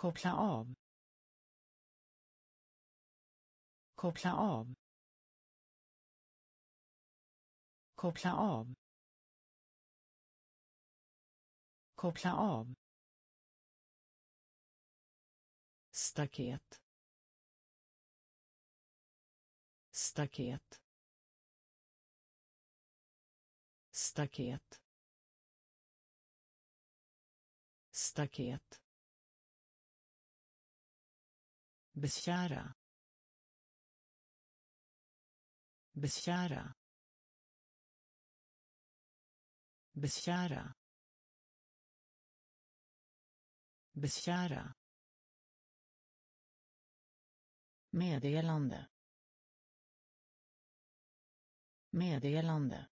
Koppla av. Koppla av. Koppla av. Koppla av. staket staket staket staket beskära. Beskära. Beskära. Beskära. Meddelande. Meddelande.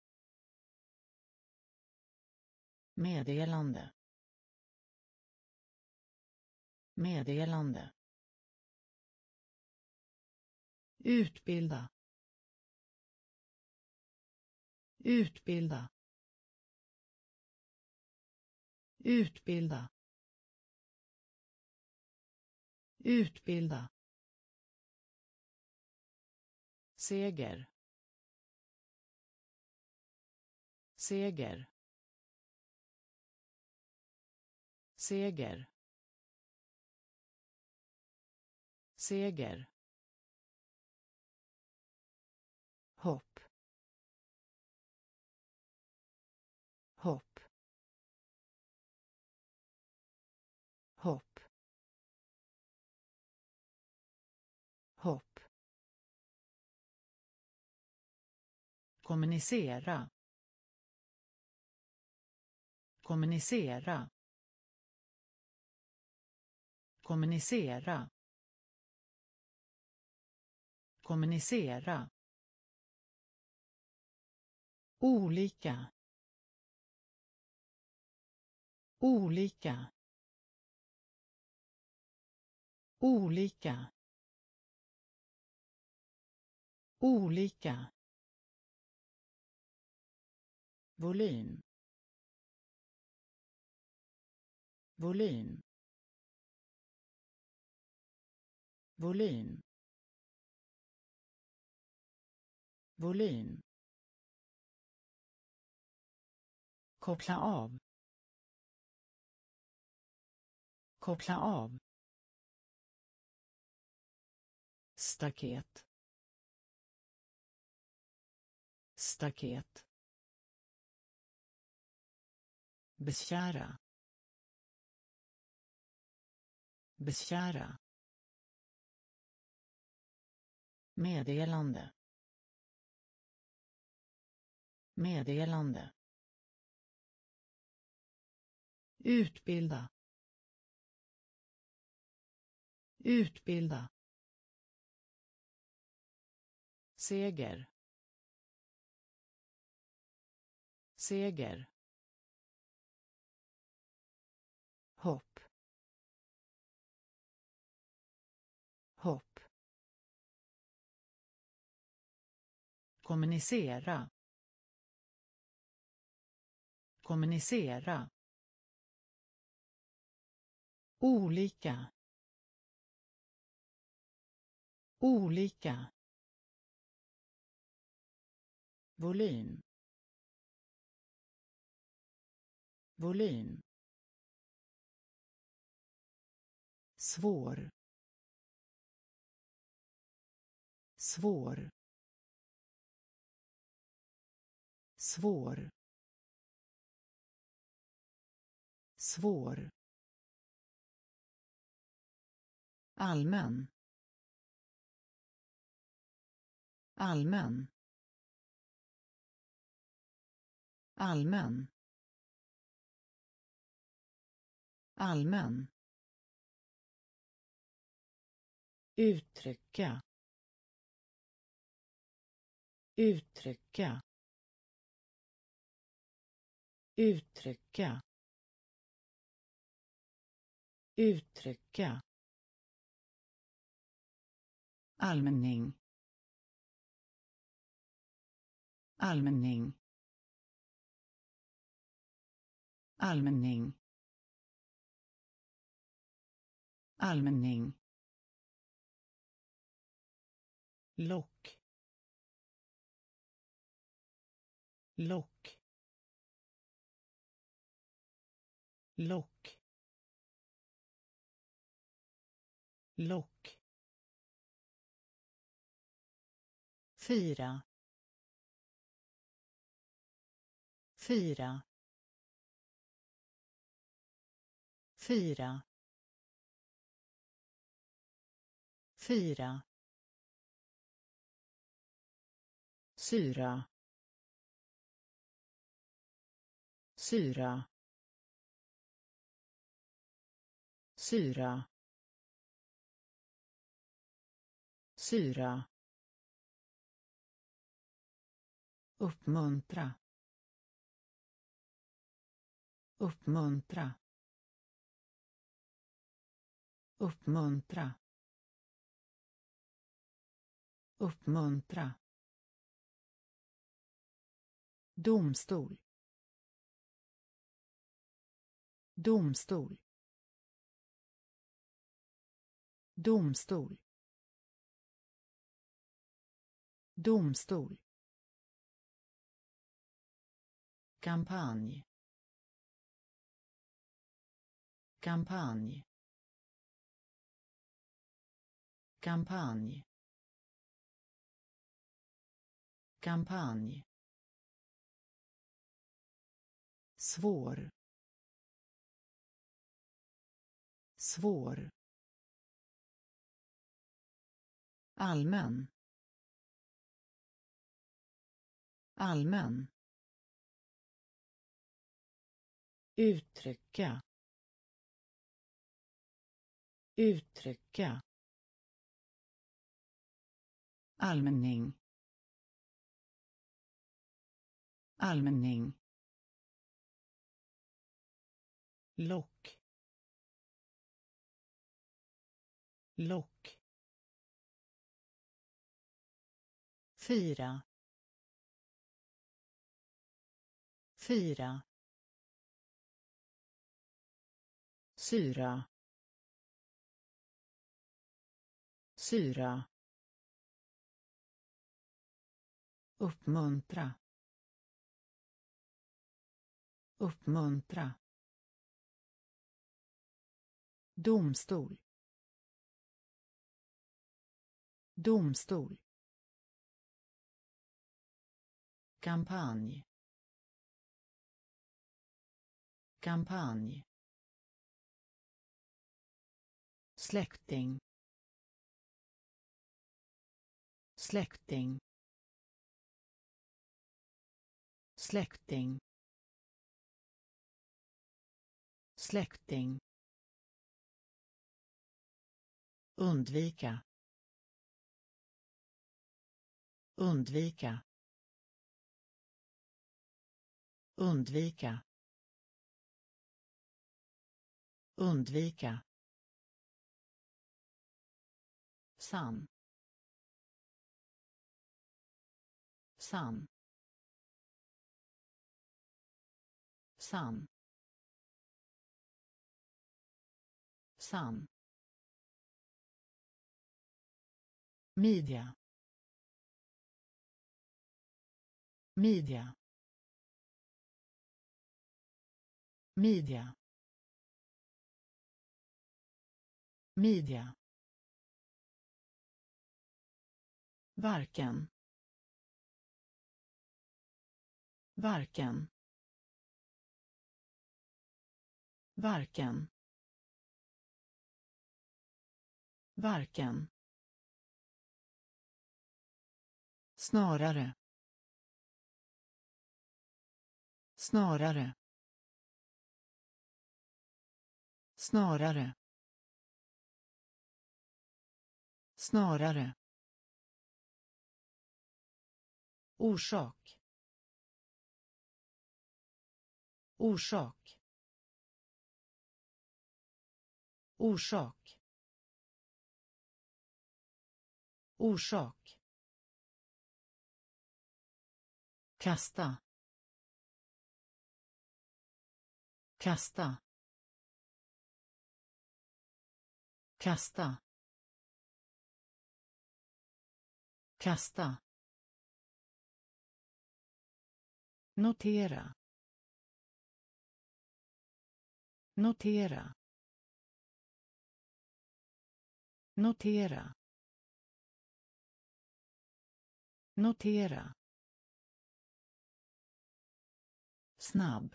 Meddelande. Meddelande. Utbilda. Utbilda. Utbilda. Utbilda. Seger. Seger. Seger. Seger. Kommunicera. Kommunicera. Kommunicera. Kommunicera. Olika. Olika. Olika. Olika. Volym. Volym. Volym. Volym. Koppla av. Koppla av. Staket. Staket. Beskära beskära meddelande. Meddelande. Utbilda. Utbilda. Seger. Seger. Kommunicera. Kommunicera. Olika. Olika. Volym. Volym. Svår. Svår. Svår. Svår. Allmän. Allmän. Allmän. Allmän. Uttrycka. Uttrycka uttrycka uttrycka allmänning allmänning allmänning allmänning. Lock lock lock. Lock. Fyra. Fyra. Fyra. Fyra. Syra. Syra. Syra. Syra. Uppmuntra. Uppmuntra. Uppmuntra. Uppmuntra. Domstol. Domstol. Domstol. Domstol. Kampanj. Kampanj. Kampanj. Kampanj. Svår. Svår. Allmän. Allmän. Uttrycka. Uttrycka. Allmänning. Allmänning. Lock. Lock. Fyra. Fyra. Syra. Syra. Uppmuntra. Uppmuntra. Domstol. Domstol. Kampanj. Kampanj. Släkting. Släkting. Släkting. Släkting. Undvika. Undvika. Undvika. Undvika. Sann. Sann. Sann. Sann. Media. Media. Media. Media. varken. Varken. Varken. Varken. Snarare. Snarare. Snarare. Snarare. Orsak. Orsak. Orsak. Orsak. Kasta. Kasta. Kasta. Kasta. Notera. Notera. Notera. Notera. snabb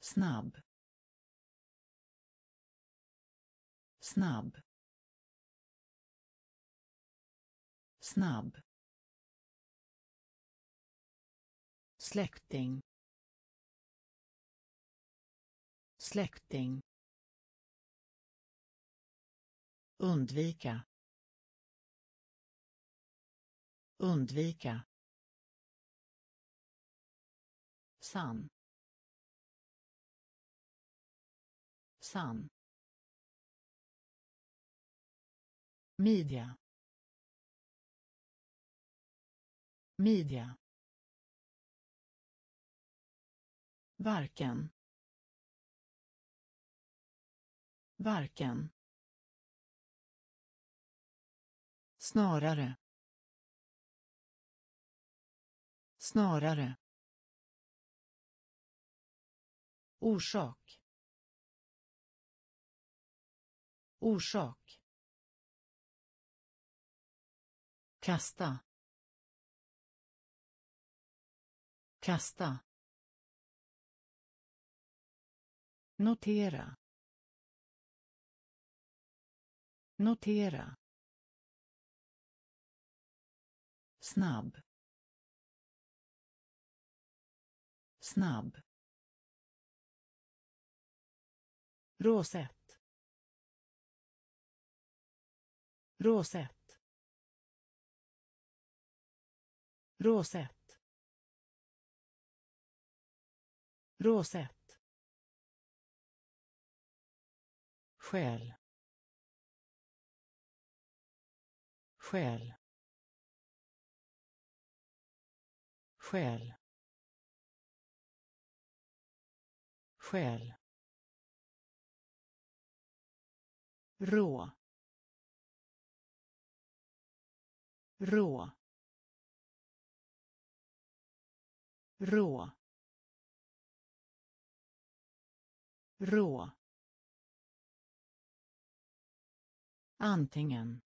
snabb snabb. Snabb. Släkting. Släkting. Undvika. Undvika. Sann. Sann. Media. Media. varken. Varken. Snarare. Snarare. Orsak. Orsak. Kasta. Kasta. Notera. Notera. Snabb. Snabb. Råsett. Råsett. Råsätt. Råsätt. Skäl. Skäl. Skäl. Skäl. rå rå rå. Rå. Antingen.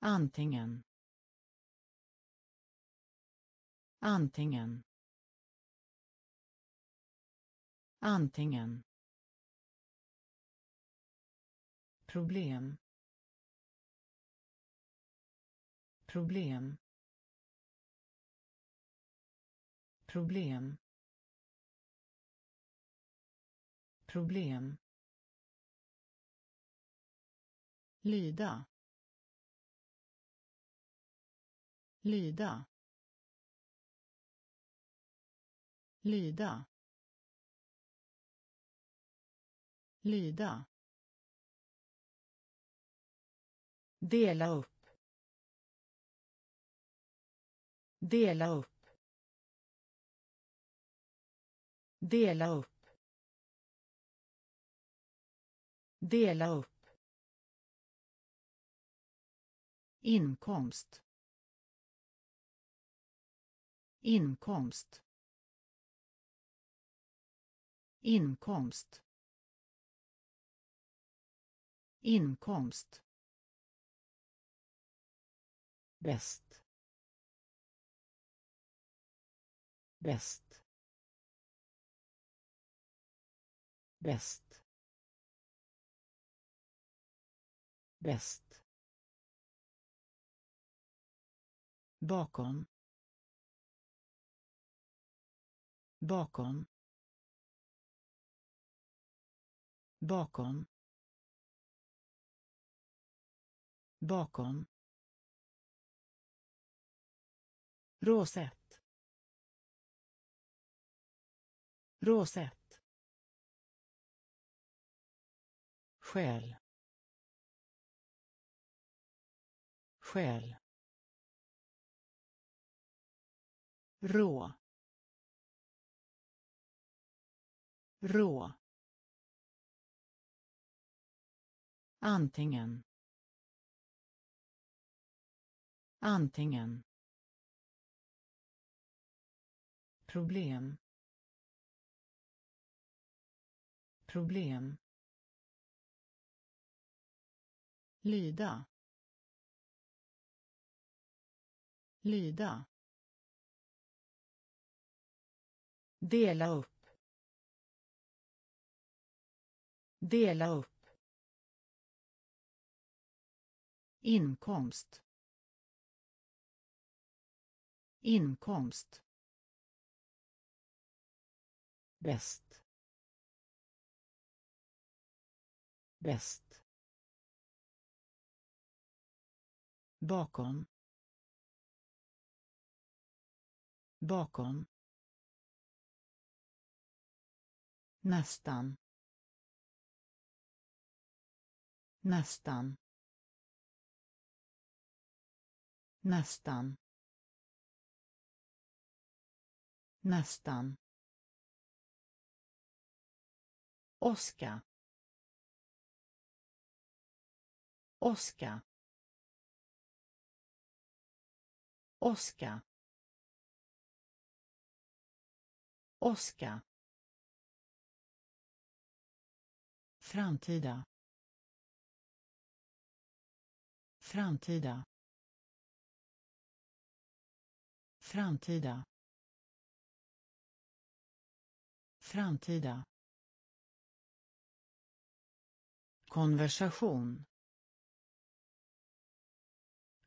Antingen. Antingen. Antingen. Problem. Problem. Problem. Problem. Lyda. Lyda. Lyda. Lyda. Dela upp. Dela upp. Dela upp. Dela upp. Inkomst. Inkomst. Inkomst. Inkomst bäst bäst bäst bäst bakom. Bakom. Bakom. Bakom. Råsett. Råsett. Skäl. Skäl. Rå. rå antingen antingen problem problem lyda lyda dela upp dela upp inkomst inkomst bäst bäst. Bakom. Bakom. Nästan. Nästan. Nästan. Nästan. Oska. Oska. Oska. Oska. Framtida. Framtida. Framtida. Framtida. konversation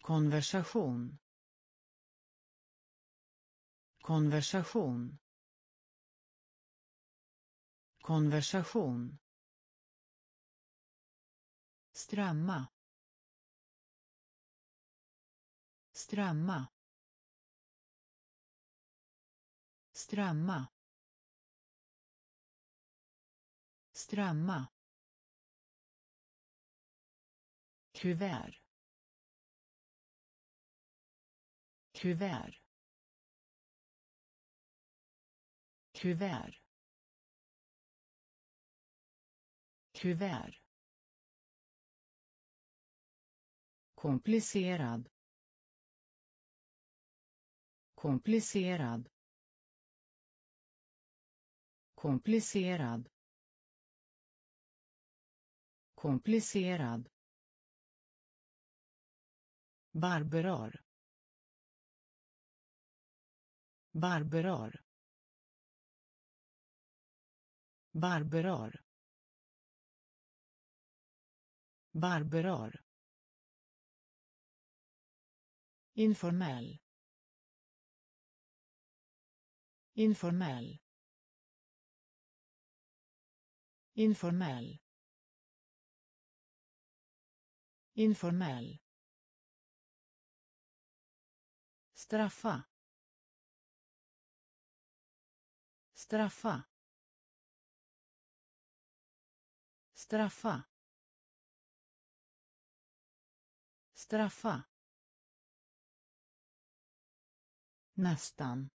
konversation konversation. Konversation. Strömma. Strömma. Strömma. Strömma. Kuvert. Kuvert. Kuvert. Kuvert. Komplicerad. Komplicerad. Komplicerad. Komplicerad. Barberar. Barberar. Barberar. Barberar. informell. Informell. Informell. Informell. Straffa. Straffa. Straffa straffa nästan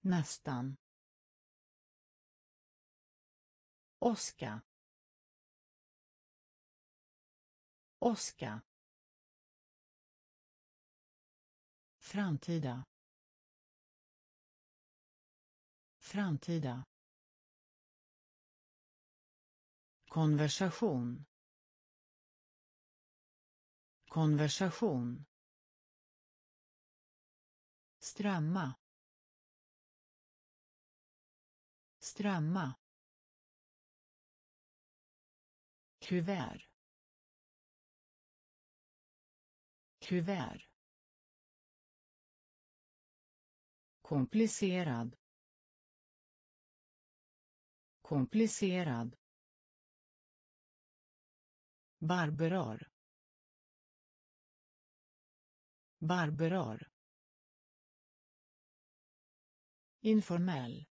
nästan Oska. Oska. Framtida. Framtida. Konversation. Konversation. Strömma. Strömma. kuvert kuvert komplicerad komplicerad Barberar. Barberar. informell.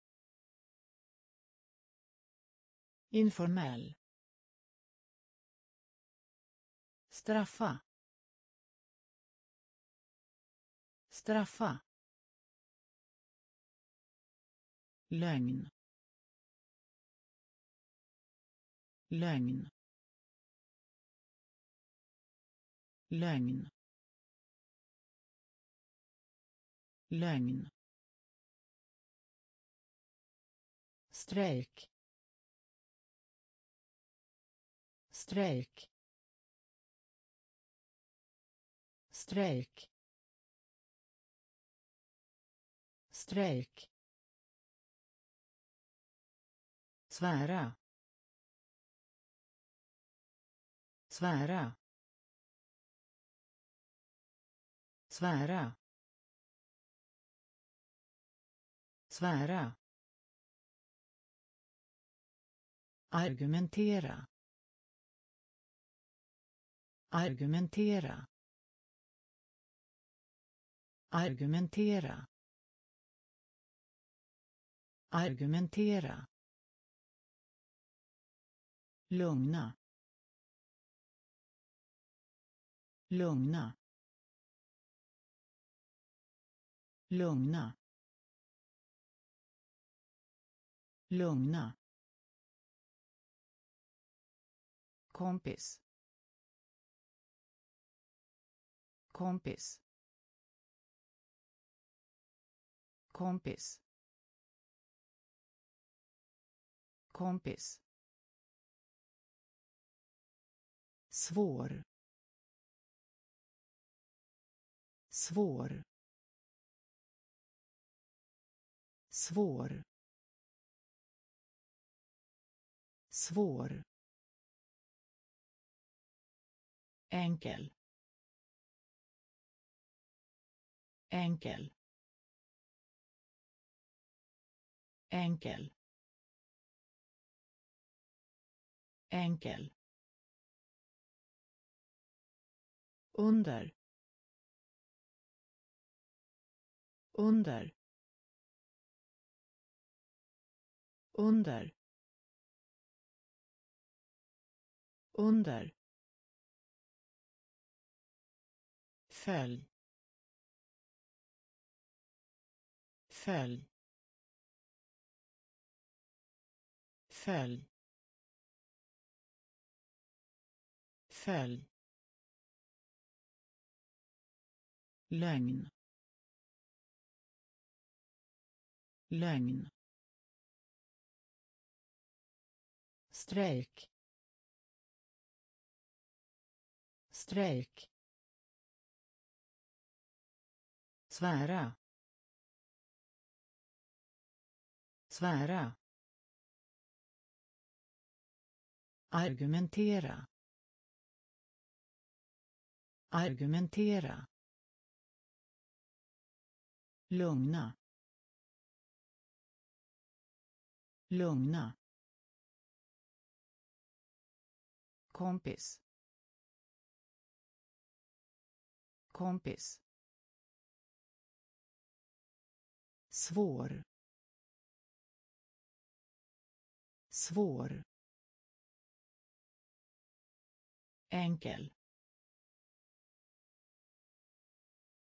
Informell. Straffa. Straffa. Lögn. Lögn. Lögn. Lögn. Strejk. Strejk. Strejk. Strejk. Svära. Svära. Svära. Svära. Argumentera. Argumentera. Argumentera. Argumentera. Lugna. Lugna. Lugna. Lugna. Kompis. Kompis. Kompis. Kompis. Svår. Svår. Svår. Svår. Enkel. Enkel. Enkel. Enkel. Under. Under. Under. Under. Följ. Följ. Följ. Följ. Lögn. Lögn. Strejk. Strejk. Svära. Svära. Argumentera. Argumentera. Lugna. Lugna. Kompis. Kompis. Svår. Svår. Enkel.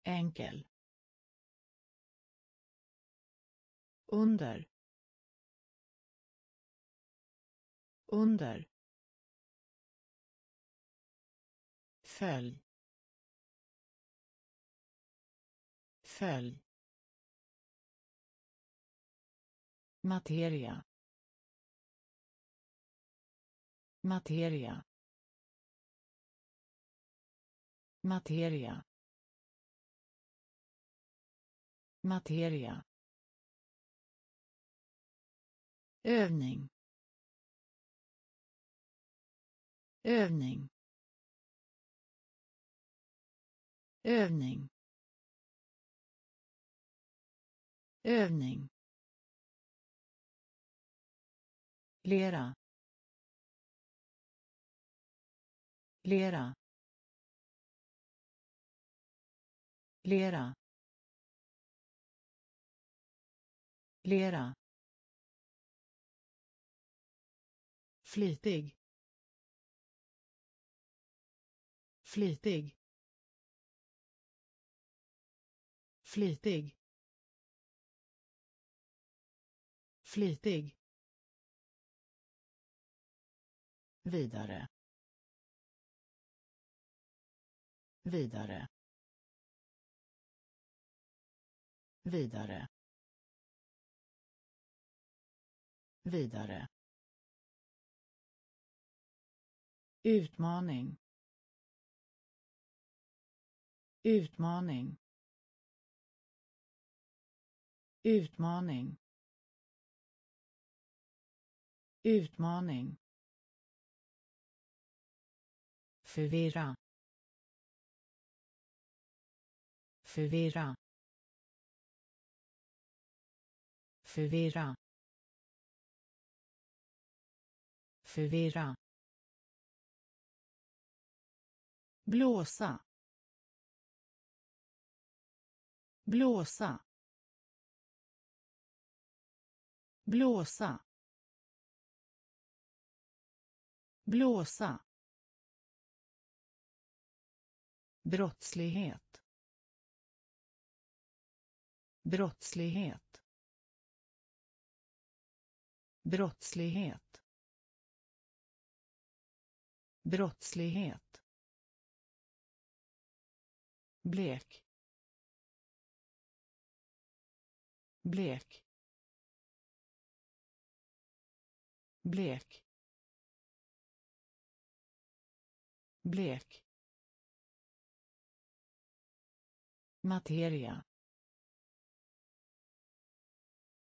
Enkel. Under. Under. Följ. Följ. Materia. Materia. Materia. Materia. Övning. Övning. Övning. Övning. Lera. Lera. Lera. Lera. Flitig. Flitig. Flitig. Flitig. Vidare. Vidare. Vidare. Vidare. Utmaning. Utmaning utmaning. Utmaning. Förvirra. Förvirra. Förvirra. Förvirra. Blåsa. Blåsa. Blåsa. Blåsa. Brottslighet. Brottslighet. Brottslighet. Brottslighet. Blek. Blek. Blek. Blek. Materia.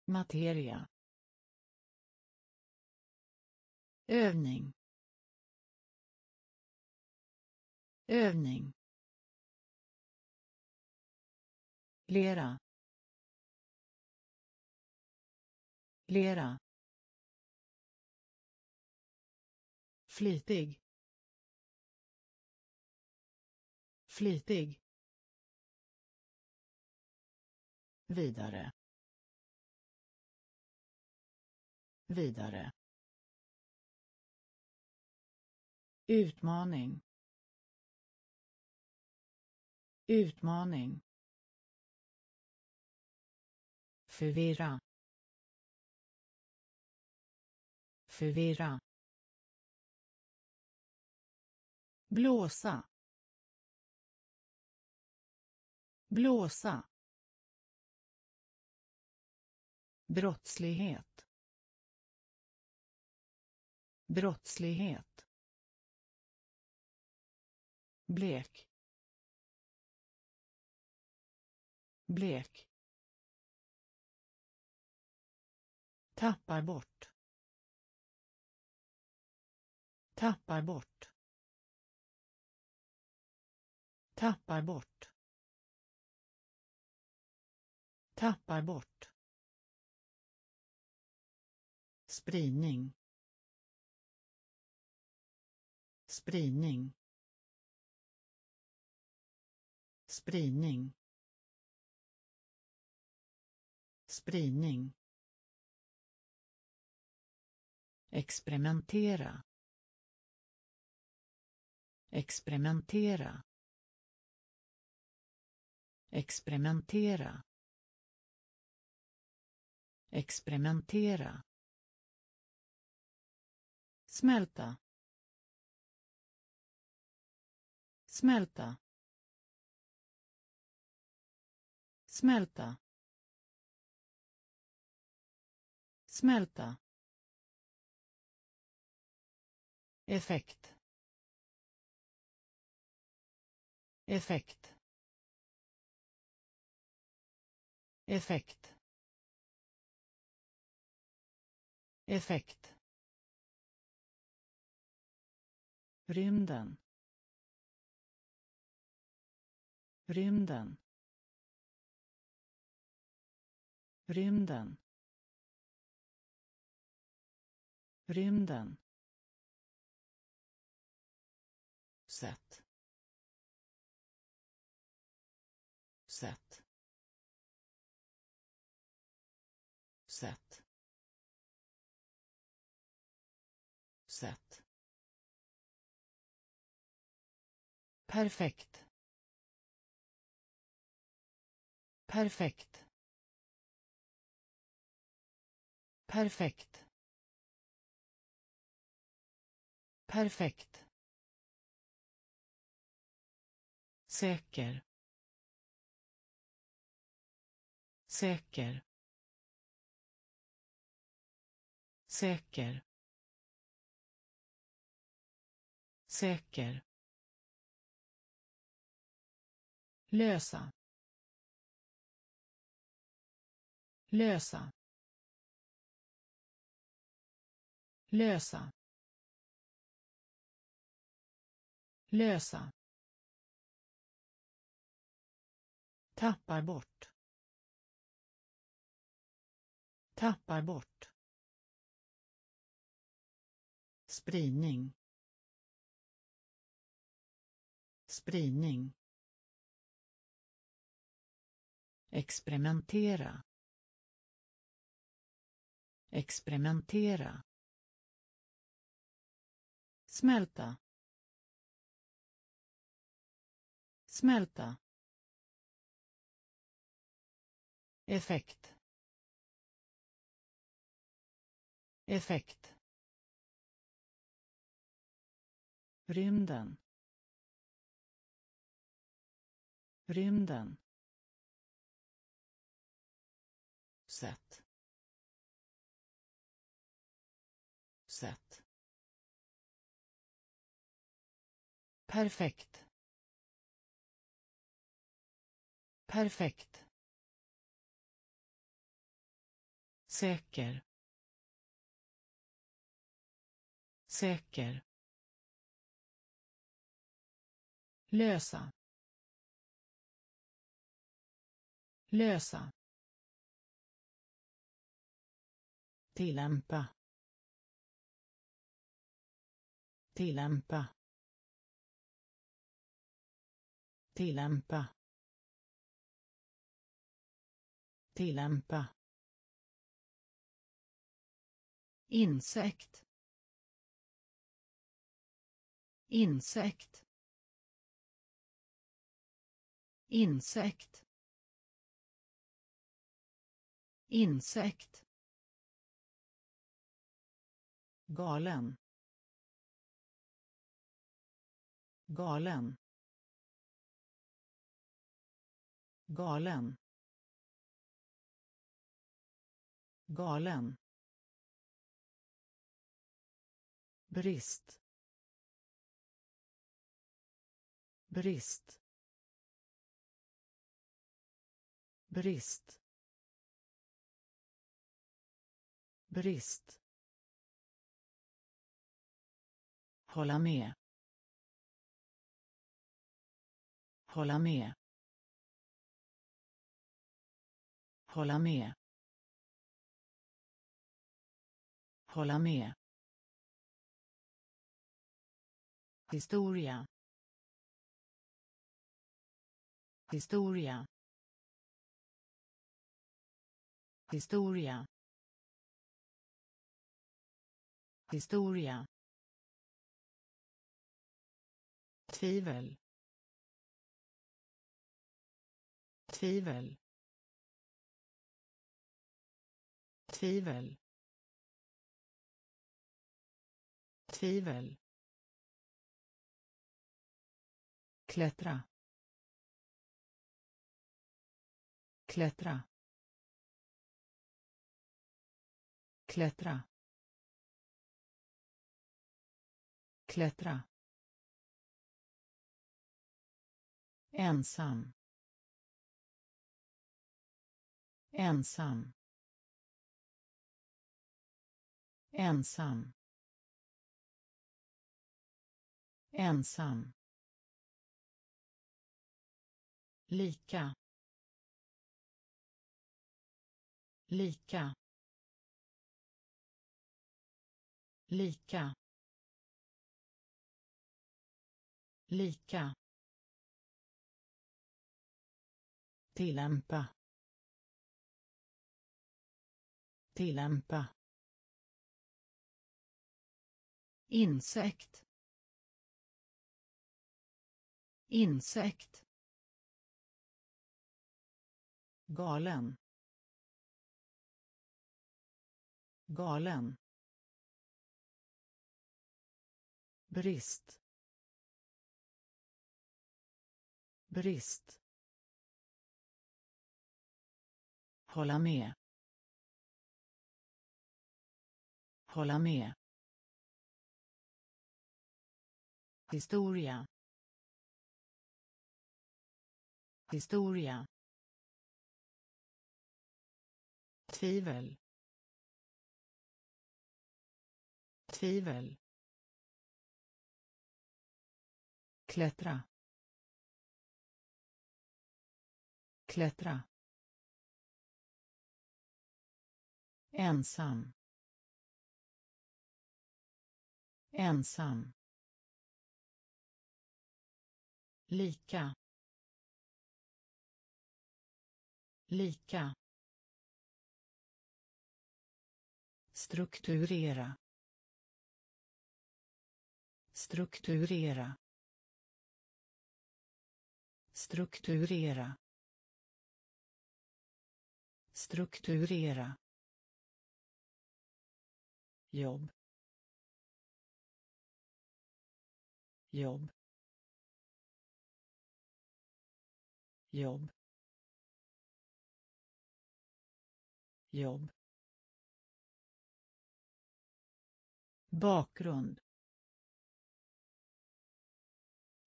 Materia. Övning. Övning. Lera. Lera. Flitig. Flitig. Vidare. Vidare. Utmaning. Utmaning. Förvirra. Förvirra. Blåsa. Blåsa. Brottslighet. Brottslighet. Blek. Blek. Tappar bort. Tappar bort tappar bort. Tappar bort. Spridning. Spridning. Spridning. Spridning. Experimentera. Experimentera experimentera. Experimentera. Smälta. Smälta. Smälta. Smälta. Effekt. Effekt. Effekt. Effekt. Rymden. Rymden. Rymden. Rymden. Sätt. Perfekt perfekt Perfekt. Perfekt. Säker. Säker. Säker. Säker. Lösa. Lösa. Lösa. Lösa. Tappar bort. Tappar bort. Spridning. Spridning. Experimentera. Experimentera. Smälta. Smälta. Effekt. Effekt. Rymden. Rymden. Perfekt. Perfekt. Säker. Säker. Lösa. Lösa. Tillämpa. Tillämpa. Tillämpa. Tillämpa. Insekt. Insekt. Insekt. Insekt. Galen. Galen. Galen. Galen. Brist. Brist. Brist. Brist. Hålla med. Hålla med. Hålla med. Hålla med. Historia. Historia. Historia. Historia. Tvivel. Tvivel. Tvivel. Tvivel. Klättra. Klättra. Klättra. Klättra. Ensam. Ensam. Ensam. Ensam. Lika. Lika. Lika. Lika. Tillämpa. Tillämpa. Insekt. Insekt. Galen. Galen. Brist. Brist. Hålla med. Hålla med. Historia. Historia. Tvivel. Tvivel. Klättra. Klättra. Ensam. Ensam. Lika. Lika. Strukturera. Strukturera. Strukturera. Strukturera. Jobb. Jobb. Jobb. Jobb. Bakgrund.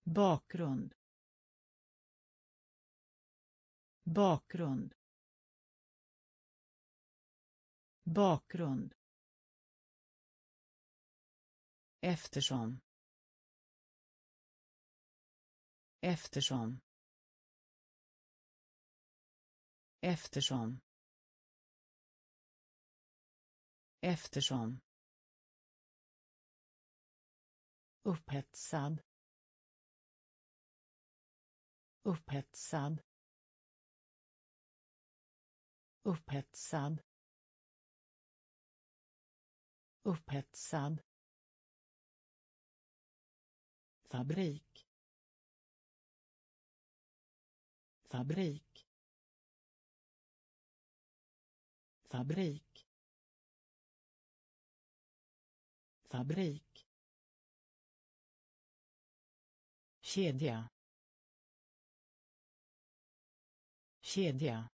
Bakgrund. Bakgrund. Bakgrund. Eftersom. Eftersom. Eftersom. Eftersom. Upphetsad. Upphetsad. Upphetsad. Upphetsad. Fabrik. Fabrik. Fabrik. Fabrik. Kedja. Kedja.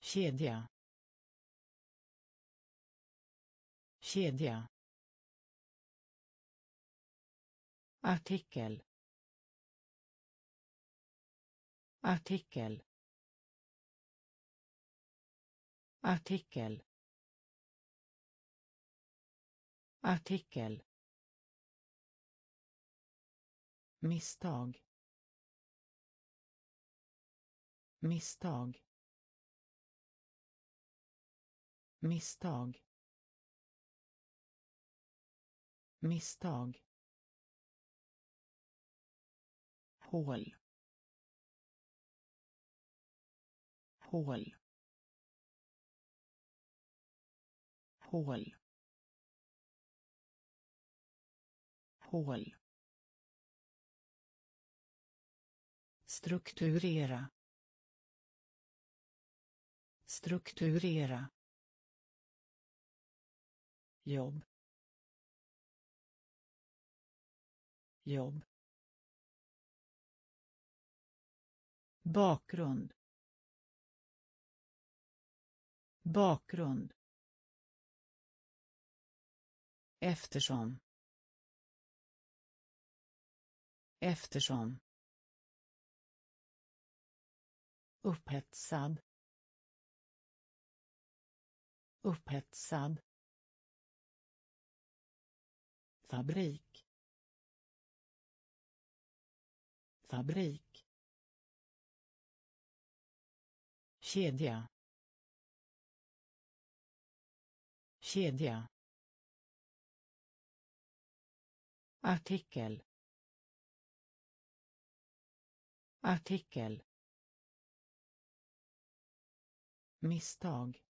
Kedja. Kedja. Artikel. Artikel. Artikel. Artikel. Misstag. Misstag. Misstag. Misstag. Hål. Hål. Hål. Hål. Strukturera. Strukturera. Jobb. Jobb. Bakgrund. Bakgrund eftersom. Eftersom. Upphetsad. Upphetsad. Fabrik. Fabrik. Kedja. Kedja. Artikel. Artikel. Misstag.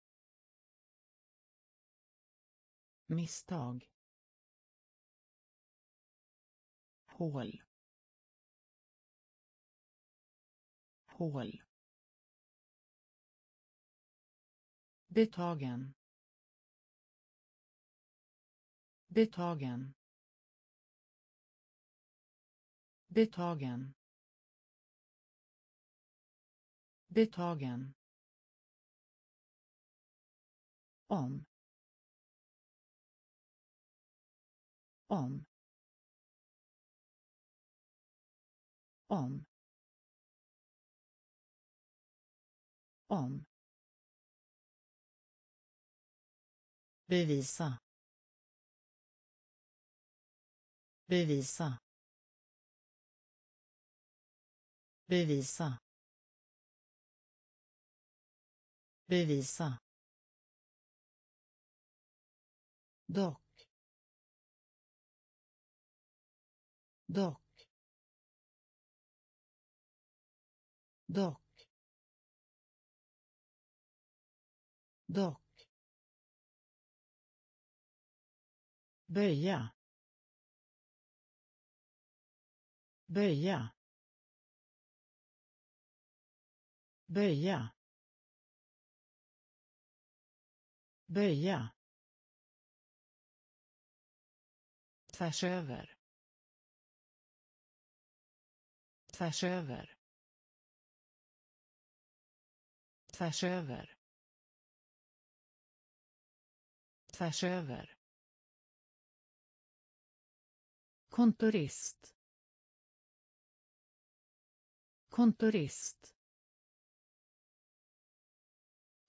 Misstag. Hål. Hål. Betagen betagen betagen betagen om. Om. Om. Om. Bevisa. Bevisa. Bevisa. Bevisa. Dock. Dock. Dock. Dock. Böja. Böja. Böja. Böja. Tvärs över. Tvärs över. Tvärs över. Tvärs över. Kontorist. Kontorist.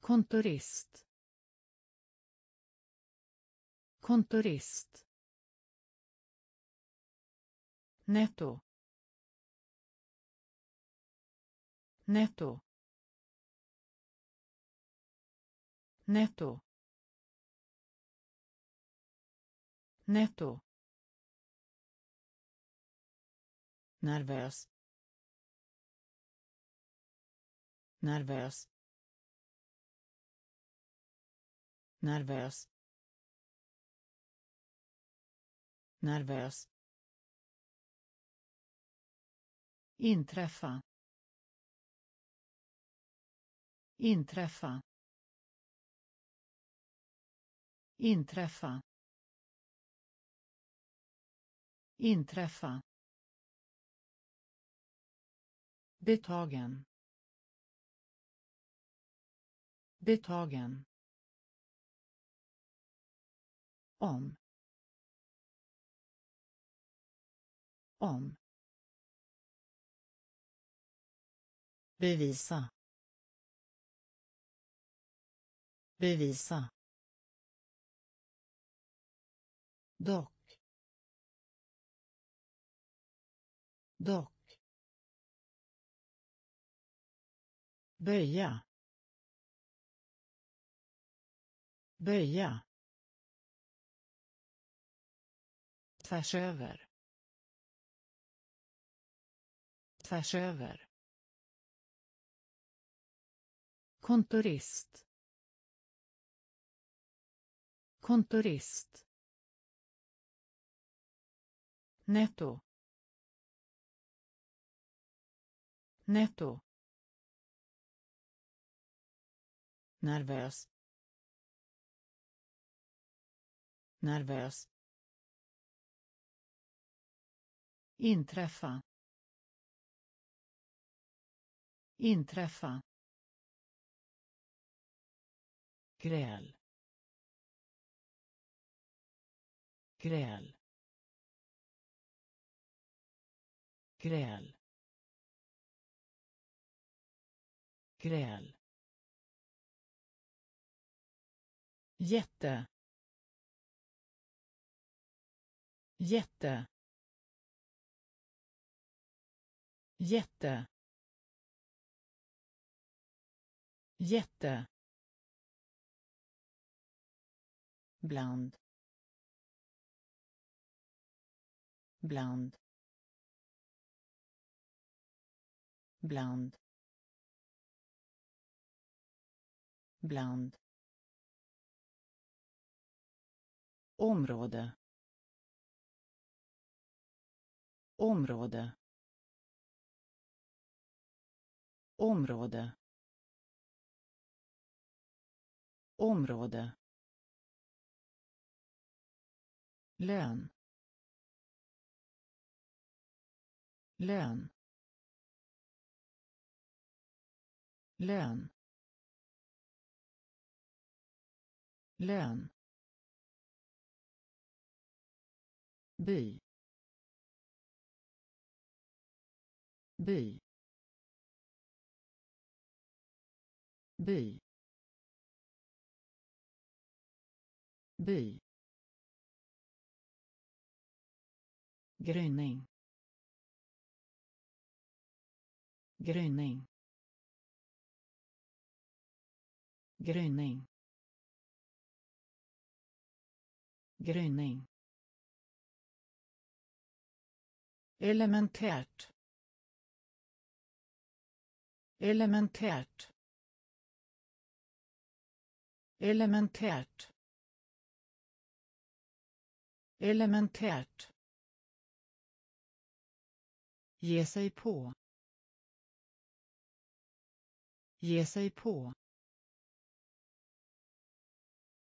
Kontorist. Kontorist. Netto. Netto. Netto. Netto. Nervös. Nervös. Nervös. Nervös. Inträffa. Inträffa. Inträffa. Inträffa. Betagen. Betagen. Om. Om. Bevisa. Bevisa. Dock. Dock. Böja. Böja. Tvärs över. Tvärs över. Kontorist. Kontorist. Netto. Netto. Nervös. Nervös. Inträffa. Inträffa. Gräl. Gräl. Gräl. Gräl. Jätte. Jätte. Jätte. Jätte. Bland. Bland. Bland. Bland. Område. Område. Område. Område. Lön. Lön. Lön. Lön. By. By. By by gryning gryning gryning gryning. Elementärt. Elementärt elementärt elementärt ge sig på. Ge sig på.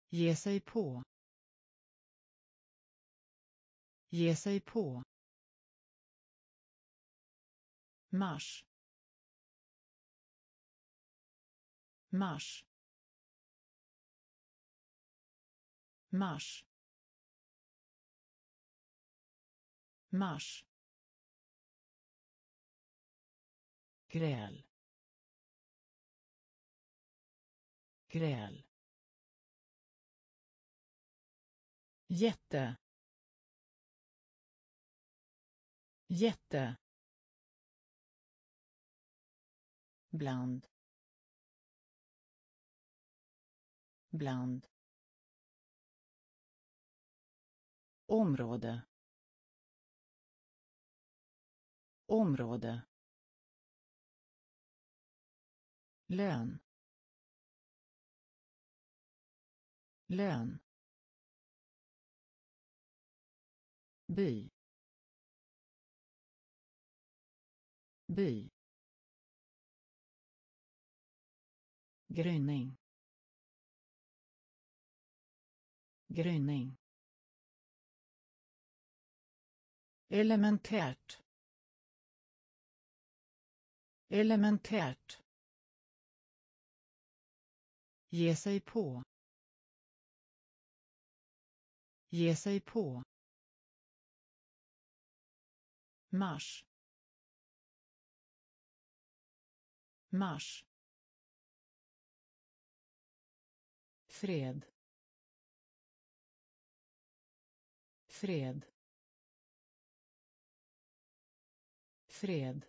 Ge sig på. Ge sig på. Mars. Mars. Mars. Mars. Gräl. Gräl. Jätte. Jätte. Bland. Bland. Område. Område. Lön. Lön. By. By. Gryning. Gryning. Elementärt. Elementärt. Ge sig på. Ge sig på. Mars. Mars. Fred. Fred. Fred.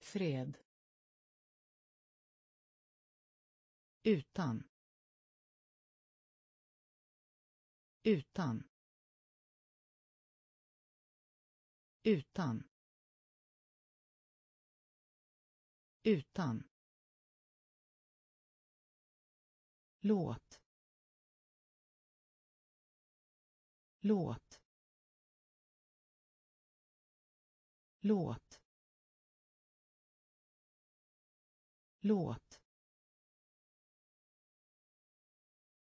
Fred. Utan. Utan. Utan. Utan. Låt. Låt. Låt. Låt.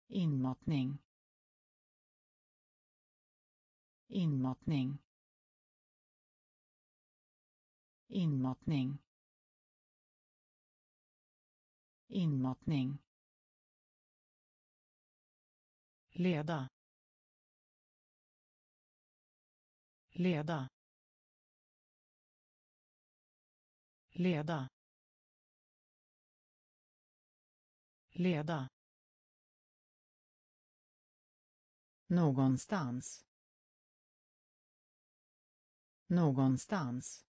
Inmatning inmatning inmatning inmatning leda. Leda. Leda leda någonstans någonstans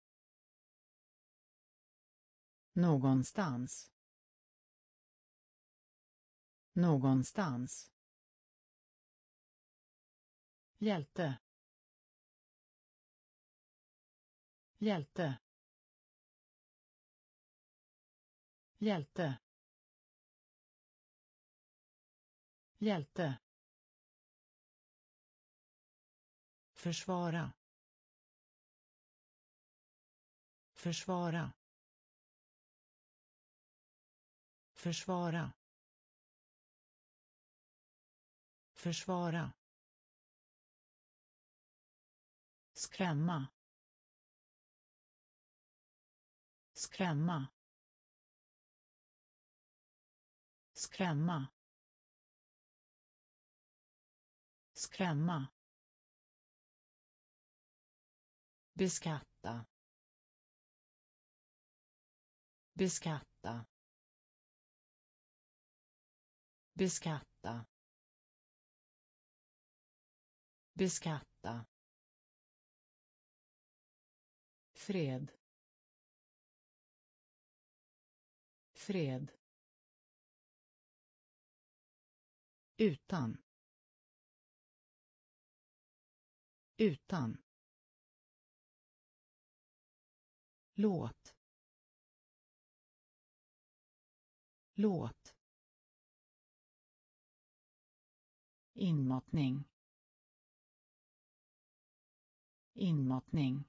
någonstans någonstans. Hjälte. Hjälte. Hjälte. Hjälte. Försvara. Försvara. Försvara. Försvara. Skrämma. Skrämma. Skrämma. Skrämma. Beskatta. Beskatta. Beskatta. Beskatta. Fred. Fred. Utan. Utan. Låt. Låt. Inmatning. Inmatning.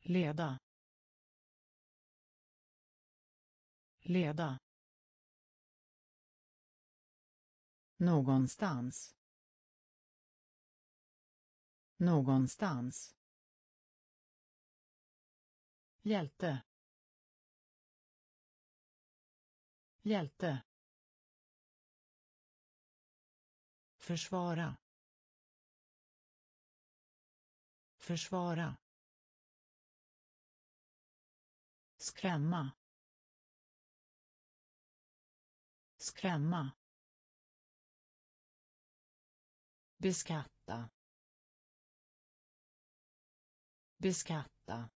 Leda. Leda. Någonstans. Någonstans. Hjälte. Hjälte. Försvara. Försvara. Skrämma. Skrämma. Beskatta. Beskatta.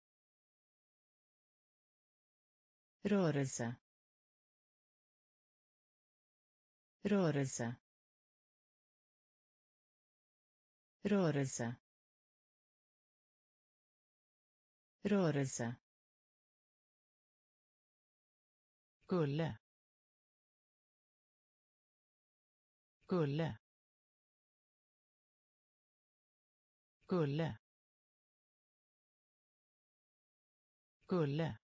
Rörelse. Rörelse. Rörelse. Rörelse. Gulle. Gulle. Gulle. Gulle.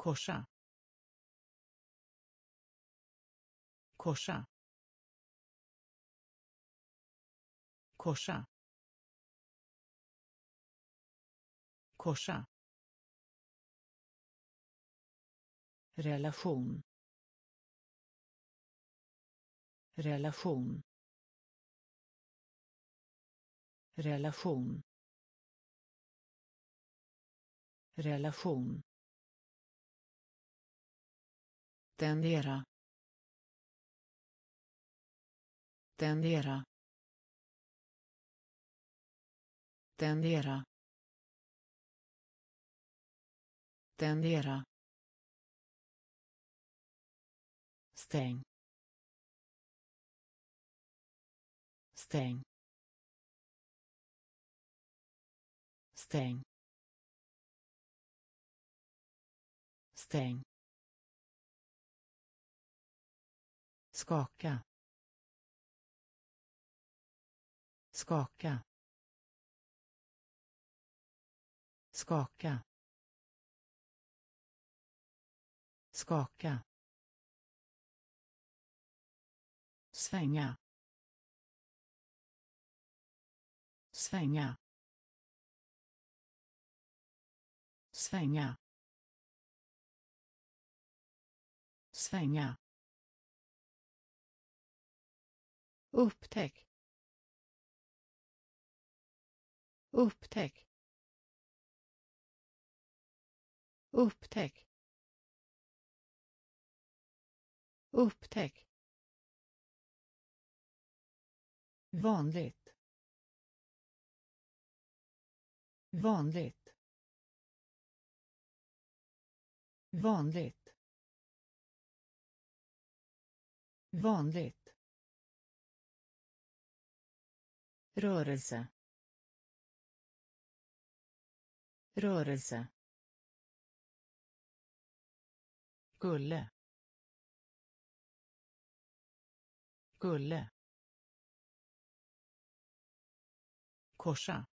korsa. Korsa. Korsa. Korsa. Relation. Relation. Relation. Relation. Tendera. Tendera. Tendera. Tendera. Stäng. Stäng. Stäng. Stäng. Skaka. Skaka. Skaka. Skaka. Svänga. Svänga. Svänga. Svänga. Upptäck. Upptäck. Upptäck. Upptäck. Vanligt. Vanligt. Vanligt. Vanligt. Rörelse. Rörelse. Gulle. Gulle. korsa.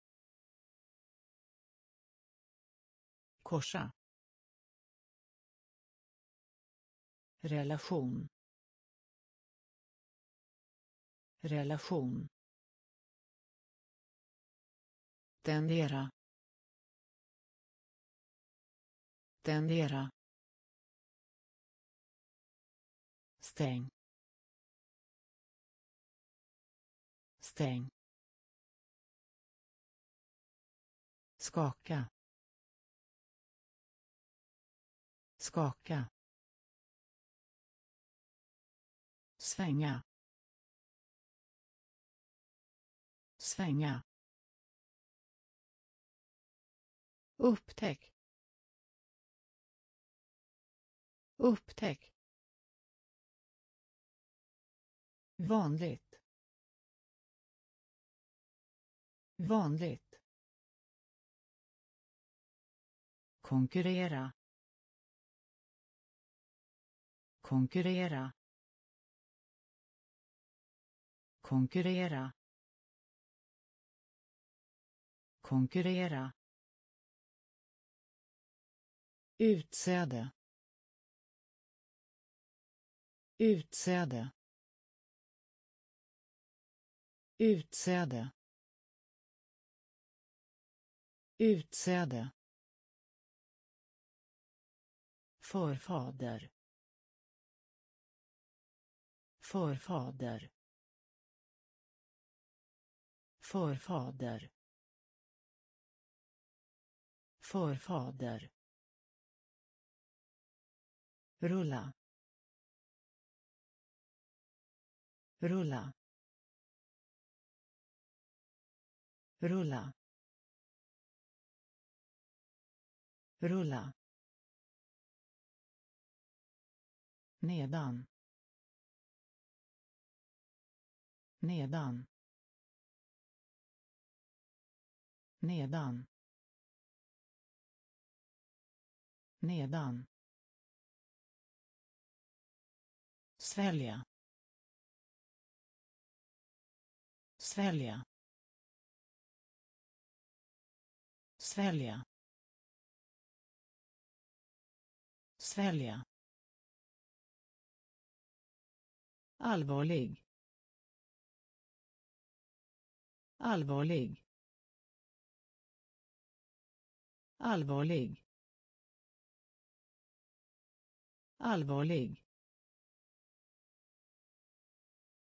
Korsa. Relation. Relation. Tendera. Tendera. Stäng. Stäng. Skaka. Skaka. Svänga. Svänga. Upptäck. Upptäck. Vanligt. Vanligt. Konkurrera. Konkurrera. Konkurrera. Konkurrera. Utsäde. Utsäde. Utsäde. Utsäde. Förfader. Förfader förfader. Förfader. Rulla. Rulla. Rulla. Rulla. Nedan. Nedan. Nedan. Nedan. Svälja. Svälja. Svälja. Svälja. Allvarlig. Allvarlig. Allvarlig. Allvarlig.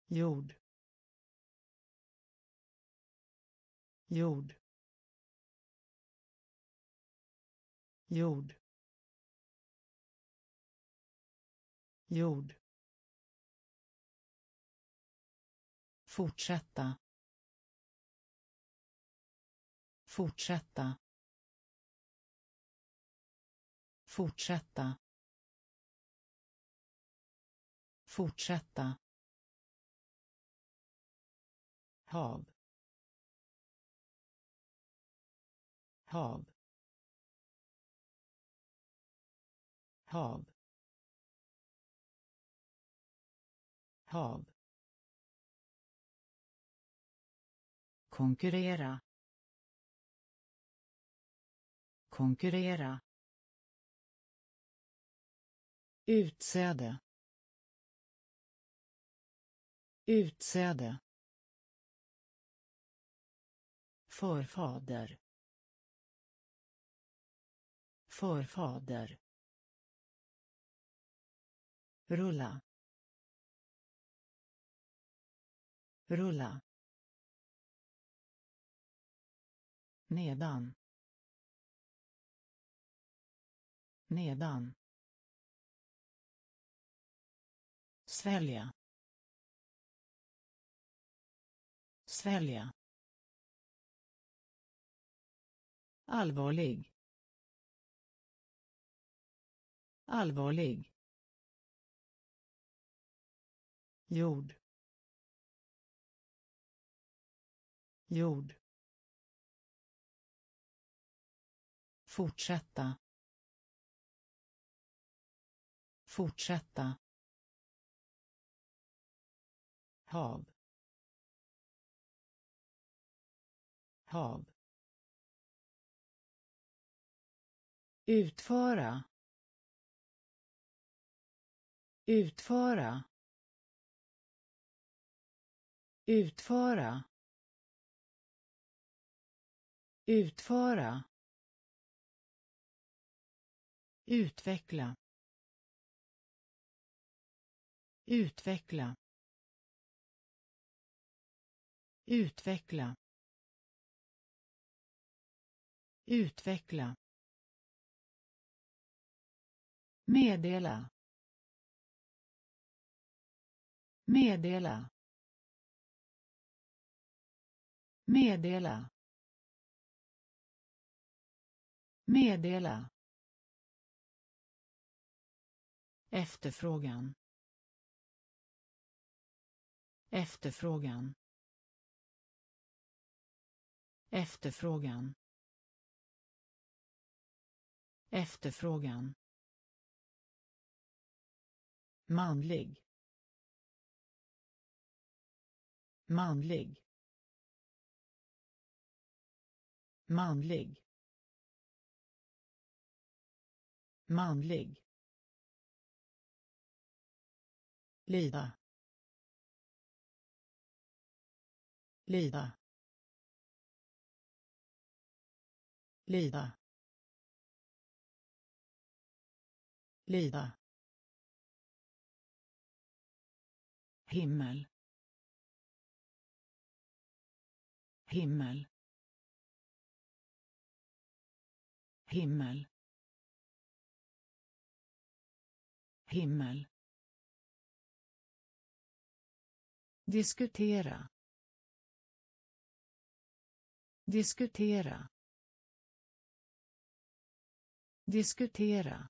Jord. Jord. Jord. Jord. Fortsätta. Fortsätta. Fortsätta. Fortsätta. Hav. Hav. Hav. Hav. Konkurrera. Konkurrera utsäde. Utsäde. Förfader. Förfader. Rulla. Rulla. Nedan. Nedan. Svälja. Svälja. Allvarlig. Allvarlig. Jord. Jord. Fortsätta. Fortsätta. Hav. Hav. Utföra. Utföra. Utföra. Utföra. Utveckla. Utveckla utveckla. Utveckla. Meddela. Meddela. Meddela. Meddela. Efterfrågan. Efterfrågan efterfrågan. Efterfrågan. Manlig. Manlig. Manlig. Manlig. Lida. Lida. Lida. Lida. Himmel. Himmel. Himmel. Himmel. Diskutera. Diskutera diskutera.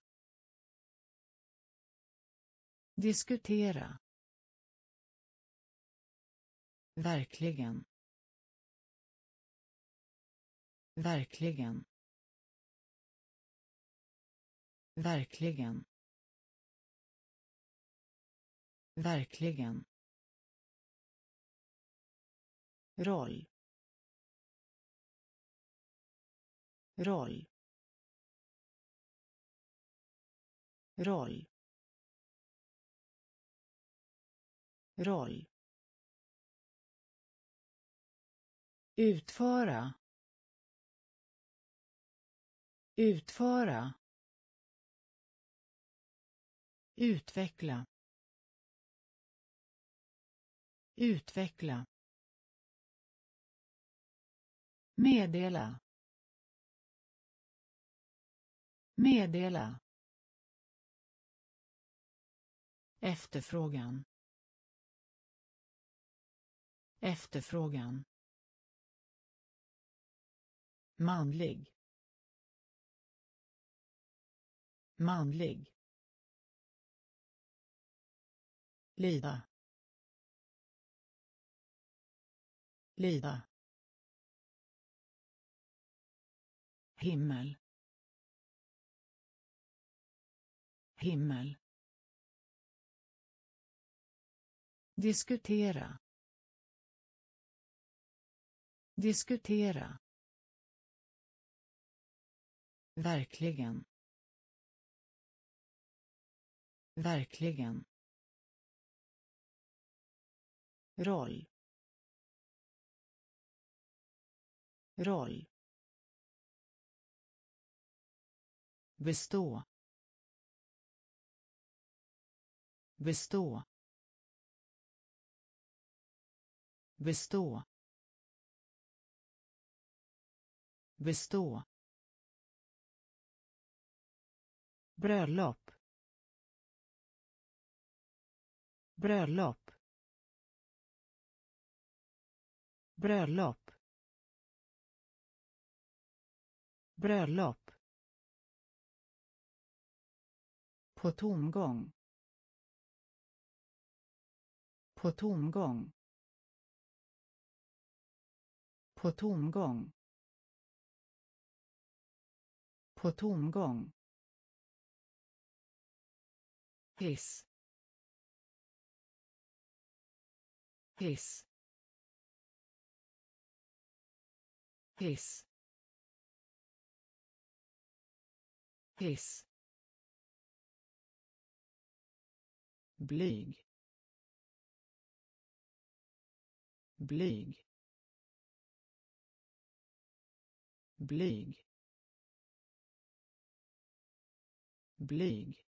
Diskutera. Verkligen. Verkligen. Verkligen. Verkligen. Roll. Roll. Roll roll utföra utföra utveckla utveckla meddela meddela. Efterfrågan. Efterfrågan. Manlig. Manlig. Lida. Lida. Himmel. Himmel. Diskutera. Diskutera. Verkligen. Verkligen. Roll. Roll. Bestå. Bestå. Bestå. Bestå. Bröllop. Bröllop. Bröllop. Bröllop. På tomgång. På tomgång. På tomgång. På tomgång. Hiss. Hiss. Hiss. Hiss. Blyg. Blyg. Blyg. Blyg.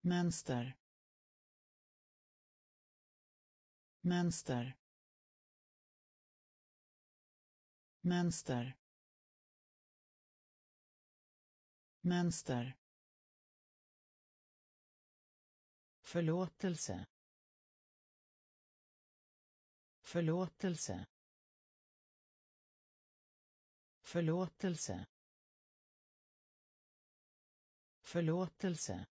Mönster. Mönster. Mönster. Mönster. Förlåtelse. Förlåtelse förlåtelse. Förlåtelse.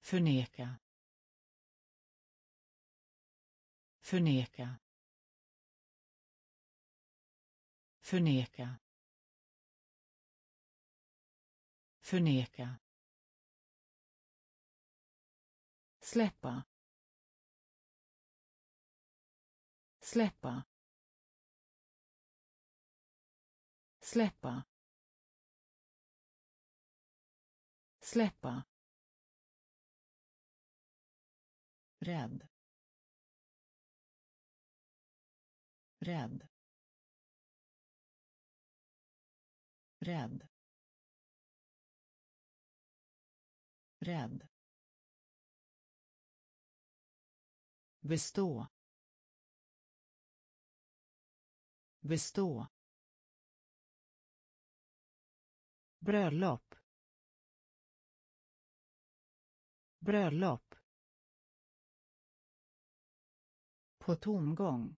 Förneka. Förneka. Förneka. Förneka. Släppa. Släppa. Släppa släppa rädd rädd rädd rädd. Bestå. Bestå. Bröllop. Bröllop. På tomgång.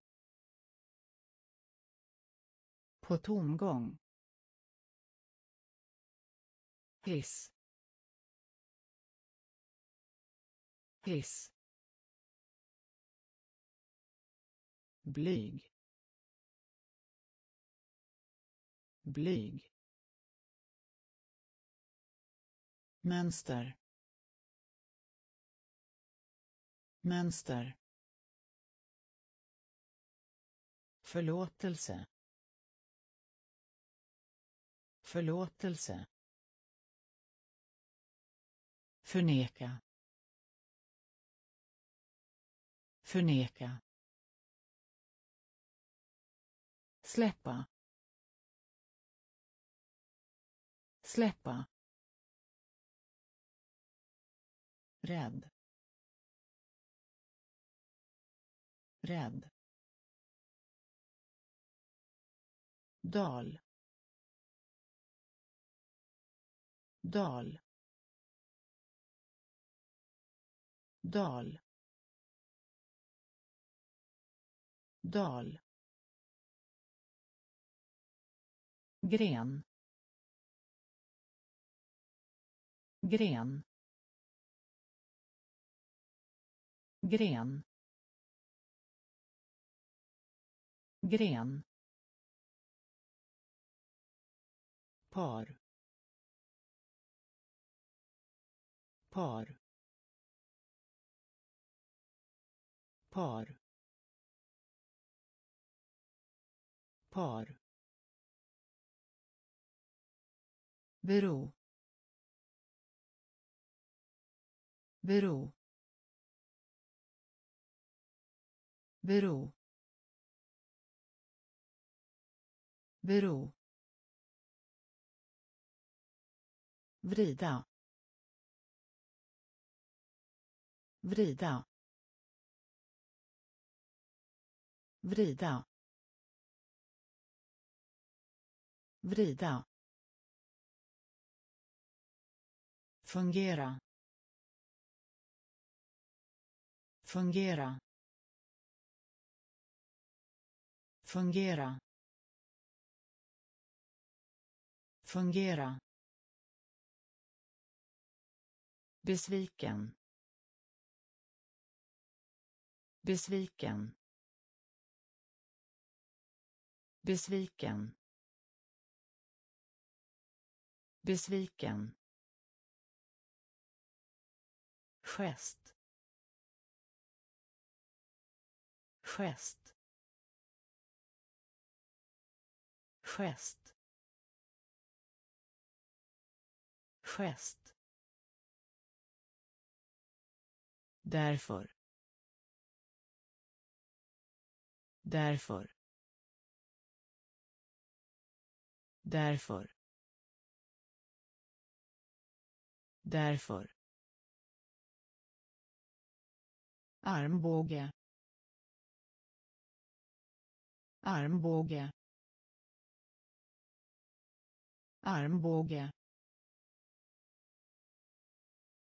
På tomgång. Hiss. Hiss. Blyg. Blyg. Mönster. Mönster. Förlåtelse. Förlåtelse. Förneka. Förneka. Släppa. Släppa. Rädd. Rädd. Dal. Dal. Dal. Dal. Gren. Gren. Gren. Gren. Par. Par. Par. Par. Bero. Bero. Bero. Bero. Vrida. Vrida. Vrida. Vrida. Fungera. Fungera. Fungera. Fungera. Besviken. Besviken. Besviken. Besviken. Gest. Gest. Gest. Gest. Därför. Därför. Därför. Därför. Armbåge. Armbåge. Armbåge.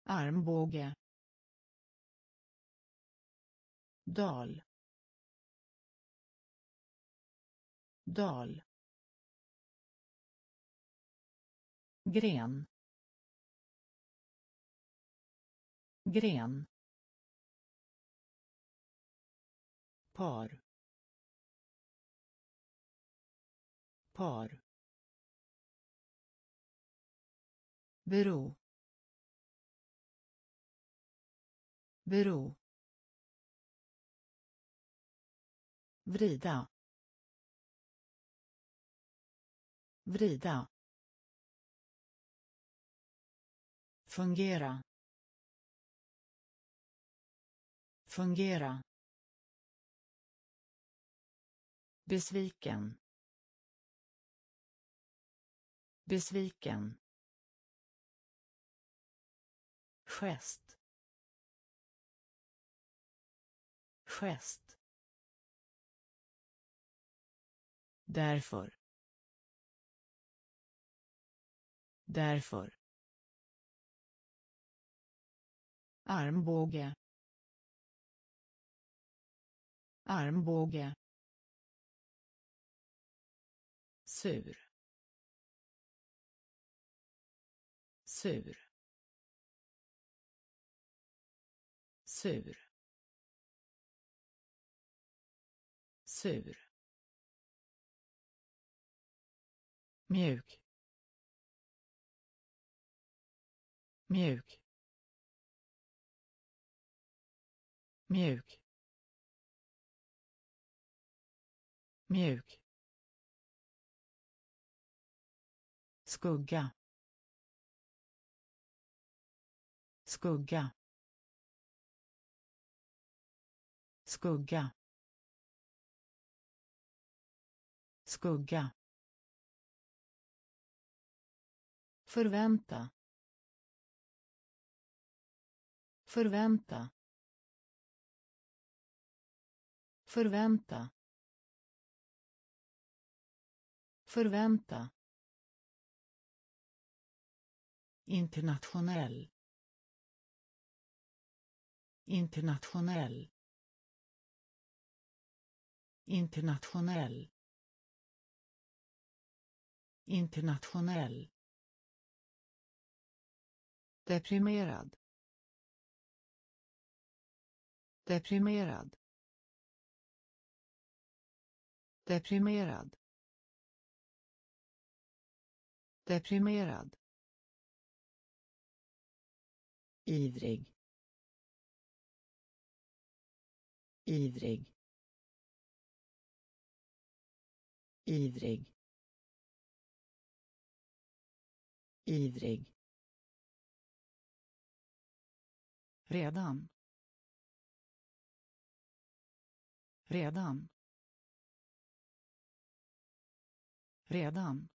Armbåge. Dal. Dal. Gren. Gren. Par. Par. Bero. Bero. Vrida. Vrida. Fungera. Fungera. Besviken. Besviken. Gest. Gest. Därför. Därför. Armbåge. Armbåge. Sur. Sur. Sur. Sur. Mjuk. Mjuk. Mjuk. Mjuk. Skugga. Skugga. Skugga skugga förvänta förvänta förvänta förvänta. Internationell internationell internationell. Internationell. Deprimerad. Deprimerad. Deprimerad. Deprimerad. Ivrig. Ivrig ivrig. Ivrig. Redan. Redan. Redan.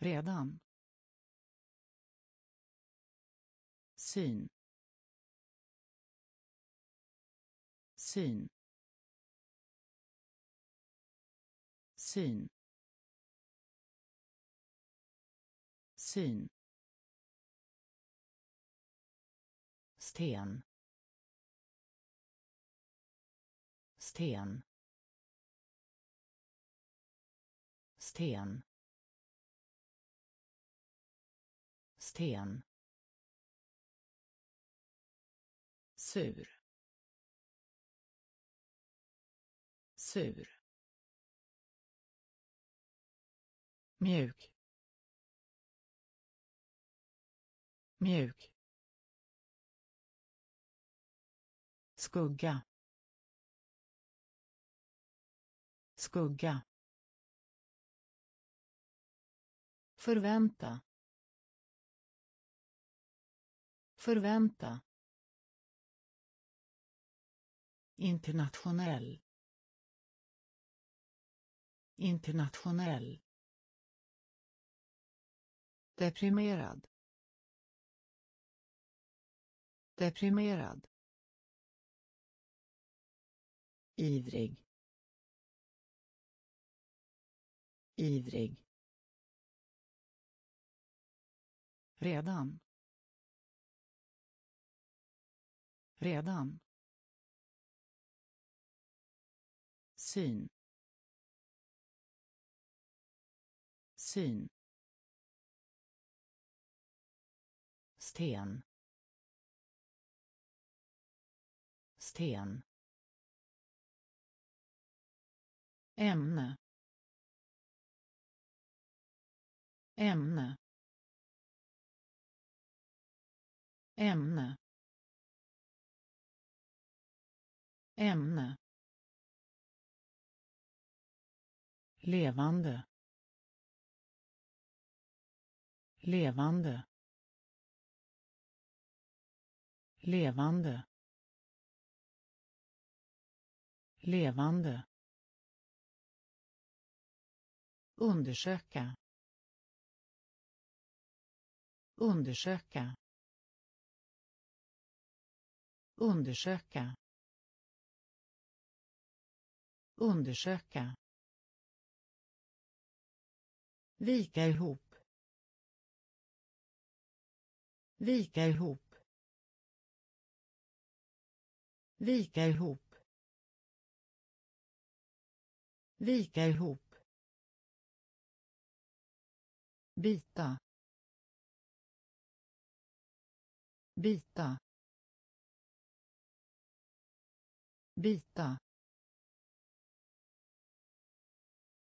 Redan. Syn. Syn. Syn. Syn. Sten. Sten. Sten. Sten. Sur. Sur. Mjuk. Mjuk. Skugga. Skugga. Förvänta. Förvänta. Internationell. Internationell deprimerad. Deprimerad. Ivrig. Ivrig. Redan. Redan. Syn. Syn. Sten. Sten. Ämne. Ämne. Ämne. Ämne. Levande. Levande. Levande. Levande. Undersöka. Undersöka. Undersöka. Undersöka. Vika ihop. Vika ihop. Vika ihop. Vika ihop. Bita bita bita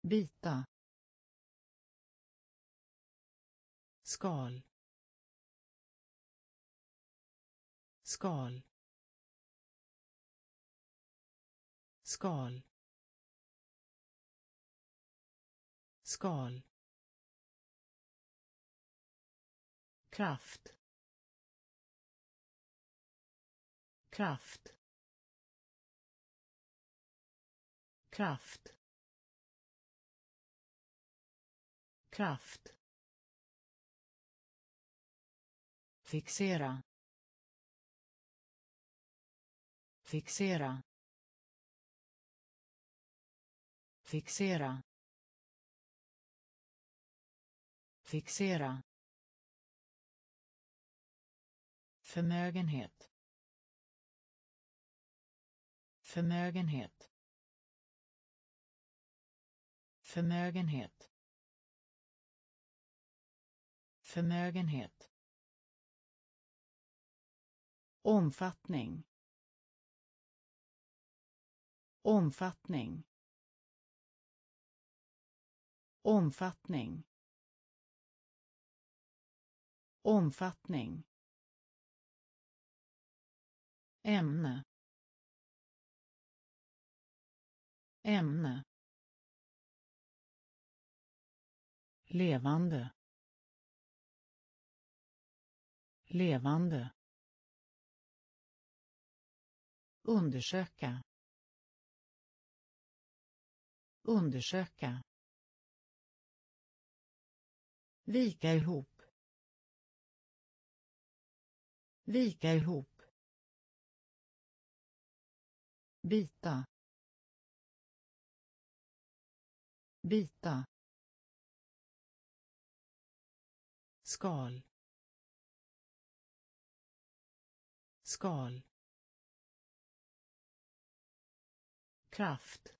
bita skal. Skal. Skal. Skal. Kraft. Kraft. Kraft. Kraft. Fixera. Fixera. Fixera. Fixera. Förmögenhet. Förmögenhet. Förmögenhet. Förmögenhet. Omfattning. Omfattning omfattning. Omfattning. Ämne. Ämne. Levande. Levande. Undersöka. Undersöka vika ihop. Vika ihop. Bita. Bita. Skal. Skal. Kraft.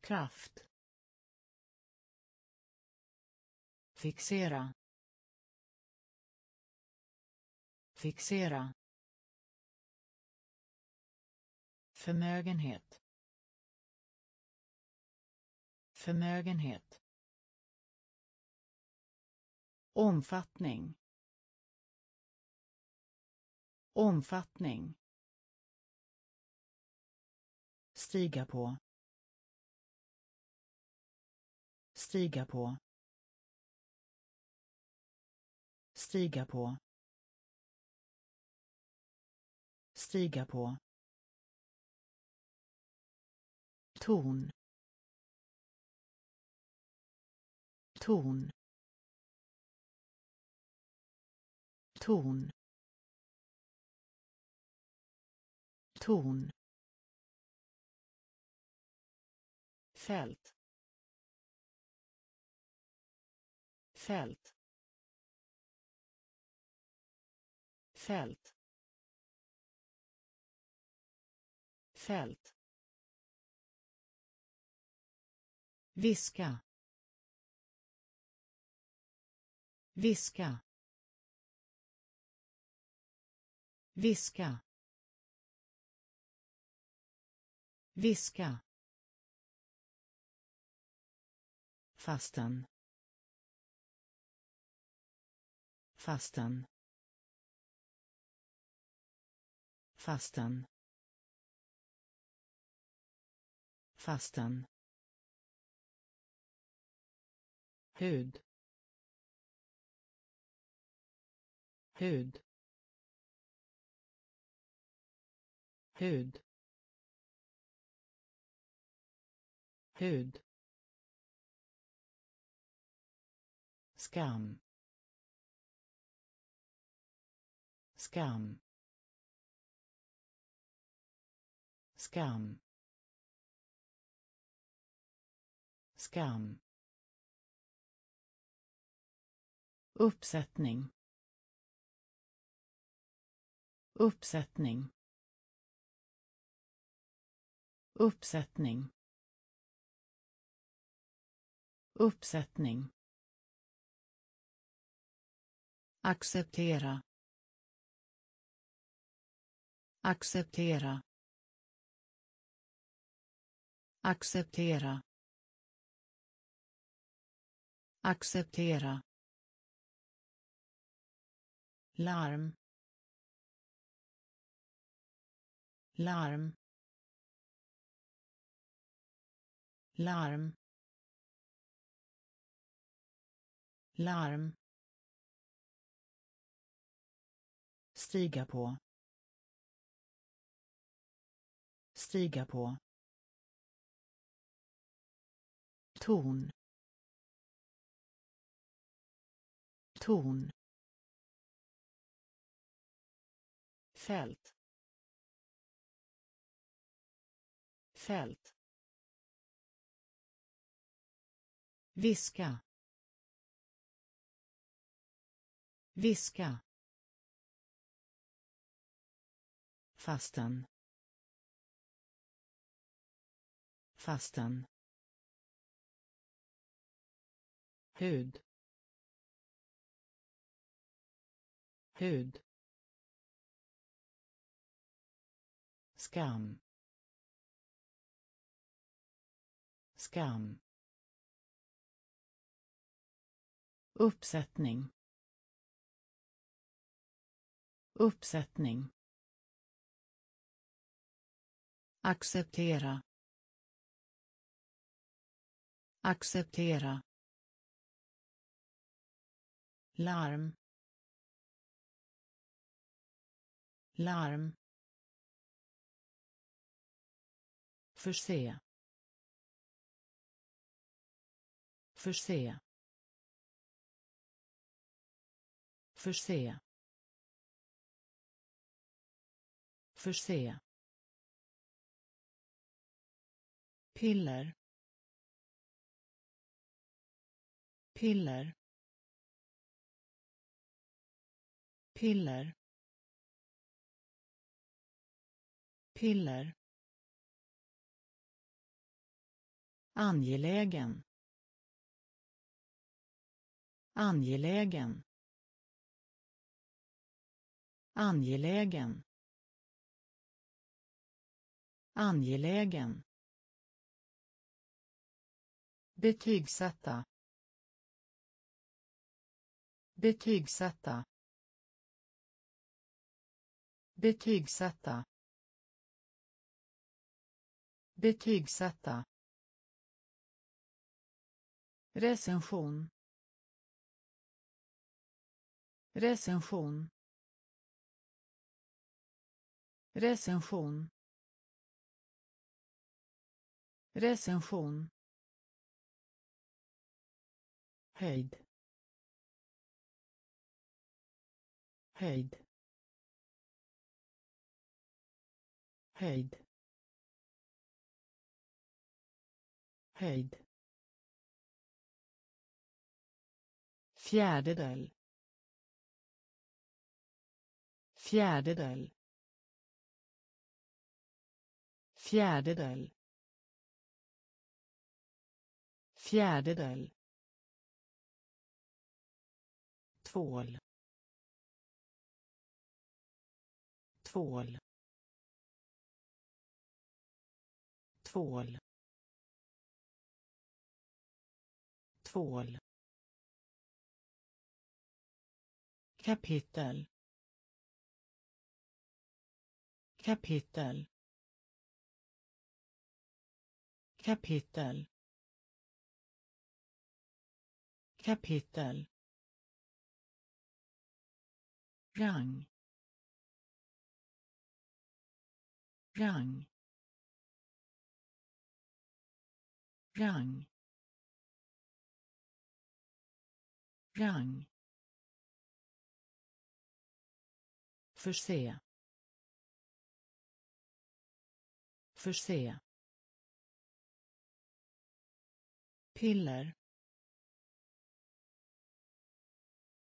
Kraft. Fixera. Fixera. Förmögenhet. Förmögenhet. Omfattning. Omfattning. Stiga på. Stiga på. Stiga på. Stiga på. ton. Ton. Ton. Ton. Fält. Fält. Fält. Fält. Viska. Viska. Viska. Viska. Fastan fastan fastan fastan hud. Hud. Hud. Hud. Skam. Skam. Skam. Skam. Uppsättning. Uppsättning. Uppsättning. Uppsättning. Acceptera. Acceptera acceptera. Acceptera. Larm. Larm. Larm. Larm. Stiga på. Stiga på. Ton. Ton. Fält. Fält. Viska. Viska. Fasten. Fasten. Hud. Hud. Skam. Skam. Uppsättning. Uppsättning. Acceptera. Acceptera larm larm Förse. Förse. Förse. Förse. Piller. Piller. Piller. Piller. Angelägen. Angelägen. Angelägen. Angelägen. Betygsätta. Betygsätta. Betygsätta. Betygsätta. Recension. Recension. Recension. Recension. höjd höjd höjd. Höjd. Fjärdedel. Fjärdedel. Fjärdedel. Fjärdedel. Tvål. Tvål. Tvål. Tvål. Kapitel. Kapitel. Kapitel. Kapitel. Rang. Rang. Rang. Rang. Förse. Förse. Piller.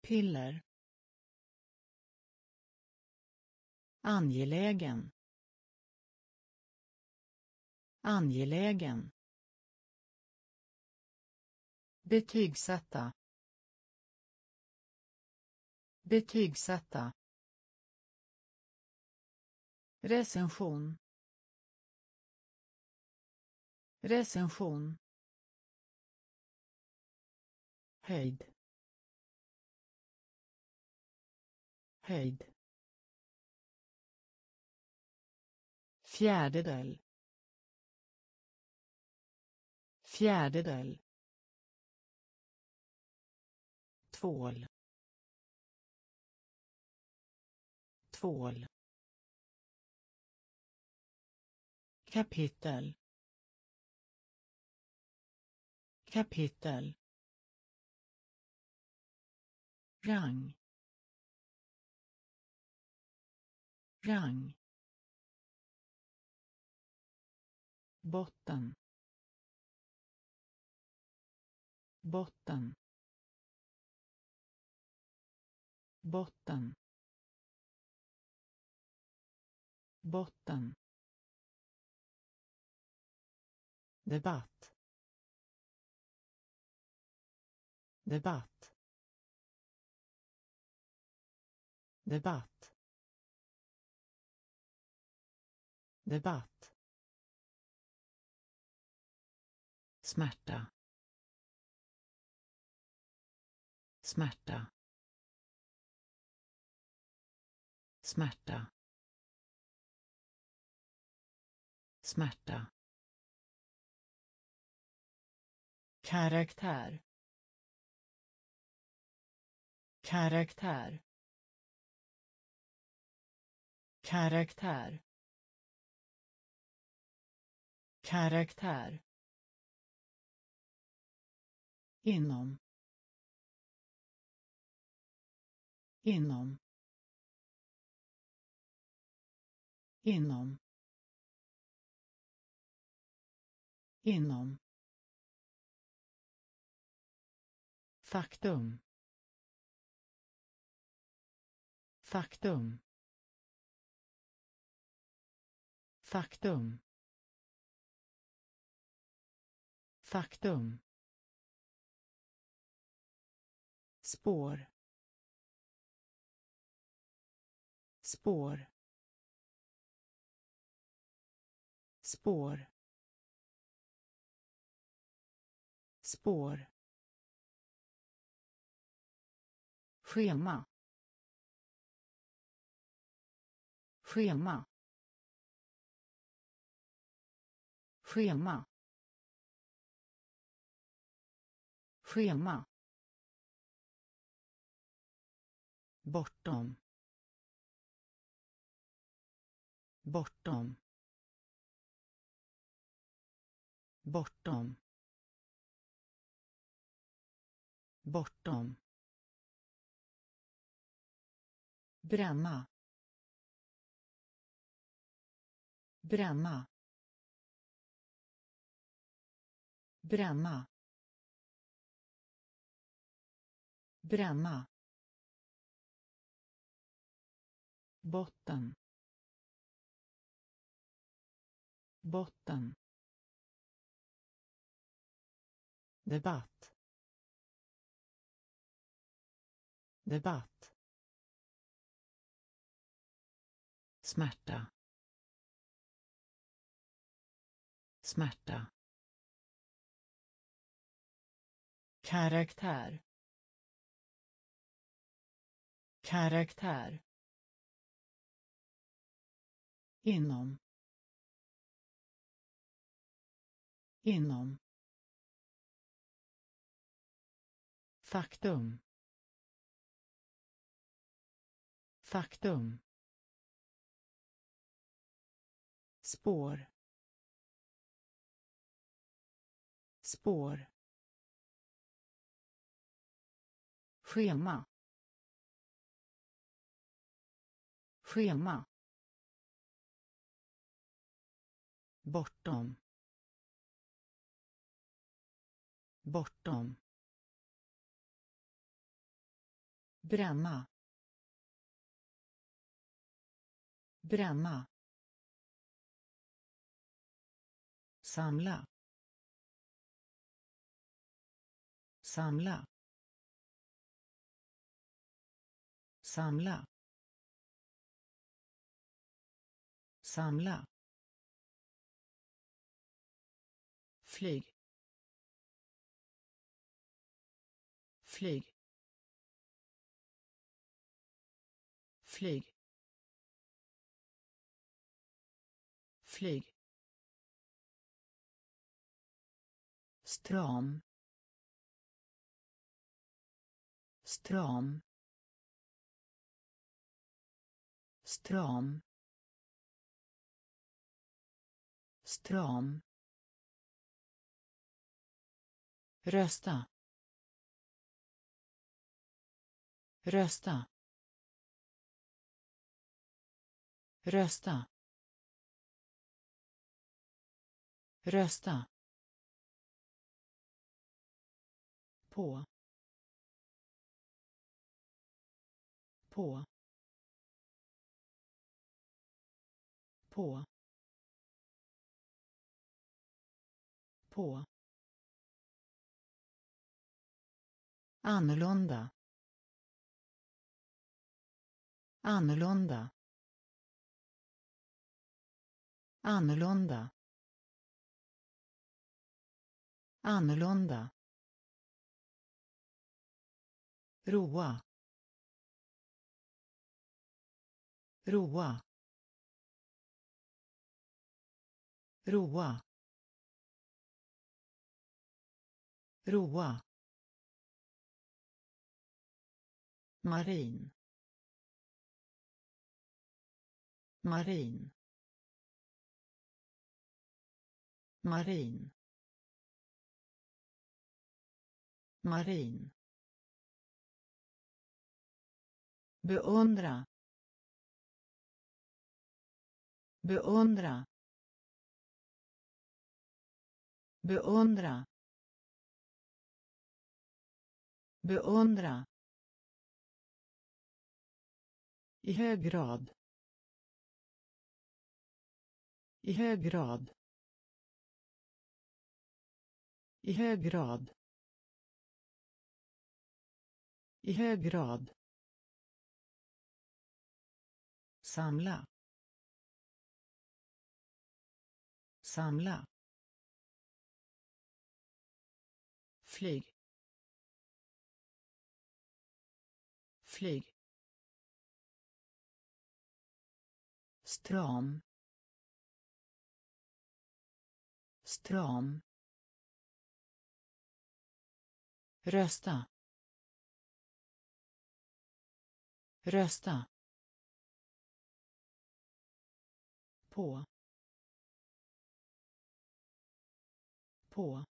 Piller. Angelägen. Angelägen betygsätta. Betygsätta. Recension. Recension. Höjd. Höjd. Fjärdedel. Fjärdedel. Tvål. Tvål. Kapitel. Kapitel. Rang. Rang. Botten. Botten. Botten. Botten. Debatt. Debatt. Debatt. Debatt. Smärta. Smärta. Smärta. Smärta. Karaktär. Karaktär. Karaktär. Karaktär. Inom. Inom. Inom. Inom. Faktum. Faktum. Faktum. Faktum. Spår. Spår. Spår. Spår. Schema. Schema. Schema. Schema. Bortom. Bortom. Bortom. Bortom. Bränna. Bränna. Bränna. Bränna. Botten. Botten. Debatt. Debatt. Smärta. Smärta. Karaktär. Karaktär. Inom. Inom faktum. Faktum. Spår. Spår. Schema. Schema. Bortom. Bortom. Bränna. Bränna. Samla. Samla. Samla. Samla. Flyg. Flyg. Flyg. Flyg. Stram. Stram. Stram. Stram. Rösta. Rösta. Rösta. Rösta. På. På. På. På. Annorlunda. Annorlunda. Annorlunda. Annorlunda. Roa. Roa. Roa. Roa. Marin. Marin. Marin. Marin. Beundra. Beundra. Beundra. Beundra. I hög grad. I hög grad i hög grad. I hög grad. Samla. Samla. Flyg. Flyg. Stram. Stram. Rösta. Rösta. På. På.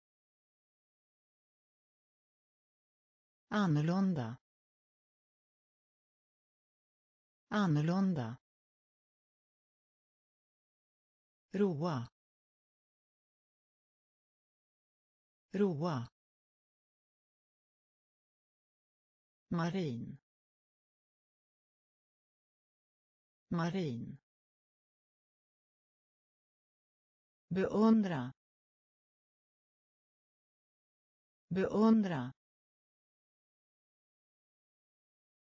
Annorlunda. Annorlunda. Roa. Roa. Marin. Marin. Beundra. Beundra.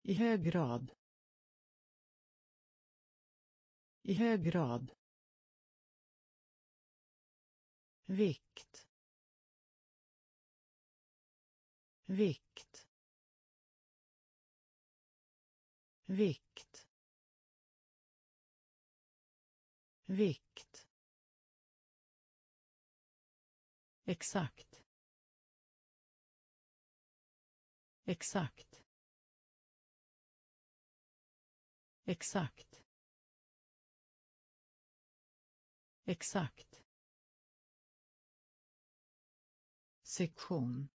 I hög grad. I hög grad. Vikt. Vikt. Vikt. Vikt. Exakt. Exakt. Exakt. Exakt. Sektion.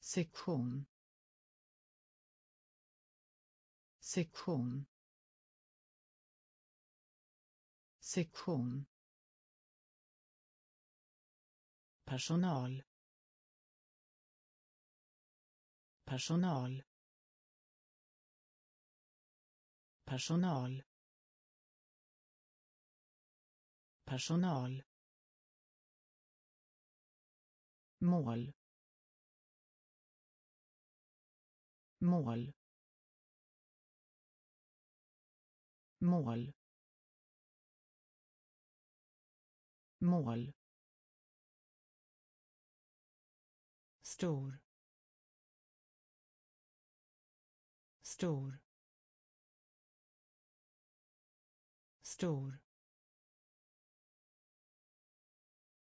Sektion. Sektion. Sektion. Personal. Personal. Personal. Personal. Mål. Mål. Mål. Mål. Stor. Stor. Stor.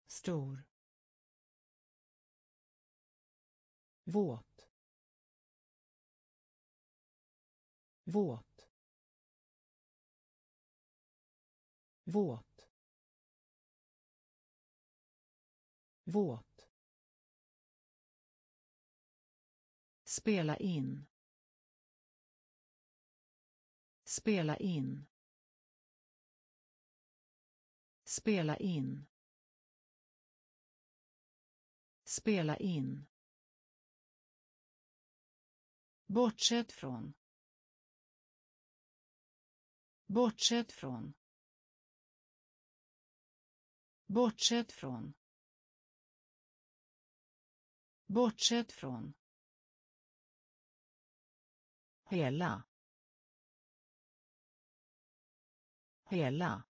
Stor. Våt. Våt. Våt. Våt. Spela in. Spela in. Spela in. Spela in. Bortsett från. Bortsett från. Bortsett från. Bortsett från. Hela. Hela.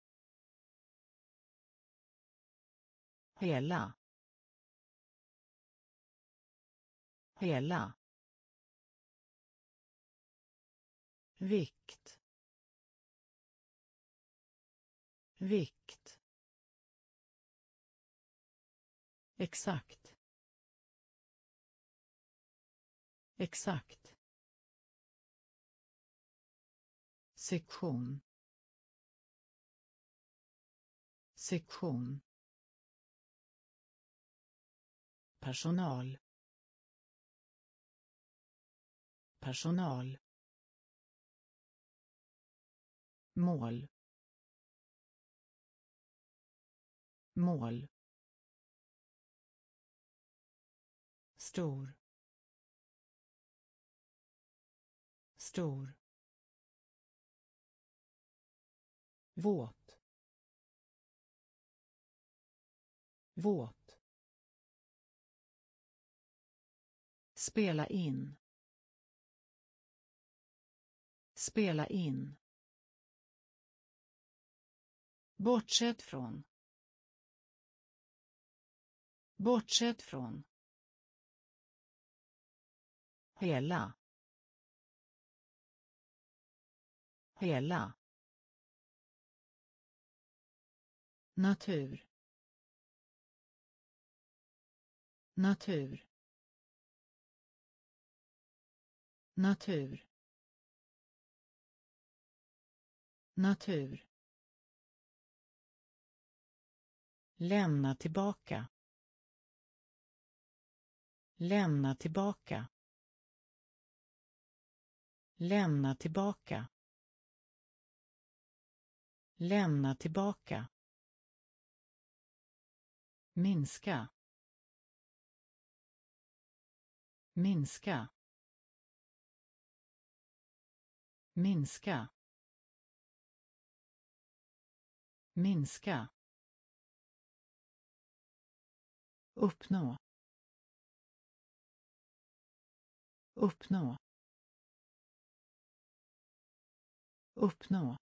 Hela. Hela. vikt vikt exakt. Exakt. Sektion. Sektion. Personal. Personal. Mål. Mål. Stor. Stor. Våt. Våt. Spela in. Spela in. Bortsett från. Bortsett från. Hela. Hela. natur. Natur. Natur. Natur. Lämna tillbaka. Lämna tillbaka lämna tillbaka. Lämna tillbaka. Minska. Minska. Minska. Minska. Uppnå. Uppnå. Uppnå.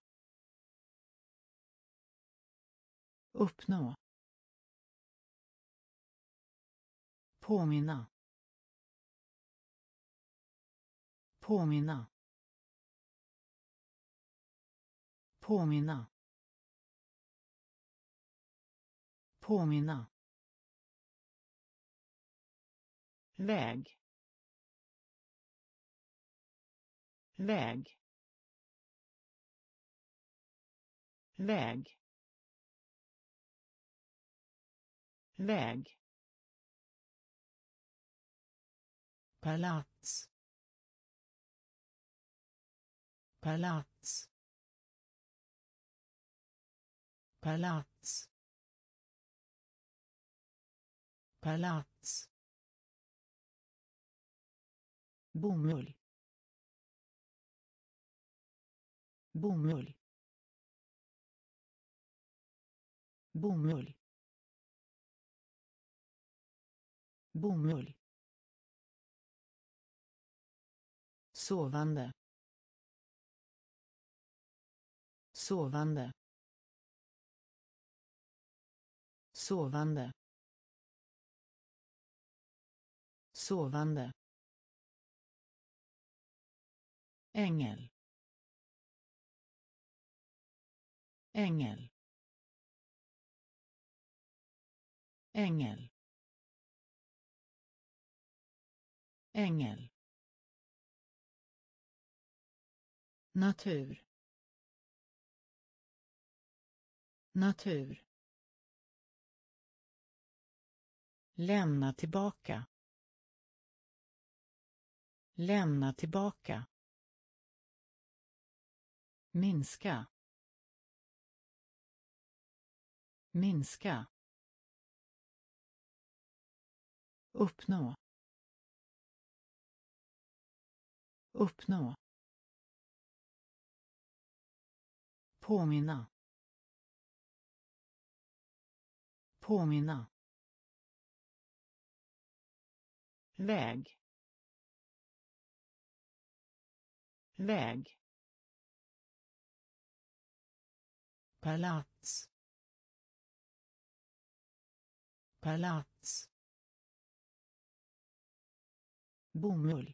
Uppnå. Påminna. Påminna. Påminna. Påminna. Väg. Väg. Väg. Väg. Palats. Palats. Palats. Palats. Bomull. Bomull. Bomull. Bomull. Sovande. Sovande. Sovande. Sovande. Ängel. Ängel. Ängel ängel natur. Natur. Lämna tillbaka. Lämna tillbaka. Minska. Minska. Uppnå uppnå påminna påminna väg väg palats palats. Bomull.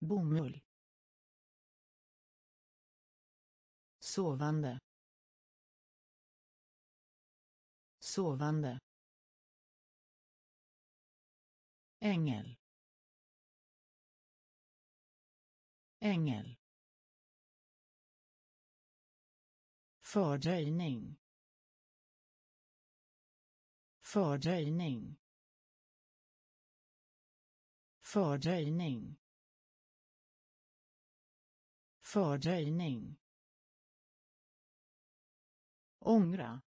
Bomull. Sovande. Sovande. Ängel. Ängel. Fördröjning. Fördröjning fördröjning. Fördröjning. Ångra.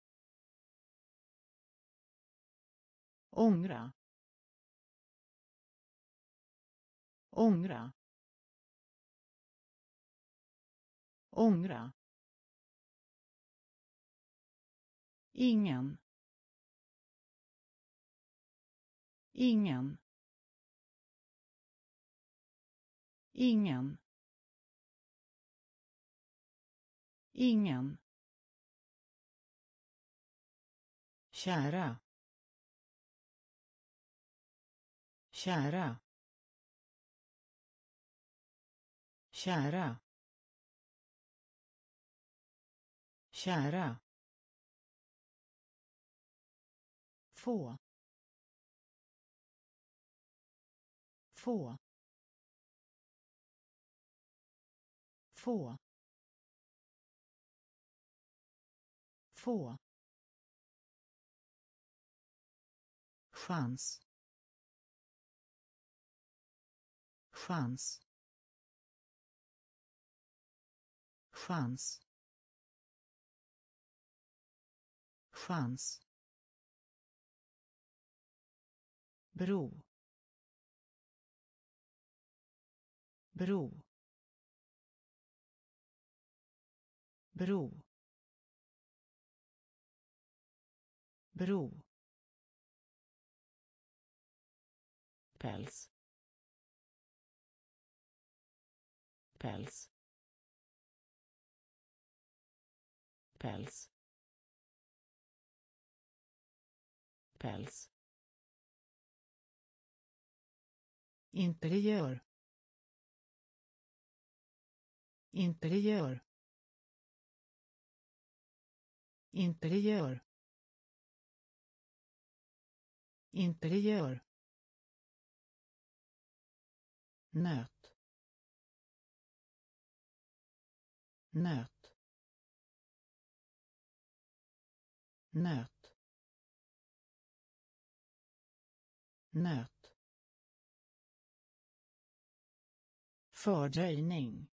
Ångra. Ångra. Ångra. Ingen. Ingen. Ingen. Ingen. Kära. Kära. Kära. Kära. Få. Få. Få. Få. Chans. Chans. Chans. Chans. Bro. Bro. Bro. Bro. Päls. Päls. Päls. Päls. Interiör. Interiör. Interiör. Interiör. Nöt. Nöt. Nöt. Nöt. Fördröjning.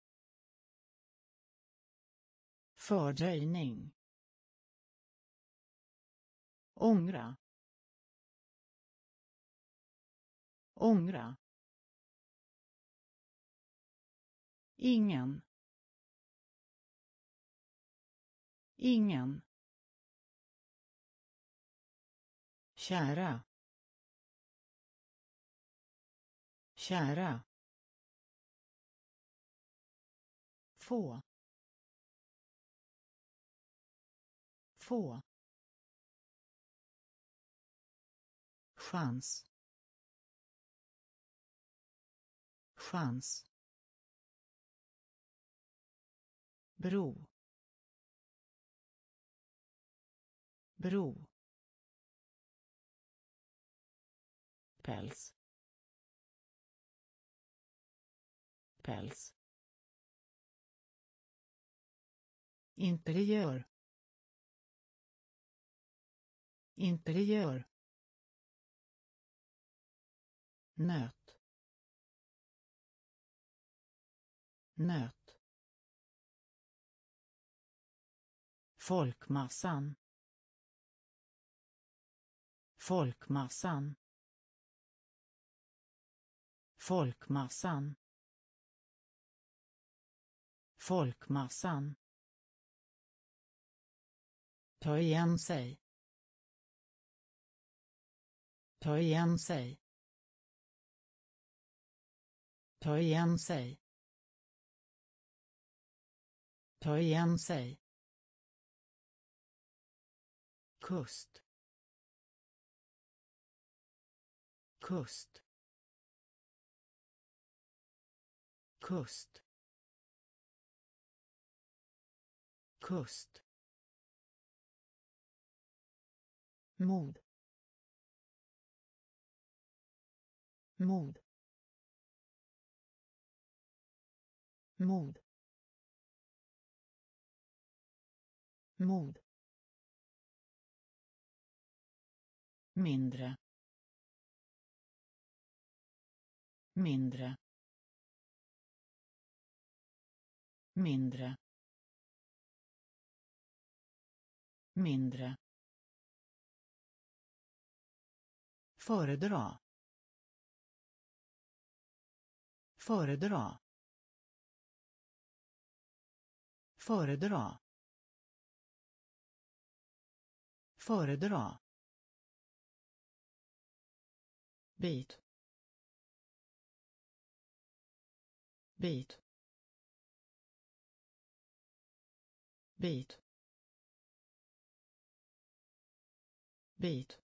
Fördröjning ångra. Ångra. Ingen. Ingen. Kära. Kära. Få. Få. Chans. Chans. Bro. Bro. Päls. Päls. Interiör. Interiör. Nöt. Nöt. Folkmassan. Folkmassan. Folkmassan. Folkmassan. Ta igen sig. Ta igen sig ta igen sig. Ta igen sig. Kust. Kust. Kust. Kust. Mod. Mod. Mod. Mod. Mindre. Mindre. Mindre. Mindre. Föredra. Föredra. Föredra. Föredra. Bit bit bit bit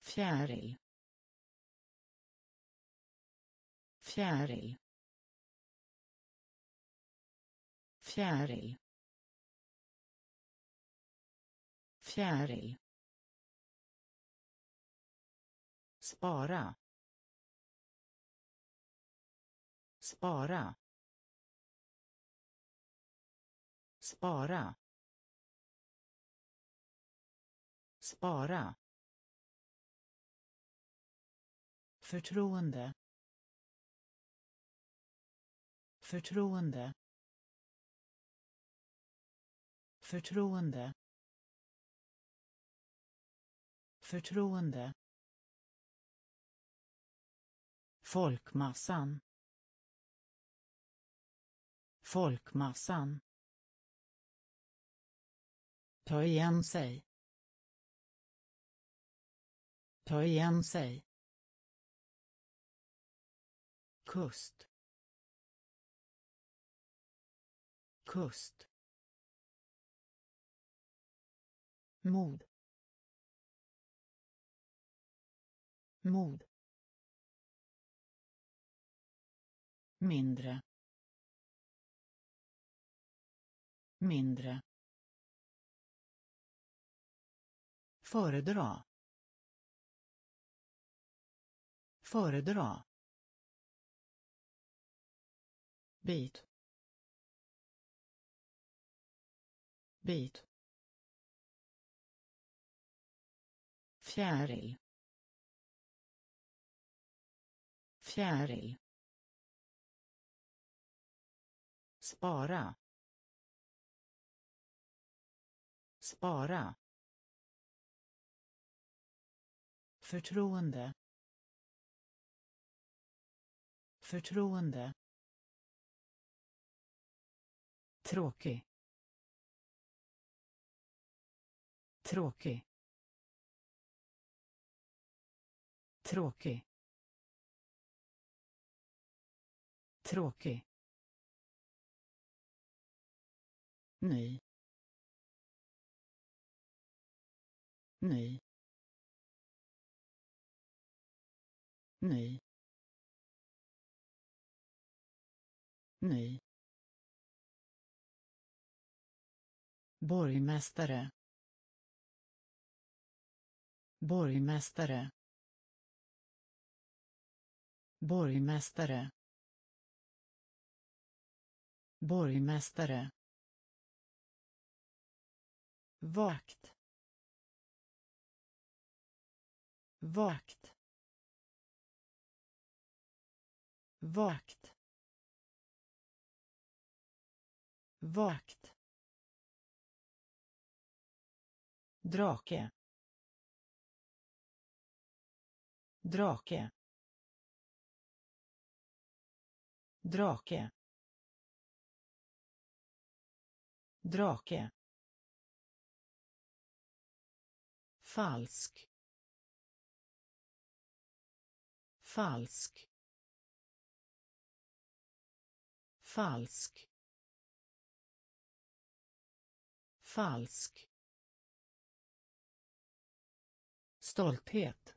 fjäril. Fjäril. Fjäril. Fjäril. Spara. Spara. Spara. Spara. Förtroende. Förtroende. Förtroende. Förtroende. Folkmassan. Folkmassan. Ta igen sig. Ta igen sig. Kust. Kust. Mod. Mod. Mindre. Mindre. Föredra. Föredra. Bit bit fjäril. Fjäril. Spara. Spara. Förtroende. Förtroende. Tråkig. Tråkig. Tråkig. Tråkig. Ny. Ny. Ny. Ny. Borgmästare. Borgmästare borgmästare borgmästare vakt vakt vakt vakt. Drake drake. Drake. Drake. Falsk. Falsk. Falsk. Falsk. Stolthet.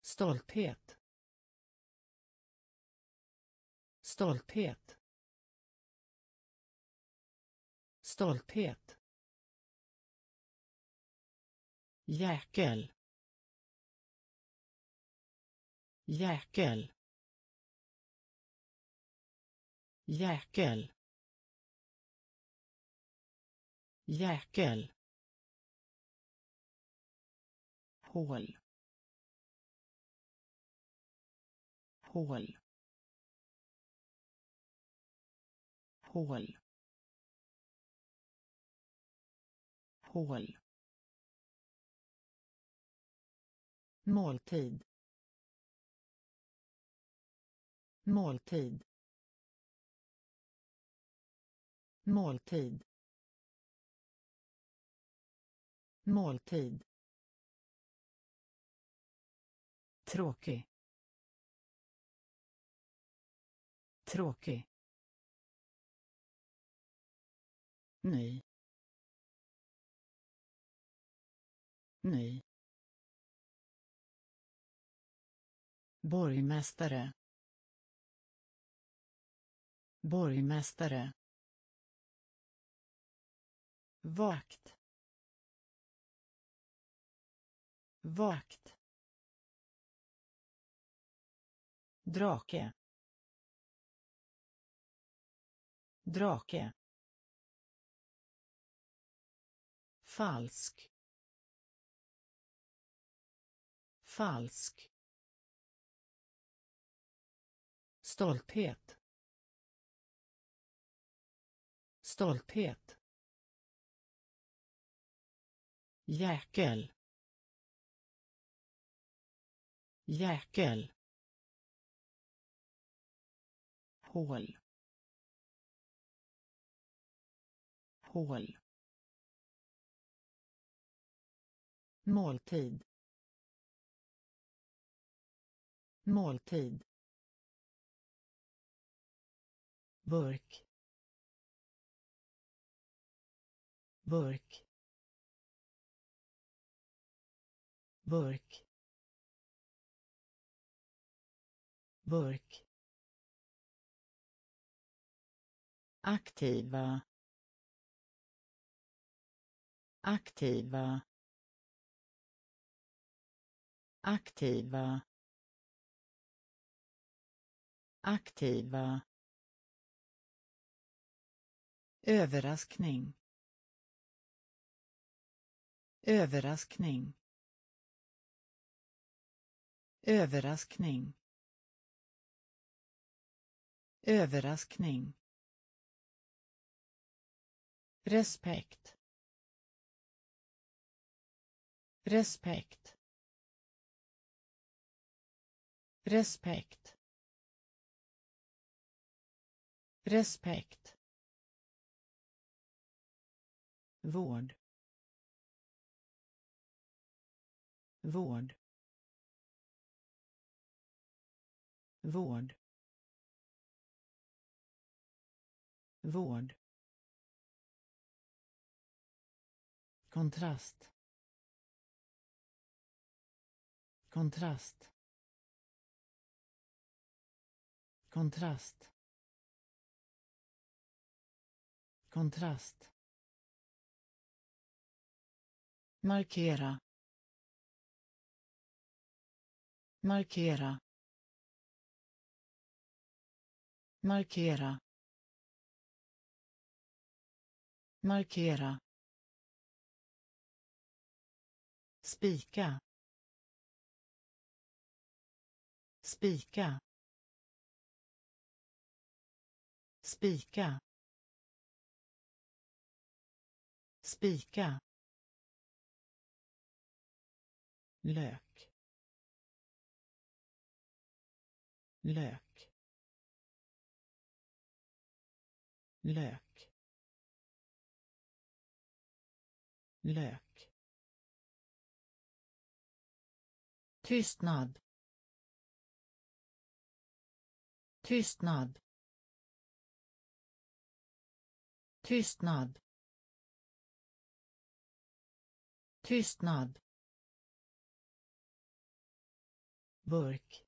Stolthet. Stolthet. Stolthet. Jäkel. Jäkel. Jäkel. Jäkel. Hål. Hål. Hål. Hål. Måltid. Måltid. Måltid. Måltid. Tråkig. Tråkig. Ny ny borgmästare. Borgmästare. Vakt. Vakt. Drake. Drake. Falsk. Falsk. Stolthet. Stolthet. Jäkel. Jäkel. Hål. Hål. Måltid. Måltid. Burk. Burk. Burk. Burk. Aktiva. Aktiva aktiva aktiva överraskning överraskning överraskning överraskning. Respekt. Respekt. Respekt. Respekt. Vård. Vård. Vård. Vård. Kontrast. Kontrast. Kontrast. Kontrast. Markera. Markera. Markera. Markera. Spika. Spika. Spika. Spika. Lök. Lök. Lök. Lök. Tystnad. Tystnad. Tystnad. Tystnad. Burk.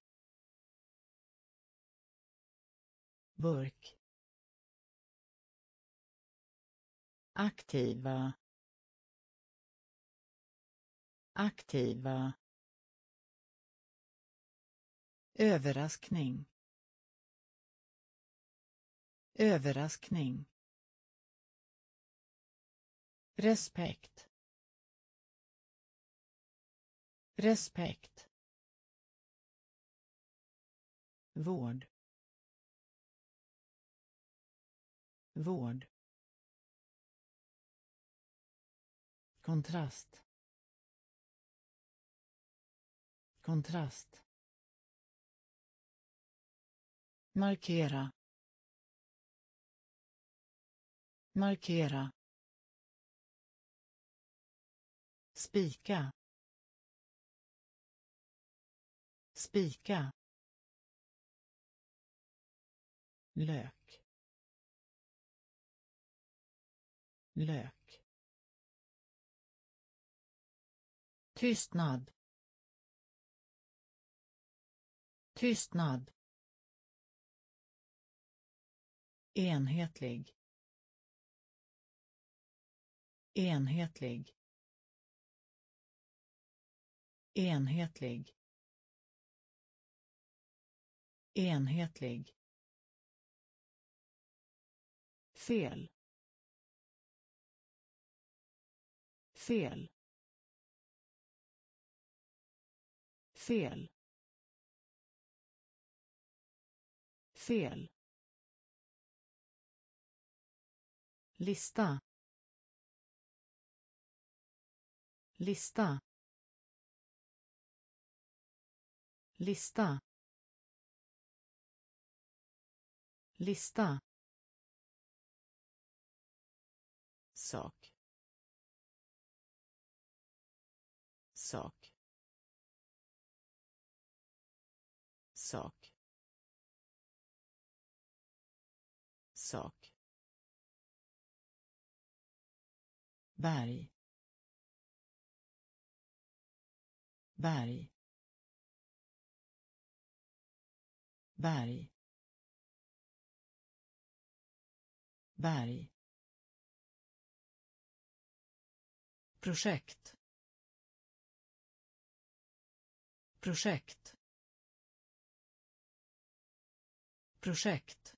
Burk. Aktiva. Aktiva. Överraskning. Överraskning respekt. Respekt. Vård. Vård. Kontrast. Kontrast. Markera. Markera. Spika. Spika. Lök. Lök. Tystnad. Tystnad. Enhetlig. Enhetlig enhetlig. Enhetlig. Fel. Fel. Fel. Fel. Lista. Lista. Lista. Lista. Sak. Sak. Sak. Sak. Berg. Berg. Berg. Berg. Projekt. Projekt. Projekt.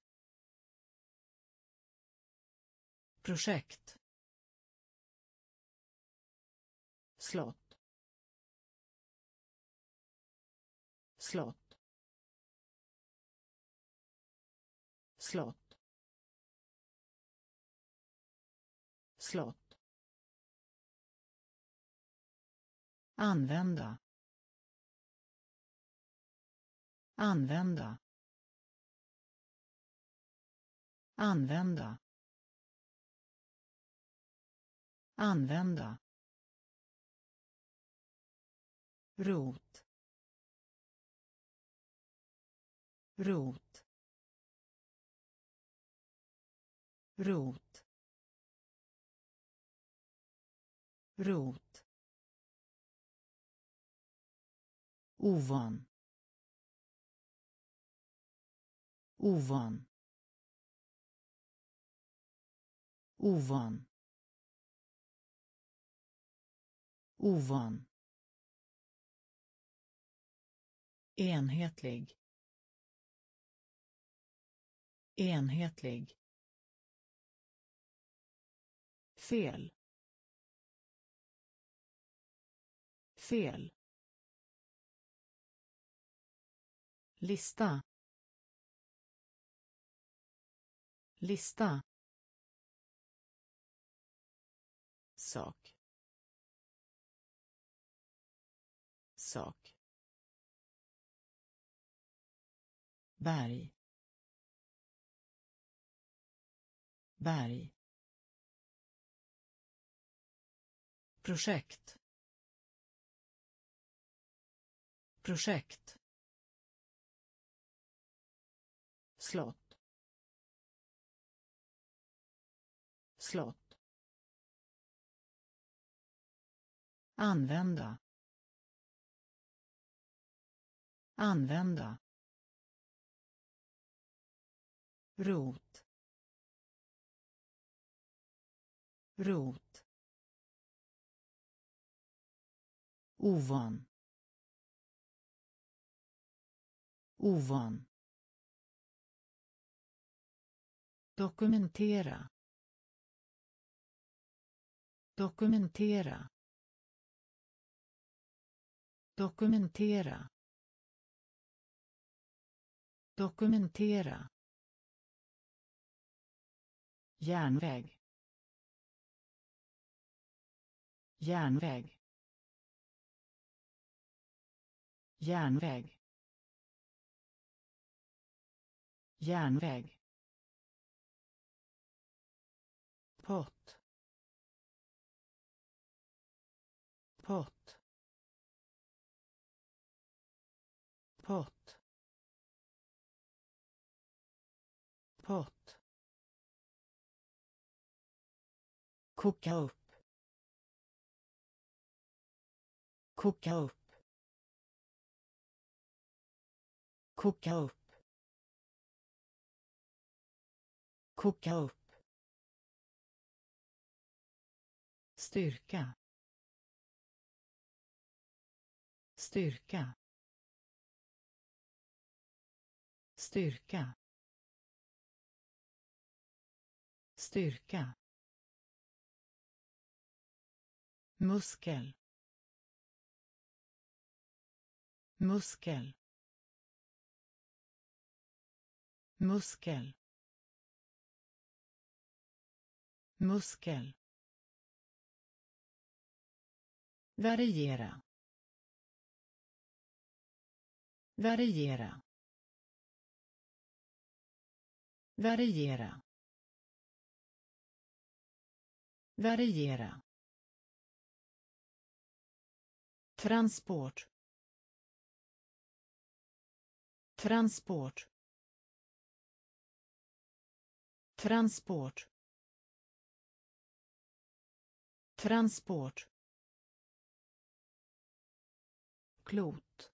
Projekt. Slott. Slott. Slott. Slott. Använda. Använda. Använda. Använda. Rot. Rot. Rot. Rot. Ovan. Ovan. Ovan. Ovan. Enhetlig. Enhetlig fel. Fel. Lista. Lista. Sak. Sak. Berg. Berg. Projekt. Projekt. Slott. Slott. Använda. Använda. Rot. Rot. Ovan. Ovan. Dokumentera. Dokumentera. Dokumentera. Dokumentera. Järnväg. Järnväg. Järnväg. Järnväg. Pott. Pott. Pott. Pott. Koka upp. Koka upp. Koka upp Koka upp. Styrka. Styrka. Styrka. Styrka. muskel muskel muskel. Muskel. Variera. Variera. Variera. Variera. Transport. Transport. Transport. Transport. Klot.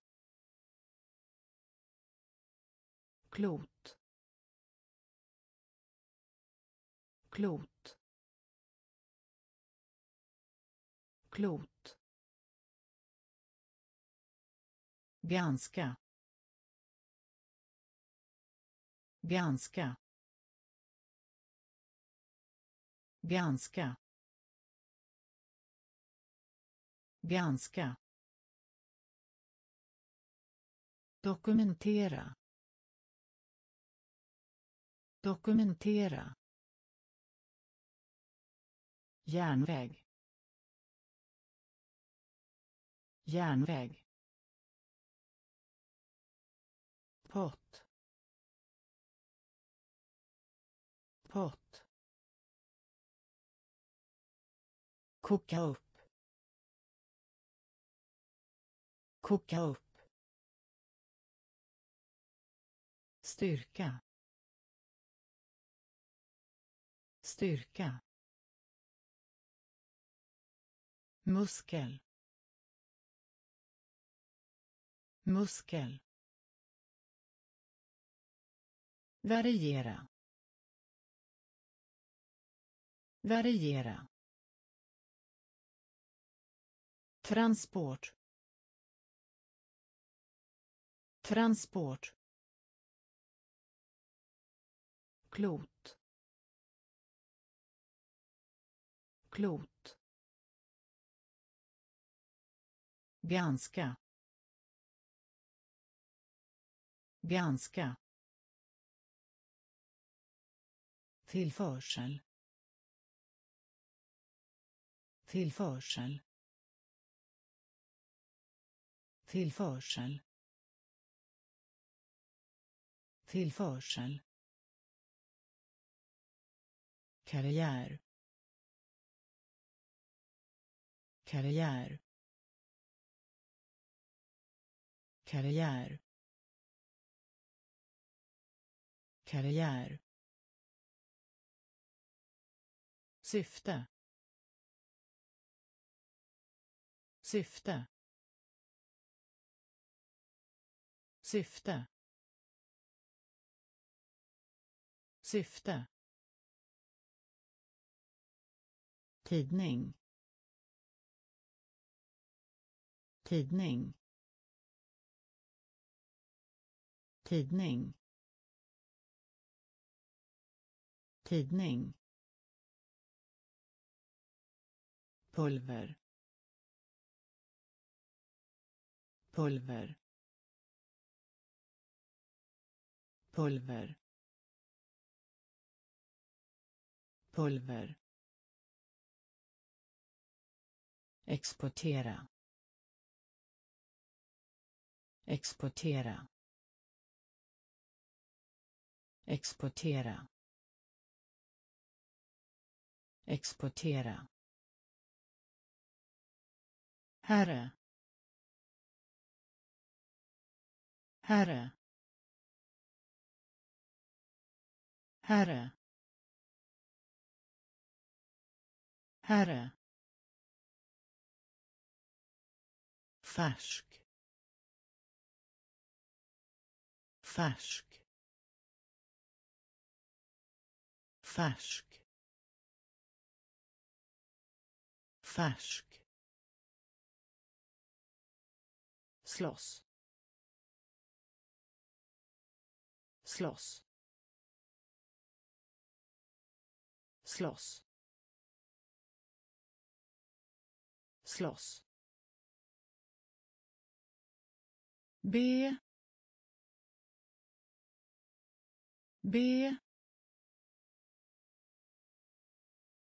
Klot. Klot. Klot. Ganska ganska ganska ganska dokumentera. Dokumentera. Järnväg. Järnväg. Pott. Pott. Koka upp. Koka upp. Styrka. Styrka. Muskel. Muskel. Variera. Variera. Transport. Transport. Klot. Klot. Ganska ganska tillförsel. Tillförsel tillförsel. Tillförsel. Karriär. Karriär. Karriär. Karriär. Syfte. Syfte. Syfte. Syfte. Tidning. Tidning. Tidning. Tidning. Pulver. Pulver. Pulver. Pulver. Exportera. Exportera. Exportera. Exportera. Herre. Herre. Herre. Herre. Färsk. Färsk. färsk färsk slåss slåss slåss. Slåss. B. B.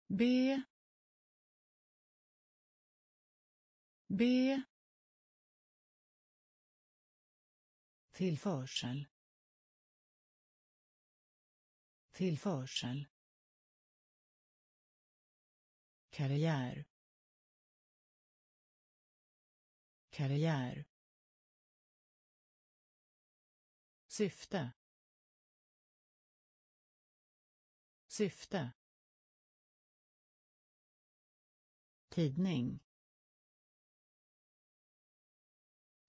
B. B. Tillförsel. Tillförsel karriär. Karriär. Syfte. Syfte. Tidning.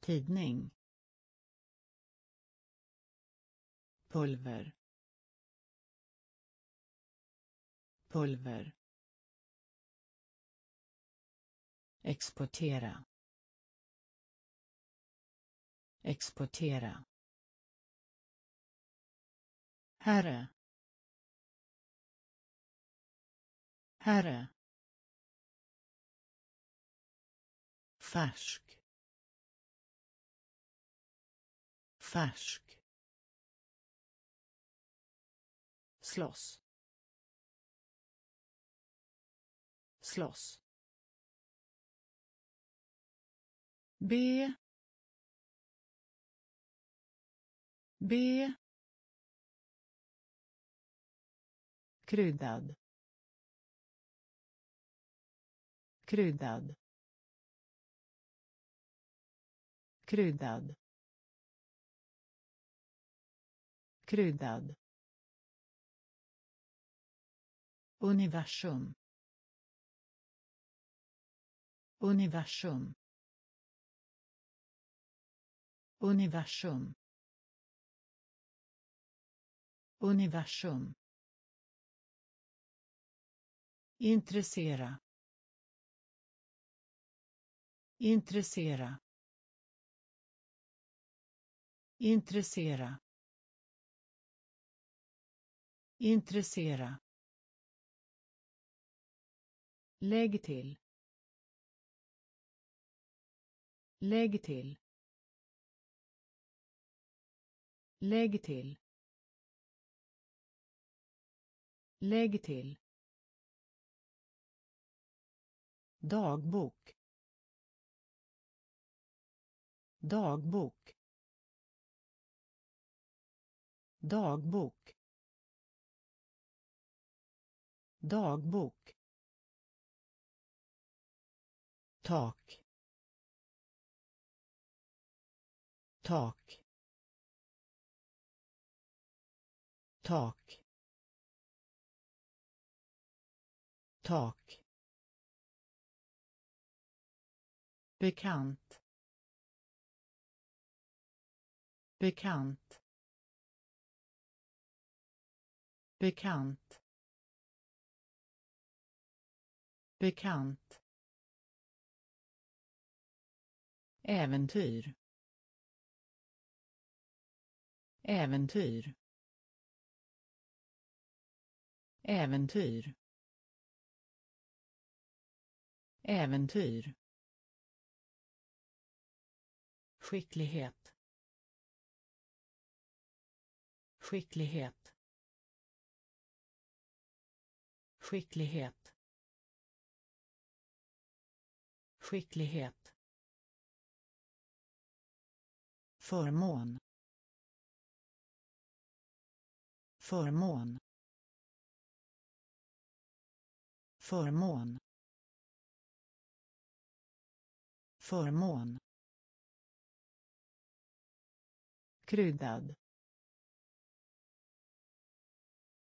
Tidning. Pulver. Pulver. Exportera. Exportera. Herre. Herre. Färsk. Färsk. Slåss. Slåss. B. B. Kryddad. Kryddad. Kryddad. Kryddad. Universum. Universum universum. Universum. Intressera. Intressera. Intressera. Intressera. Lägg till. Lägg till. Lägg till. Lägg till. Dagbok. Dagbok. Dagbok. Dagbok. Tak. Tak. Tak. Tak. Bekant. Bekant. Bekant. Bekant. Äventyr. Äventyr. Äventyr. Äventyr. Skicklighet. Skicklighet. Skicklighet. Skicklighet. Förmån. Förmån. Förmån. Förmån. Kryddad.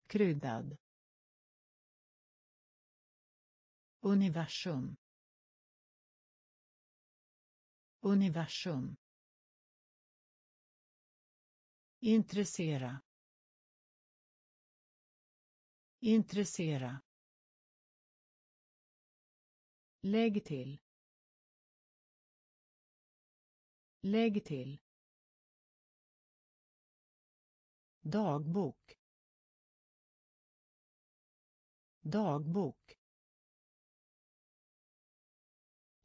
Kryddad. Universum. Universum. Intressera. Intressera. Lägg till. Lägg till. Dagbok. Dagbok.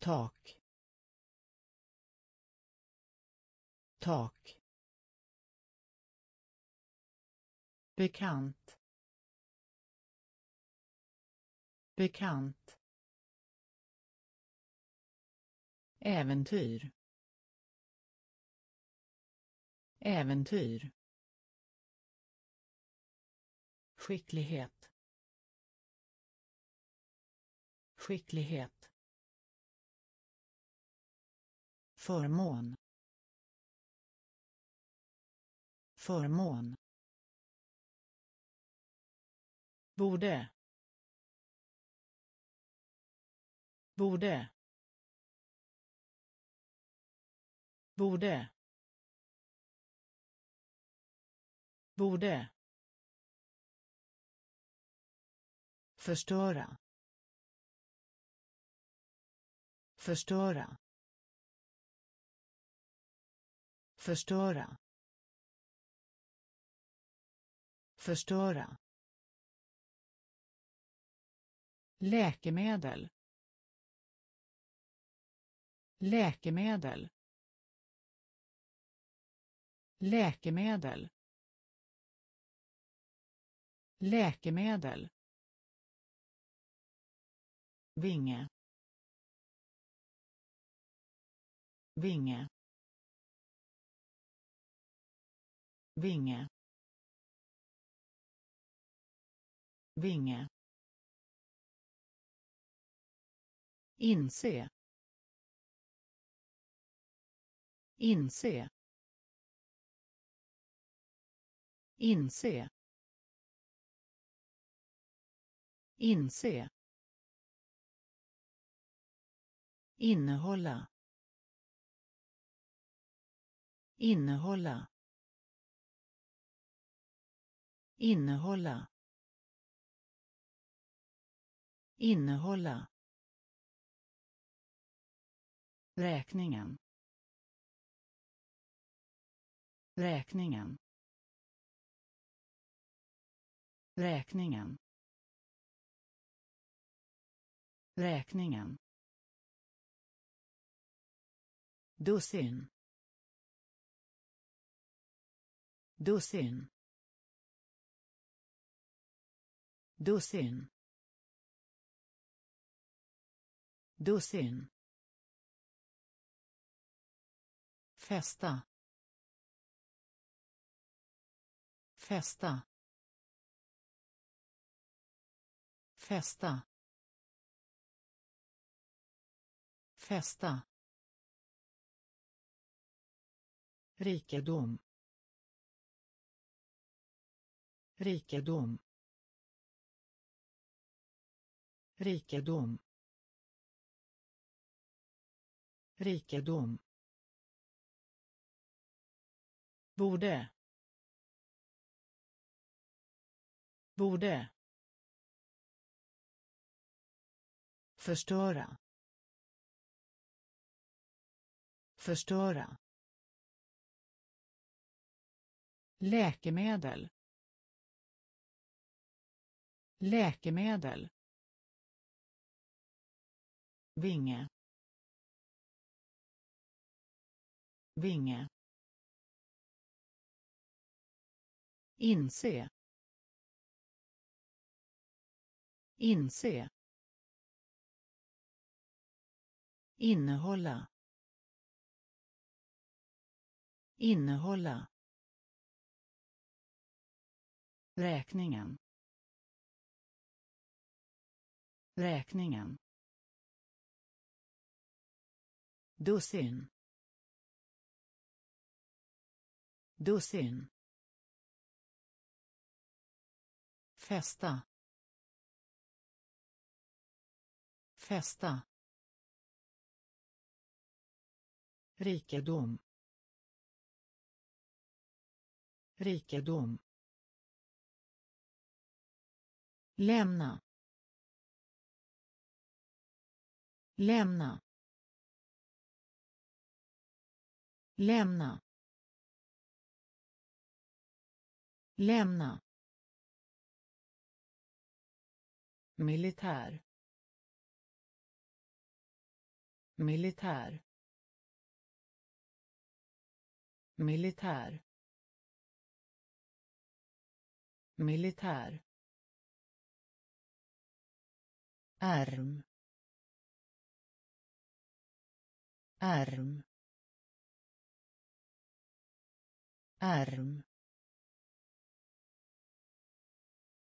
tak tak bekant bekant äventyr. Äventyr. Skicklighet. Skicklighet. Förmån. Förmån. Borde. Borde. Borde. Borde. Förstöra. Förstöra. Förstöra. Förstöra. Läkemedel. Läkemedel läkemedel. Läkemedel. Vinge. Vinge. Vinge. Vinge. Inse. Inse. Inse. Inse. Innehålla. Innehålla. Innehålla. Innehålla. Räkningen. Räkningen. Räkningen. Räkningen. Dussin. Dussin. Dussin. Dussin. Fästa fästa fästa fästa rikedom. Rikedom. Rikedom. Rikedom. Borde. Borde. Förstöra förstöra läkemedel läkemedel vinge vinge inse inse. Innehålla. Innehålla. Räkningen. Räkningen. Dussin. Dussin. Fästa. Fästa. Rikedom. Rikedom. Lämna. Lämna. Lämna. Lämna. Militär. Militär. Militär. Militär. Arm. Arm. Arm.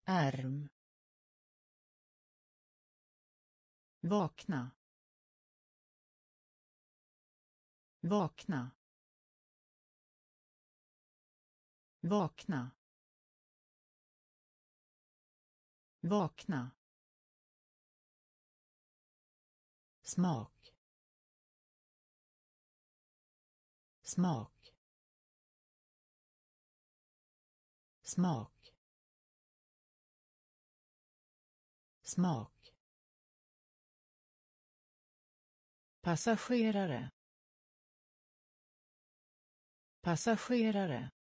Arm. Vakna. Vakna. Vakna. Vakna. Smak. Smak. Smak. Smak. Passagerare. Passagerare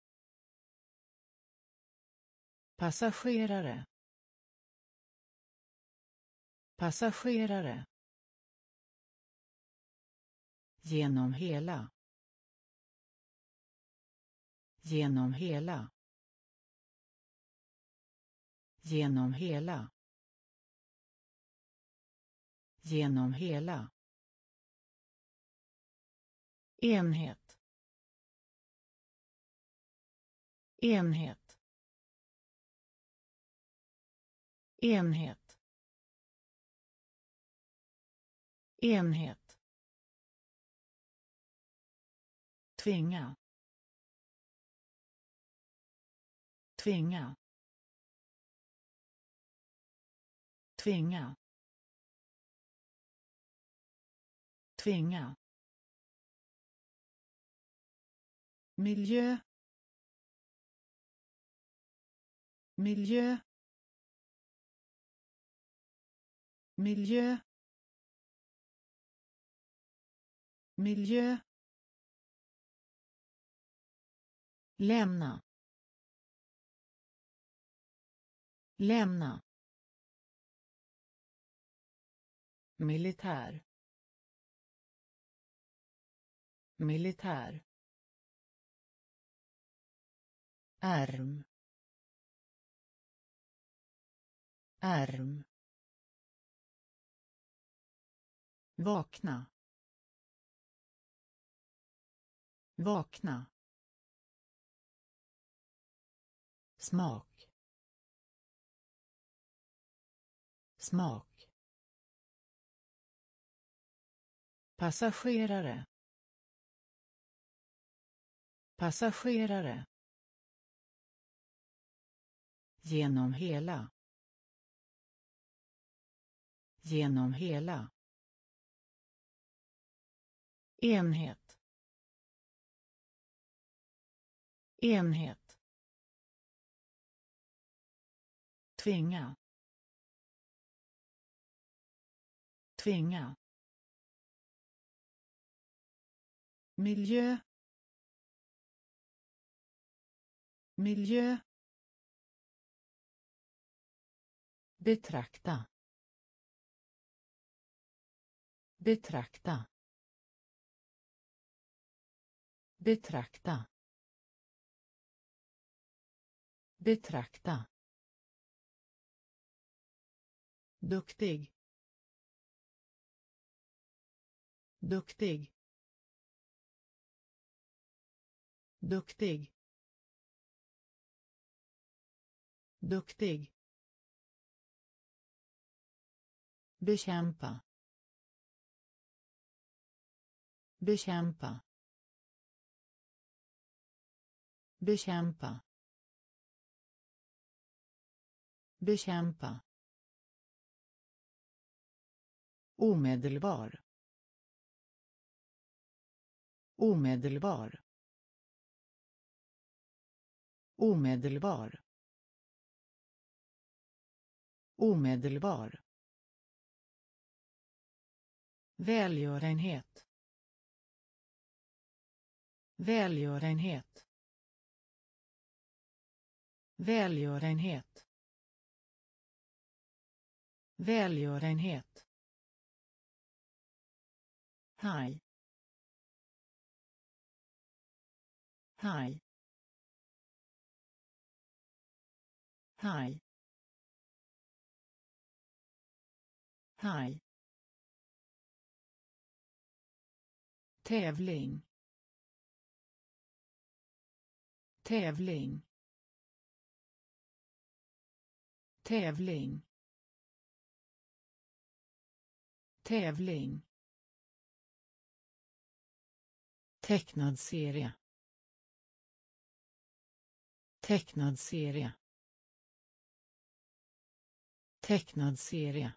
passagerare. Passagerare. Genom hela. Genom hela. Genom hela. Genom hela. Enhet. Enhet. Enhet. Enhet. Tvinga. Tvinga. Tvinga. Tvinga. Miljö. Miljö. Miljö. Miljö. Lämna. Lämna. Militär. Militär. Arm. Arm. Vakna. Vakna. Smak. Smak. Passagerare. Passagerare. Genom hela. Genom hela enhet. Enhet. Tvinga. Tvinga. Miljö. Miljö. Betrakta. Betrakta. Betrakta. Betrakta. Duktig. Duktig. Duktig. Duktig. Bekämpa. Bekämpa. Bekämpa. Bekämpa. Omedelbar. Omedelbar. Omedelbar. Omedelbar. Välgörenhet. Välgörenhet välgörenhet. Välgörenhet. Haj. Haj. Haj. Haj. Tävling. Tävling. Tävling. Tävling. Tecknad serie. Tecknad serie. Tecknad serie.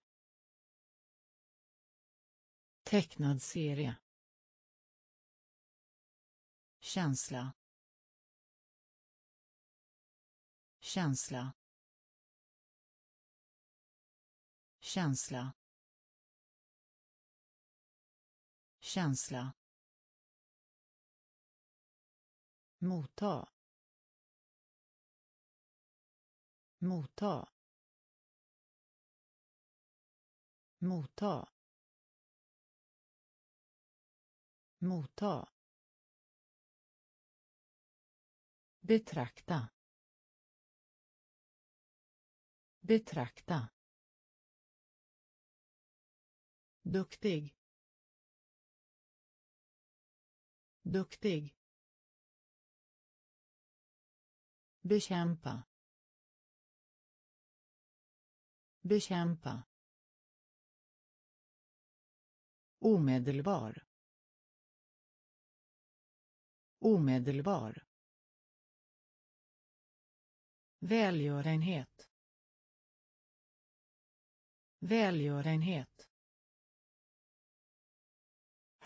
Tecknad serie. Känsla. Känsla. Känsla. Känsla. Motta. Motta. Motta. Motta. Betrakta. Betrakta. Duktig. Duktig. Bekämpa. Bekämpa. Omedelbar. Omedelbar. Välgörenhet. Välgörenhet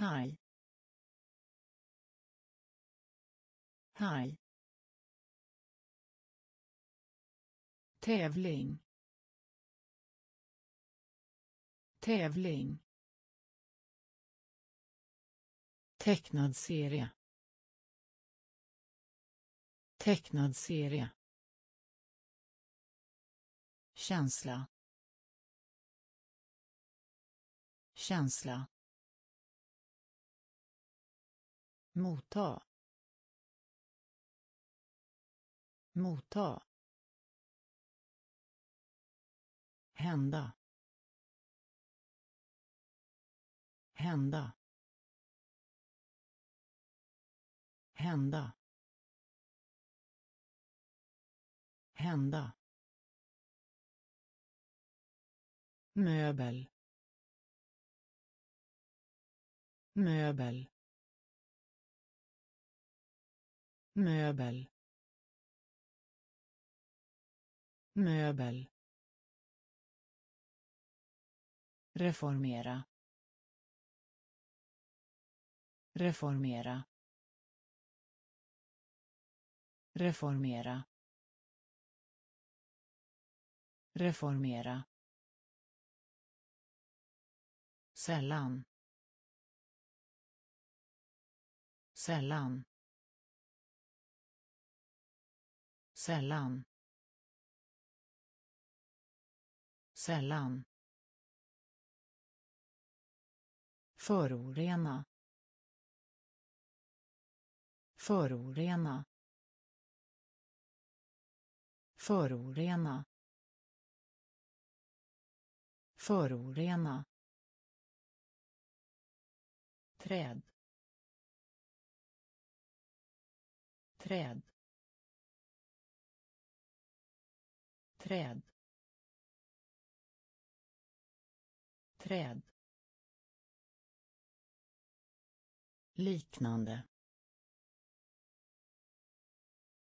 haj haj tävling. Tävling. Tecknad serie. Tecknad serie. Känsla. Känsla. Motta. Motta. Hända. Hända. Hända. Hända. Möbel. Möbel. Möbel. Möbel. Reformera. Reformera. Reformera. Reformera. Sällan. Sällan. Sällan. Sällan. Förorena. Förorena. Förorena. Förorena. Träd. Träd. Träd. Träd. Liknande.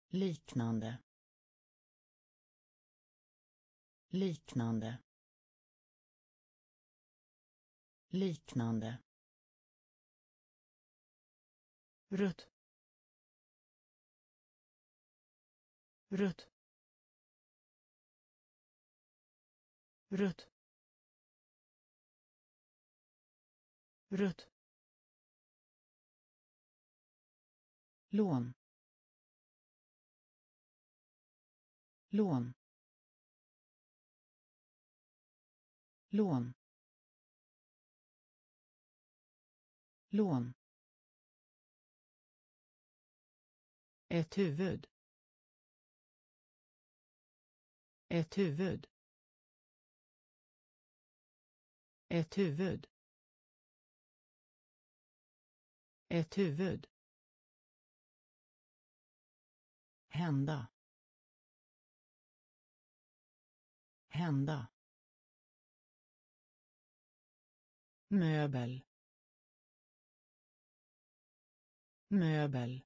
Liknande. Liknande. Liknande. Rött rött rött rött lån. Lån. Lån. Lån. Ett huvud. Ett huvud. Ett huvud. Ett huvud. Hända. Hända. Möbel. Möbel.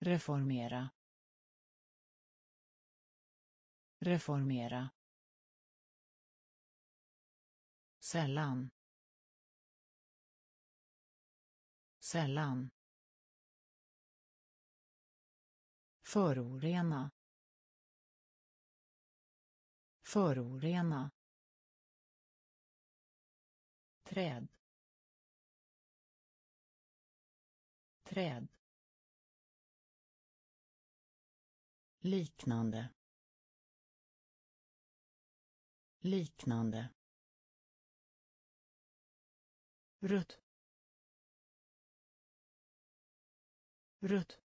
Reformera. Reformera. Sällan sällan Förorena. Förorena. Träd. Träd. Liknande. Liknande. Rött. Rött.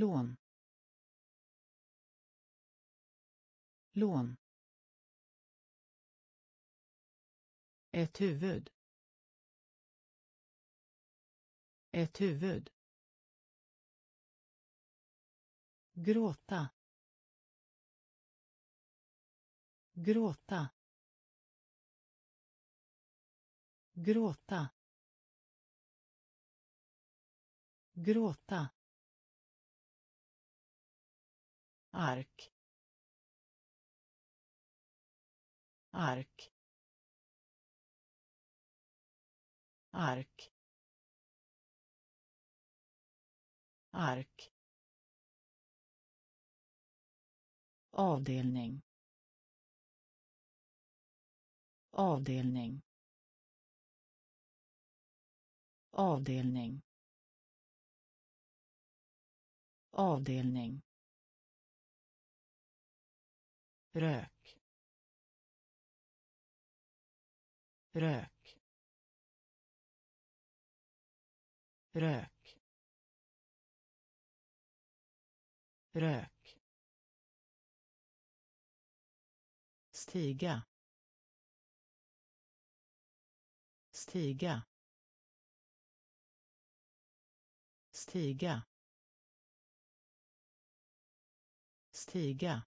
lån. Lån. Ett huvud. Ett huvud. Gråta. Gråta. Gråta. Gråta. Ark. Ark. Ark. Ark. Avdelning. Avdelning. Avdelning. Avdelning. Rök. Rök. Rök. Rök. Stiga. Stiga. Stiga. Stiga.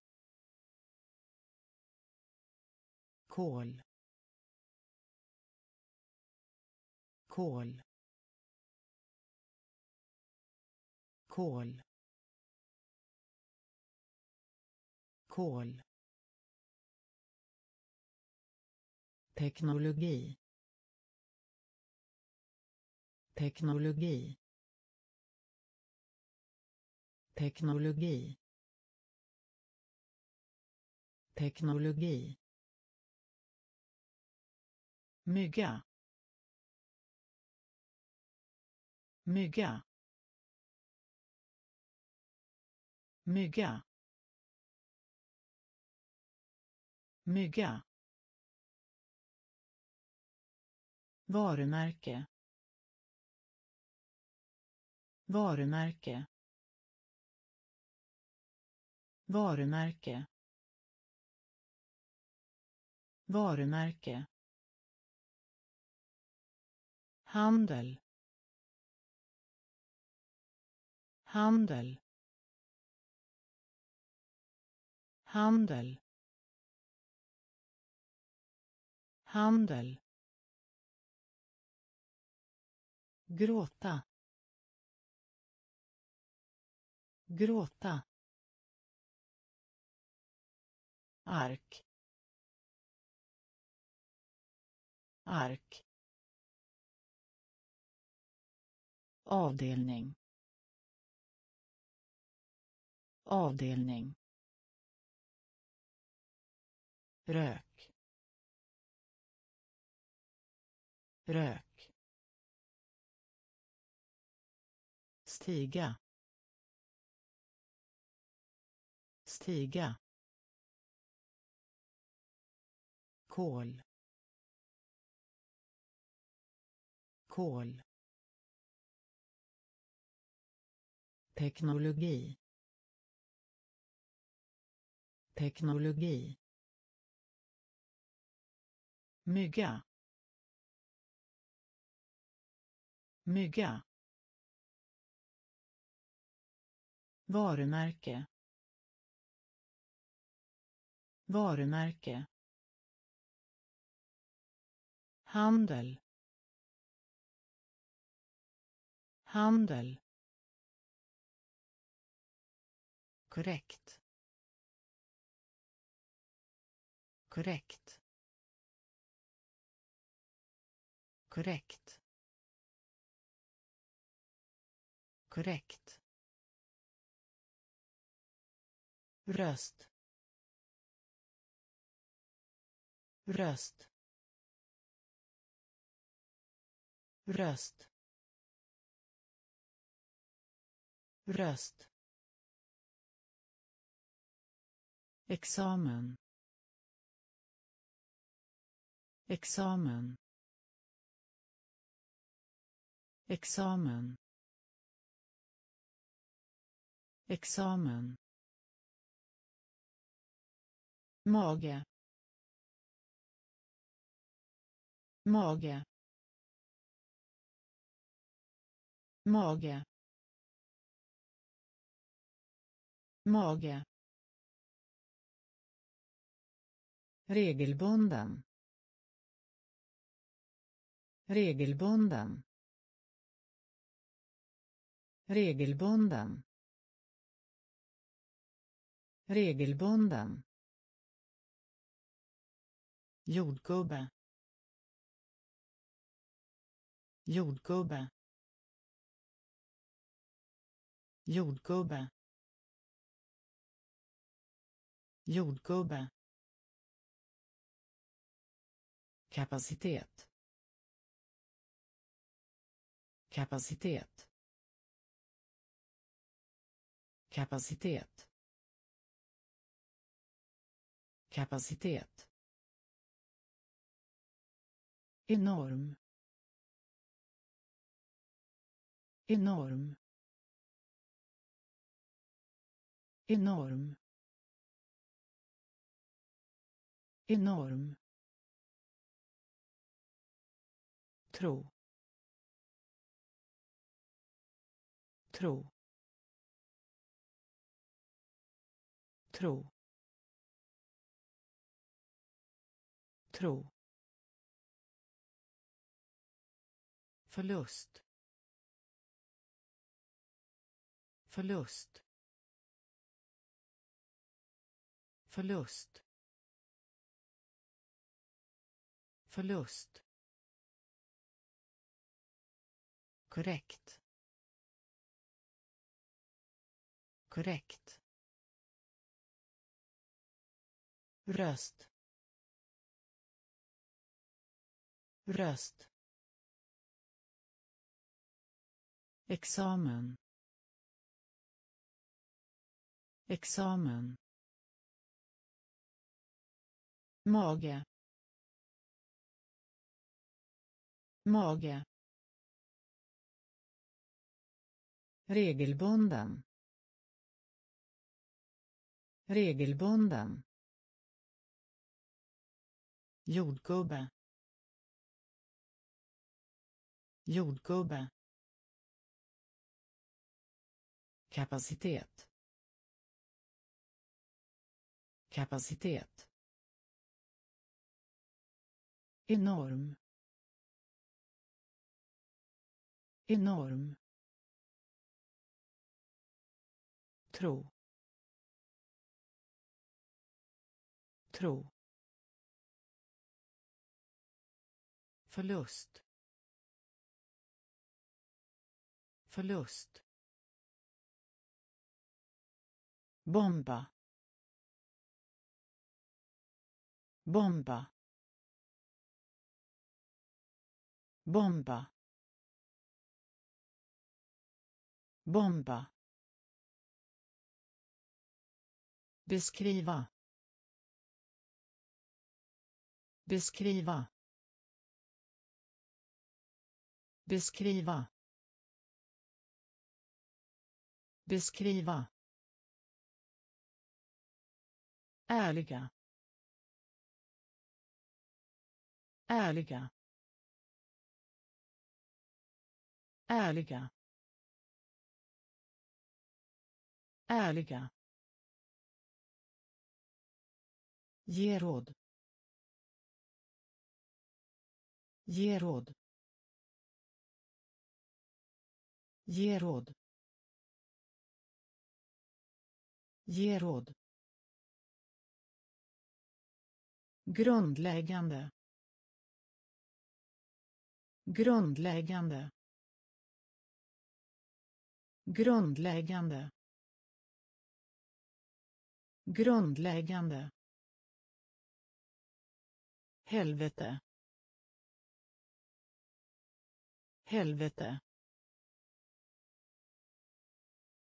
Kol. Kol. Kol. Kol. Teknologi. Teknologi teknologi. Teknologi. Mygga. Mygga. Mygga. Mygga. Varumärke. Varumärke varumärke. Varumärke. Handel. Handel. Handel. Handel. Gråta. Gråta. Ark. Ark. Avdelning. Avdelning. Rök. Rök. Stiga. Stiga. Kol. Kol. Teknologi. Teknologi. Mygga. Mygga. Varumärke. Varumärke handel. Handel. Korrekt. Korrekt. Korrekt. Korrekt. Röst. Röst. Röst. Röst. Examen. Examen. Examen. Examen. Mage. Mage. Mage. Mage. Regelbunden. Regelbunden. Regelbunden. Regelbunden. Jordgubbe. Jordgubbe. Jordgubbe. Jordgubbe. Kapacitet. Kapacitet. Kapacitet. Kapacitet. Enorm. Enorm. Enorm. Enorm. Tro. Tro. Tro. Tro. Förlust. Förlust. Förlust. Förlust. Korrekt. Korrekt. Röst. Röst. Examen. Examen mage. Mage. Regelbunden. Regelbunden. Jordgubbe. Jordgubbe. Kapacitet. Kapacitet enorm. Enorm. Tro. Tro. Förlust. Förlust. Bomba. Bomba. Bomba. Bomba. Beskriva. Beskriva. Beskriva. Beskriva. Ärliga. Ärliga. Ärliga ärliga Ge råd. Ge råd. Ge råd. Ge råd. Grundläggande. Grundläggande. Grundläggande. Grundläggande. Helvete. Helvete.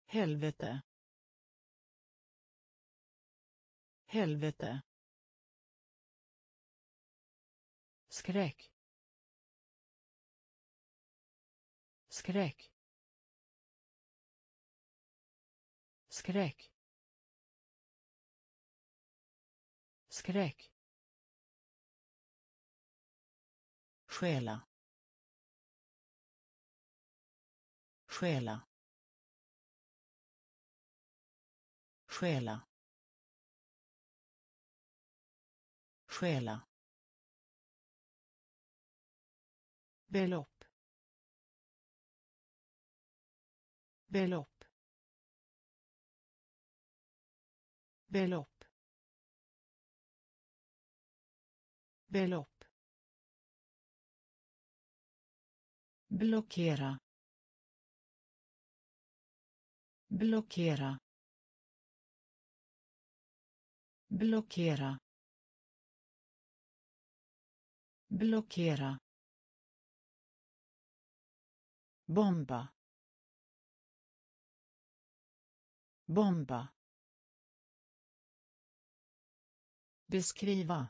Helvete. Helvete. skräck skräck skräck. Skräck. Stjäla. Stjäla. Stjäla. Stjäla. Belopp. Belopp. Belopp belopp blockera. Blockera. Blockera. Blockera. Bomba. Bomba beskriva.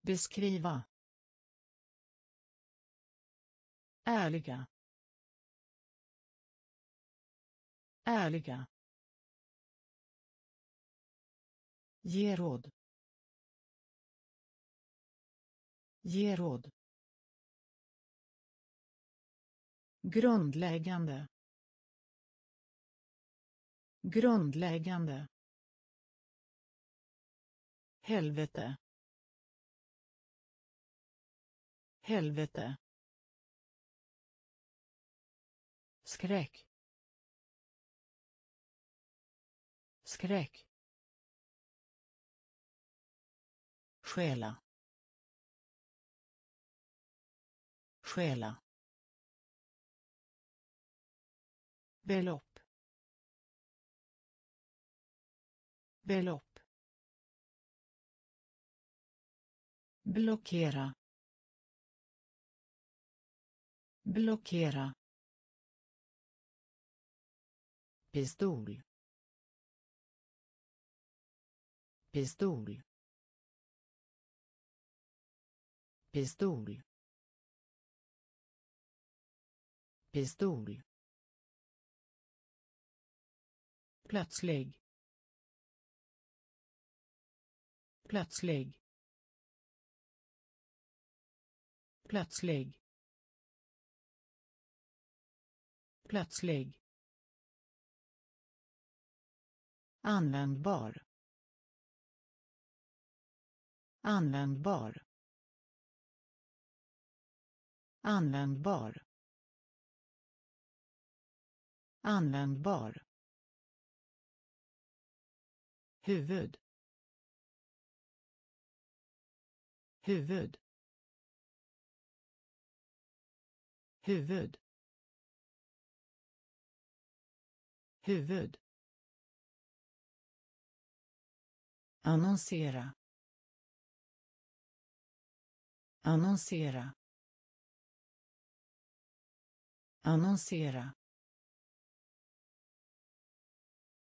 Beskriva. Ärliga. Ärliga. Ge råd. Ge råd. Grundläggande. Grundläggande helvete. Helvete. Skräck. Skräck. Stjäla. Stjäla. Belopp. Belopp. Blockera. Blockera. Pistol. Pistol. Pistol. Pistol. Plötslig. Plötslig. Plötslig. Plötslig. Användbar. Användbar. Användbar. Användbar. Huvud. Huvud. Huvud. Huvud. Annonsera. Annonsera. Annonsera.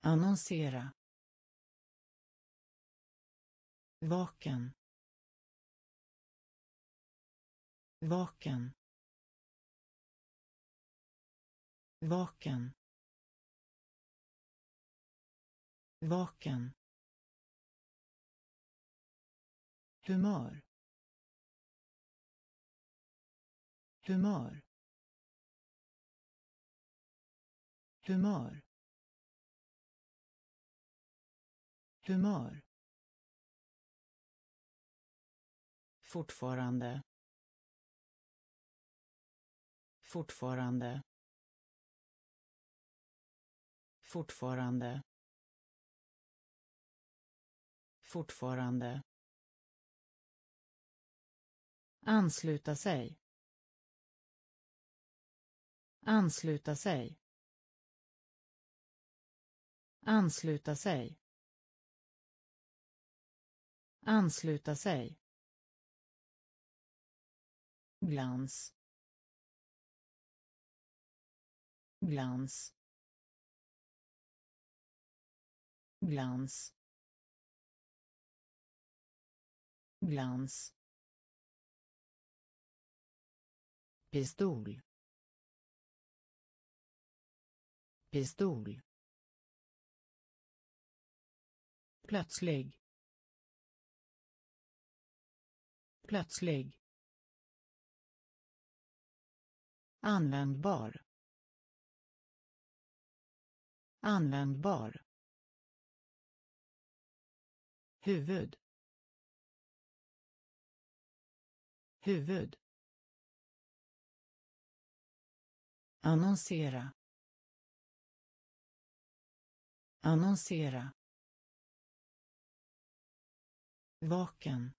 Annonsera. Vaken. Vaken. Vaken. Vaken. Humör. Humör. Humör. Humör. Fortfarande. Fortfarande fortfarande. Fortfarande. Ansluta sig. Ansluta sig. Ansluta sig. Ansluta sig. Glans. Glans. Glans. Glans. Pistol. Pistol. Plötslig. Plötslig. Användbar. Användbar huvud. Huvud. Annonsera. Annonsera. Vaken.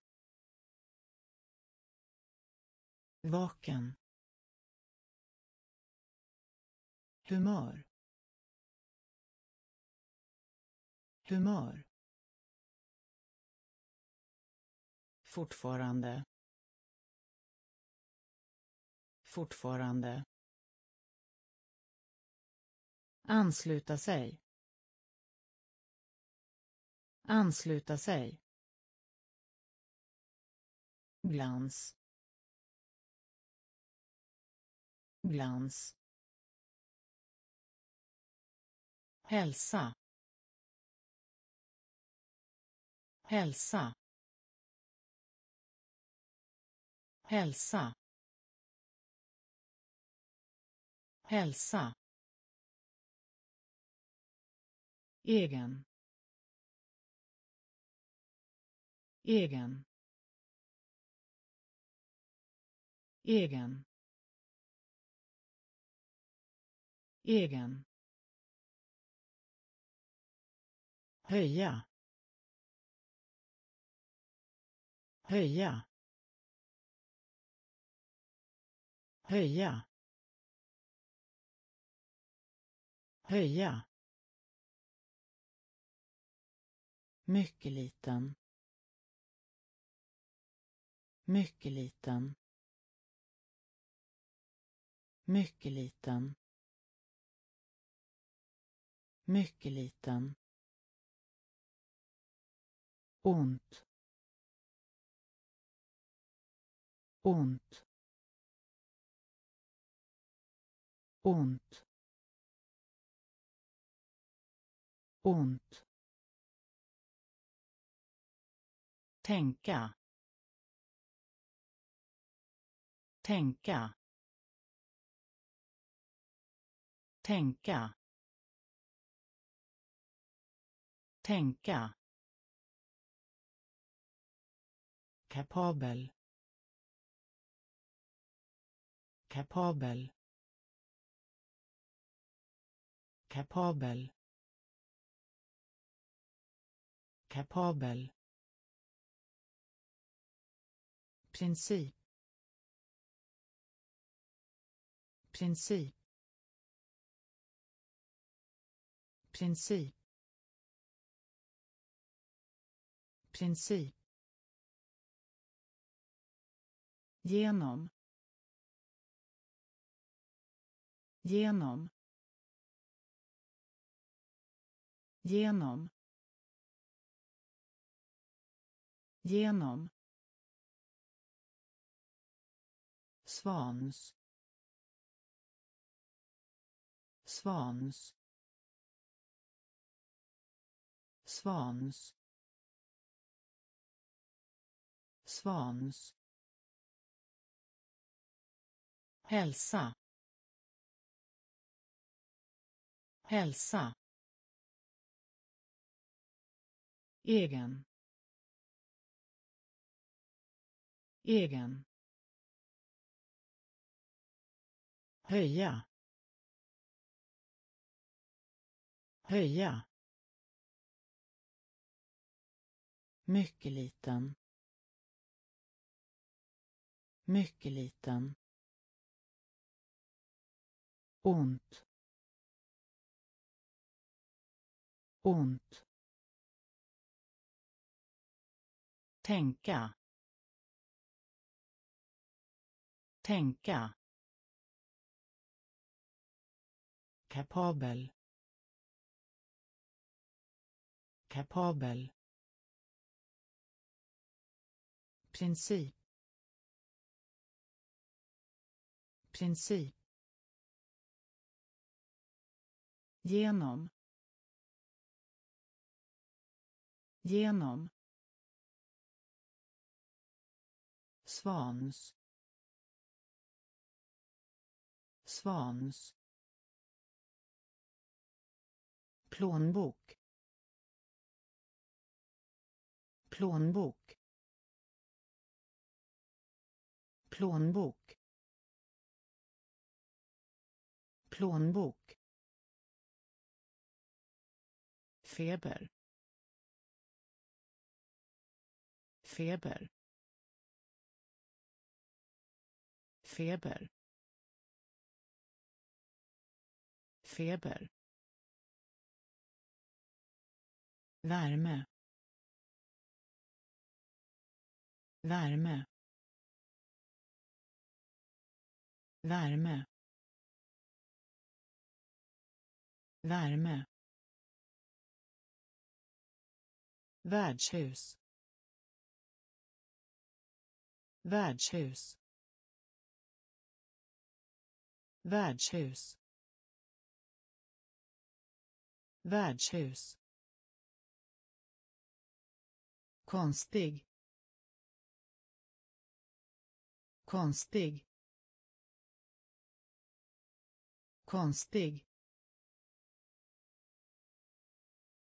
Vaken. Humör. Humör. Fortfarande. Fortfarande. Ansluta sig. Ansluta sig. Glans. Glans. Hälsa. Hälsa. Hälsa. Hälsa. Egen. Egen. Egen. Egen. Höja. Höja. Höja. Höja. Mycket liten. Mycket liten. Mycket liten. Mycket liten. Ont. Ont. Ont. ont. tänka. tänka. tänka. tänka. kapabel. kapabel. Kapabel. Kapabel. Princip. Princip. Princip. Princip. Genom. Genom. Genom. Genom. Svans. Svans. Svans. Svans. Hälsa. Hälsa. Egen. Egen. Höja. Höja. Mycket liten. Mycket liten. Ont. Ont. Tänka. Tänka. Kapabel. Kapabel. Princip. Princip. Genom. Genom. Svans. Svans. Plånbok. Plånbok. Plånbok. Plånbok. Feber. Feber. Feber. Feber. Värme. Värme. Värme. Värme. Värdshus. Värdshus värdshus. Värdshus. Konstig. Konstig. Konstig.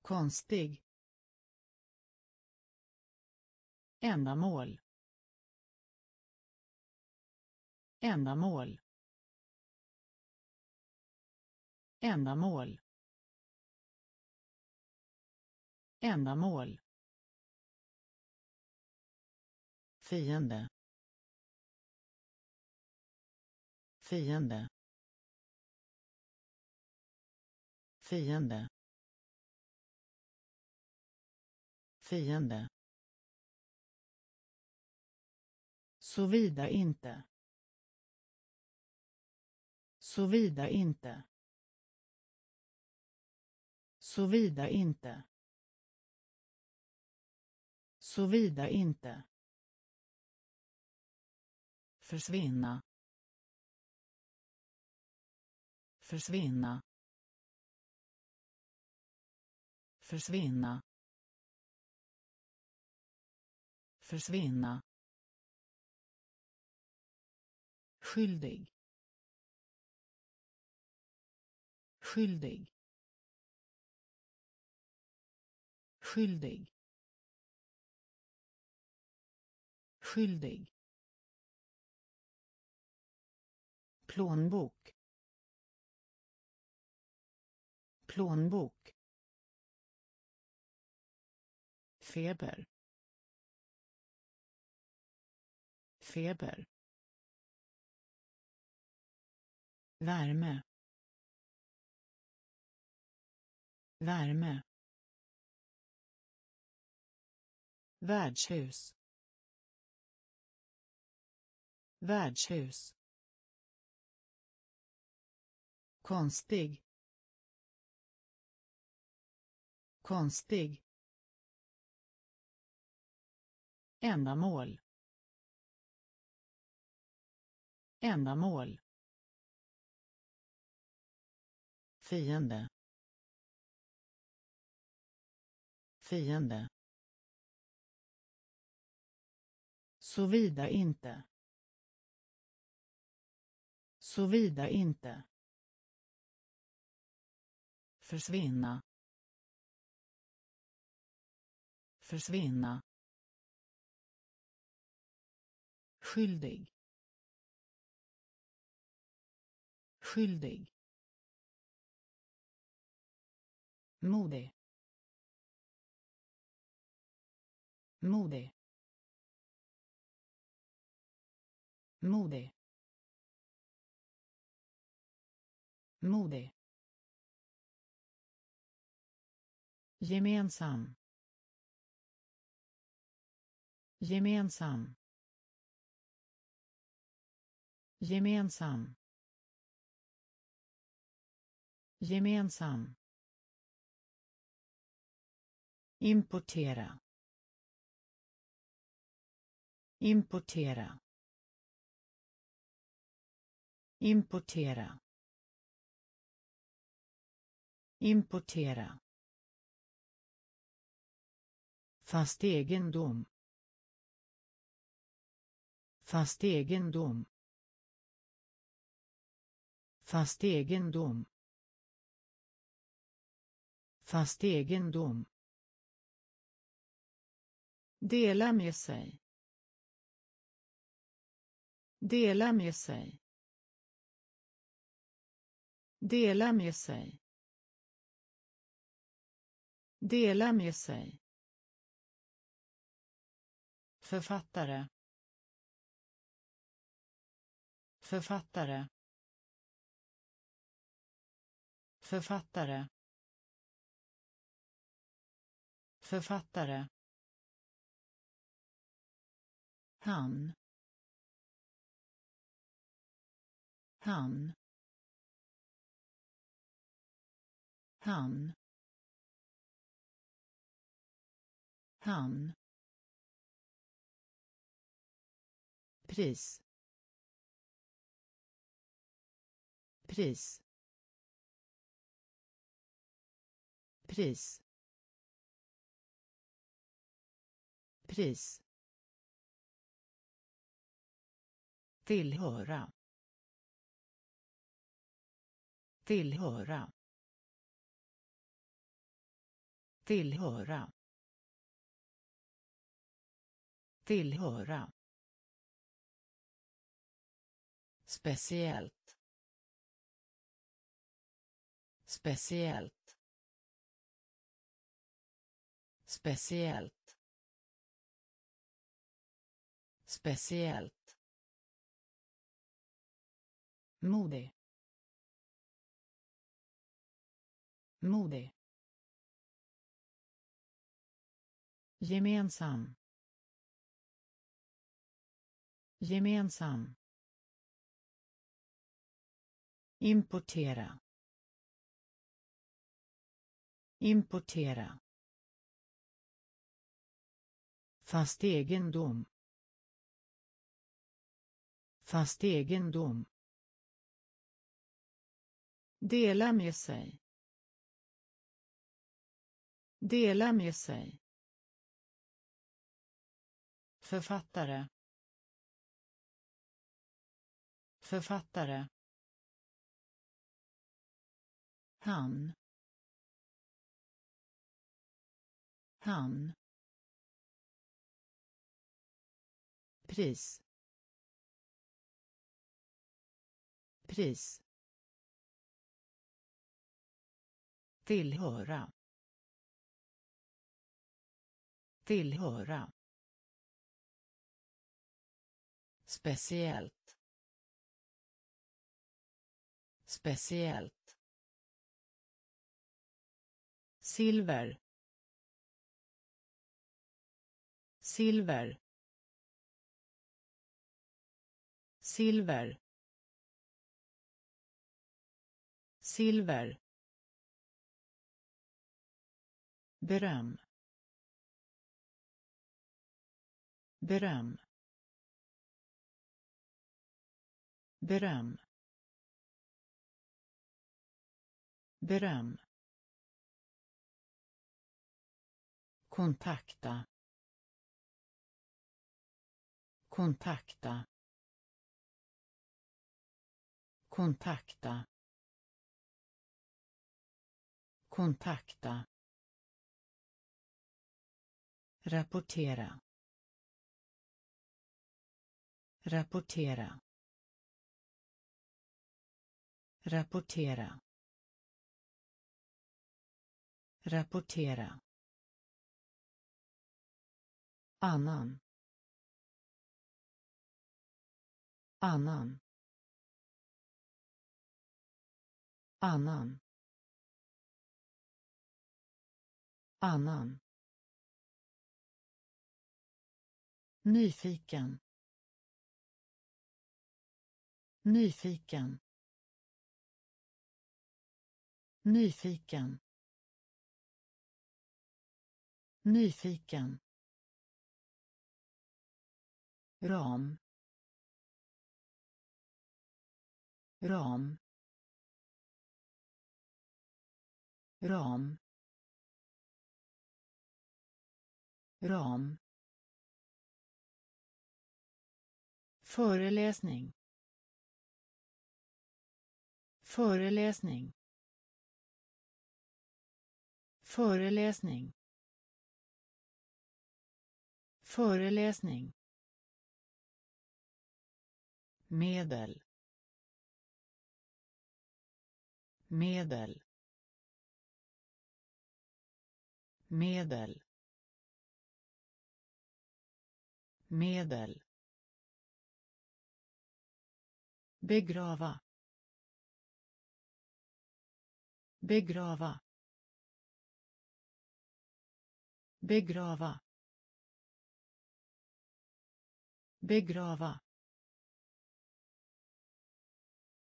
Konstig. Ändamål. Ändamål. Ändamål. Ändamål. Fiende. Fiende. Fiende. Fiende. Såvida inte. Såvida inte. Såvida inte. Såvida inte. Försvinna. Försvinna. Försvinna. Försvinna. skyldig skyldig skyldig. Skyldig. Plånbok. Plånbok. Feber. Feber. Värme. Värme. Värdshus. Värdshus. Konstig. Konstig. Ändamål. Ändamål. Fiende. Fiende. Såvida inte. Såvida inte. Försvinna. Försvinna. Skyldig. Skyldig. Modig. Modig. Modig. Modig. Gemensam. Gemensam. Gemensam. Gemensam. Importera. Importera. Importera. Importera. Fast egendom. Fast egendom. Fast egendom. Fast egendom. Dela med sig. Dela med sig. Dela med sig. Dela med sig. Författare. Författare. Författare. Författare. Han. Han. Hamn. Hamn. pris. Pris. Pris. Pris. Tillhöra. Tillhöra. Tillhöra. Tillhöra. Speciellt. Speciellt. Speciellt. Speciellt. Modig. Modig. Gemensam. Gemensam. Importera. Importera. Fast egendom. Fast egendom. Dela med sig. Dela med sig. Författare. Författare. Han. Han. Pris. Pris. Tillhöra. Tillhöra. Speciellt. Speciellt. silver. Silver. Silver. Silver. Beröm. Beröm. Beröm. Beröm. Kontakta. Kontakta. Kontakta. Kontakta. Rapportera. Rapportera rapportera. Rapportera. Annan. Annan. Annan. Annan. Nyfiken. Nyfiken nyfiken. Nyfiken. Ram. Ram. Ram. Ram. Föreläsning. Föreläsning föreläsning. Föreläsning. Medel. Medel. Medel. Medel. Begrava. Begrava. Begrava. Begrava.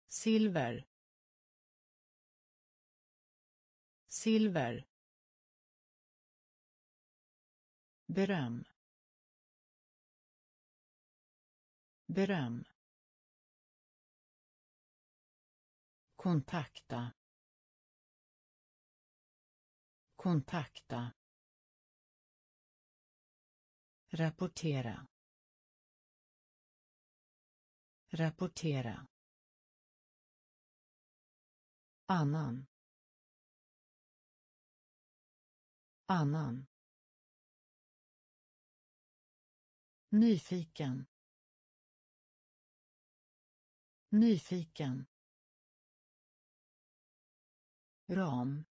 Silver. Silver. Beröm. Beröm. Kontakta. Kontakta rapportera. Rapportera. Annan. Annan. Nyfiken. Nyfiken. Ram.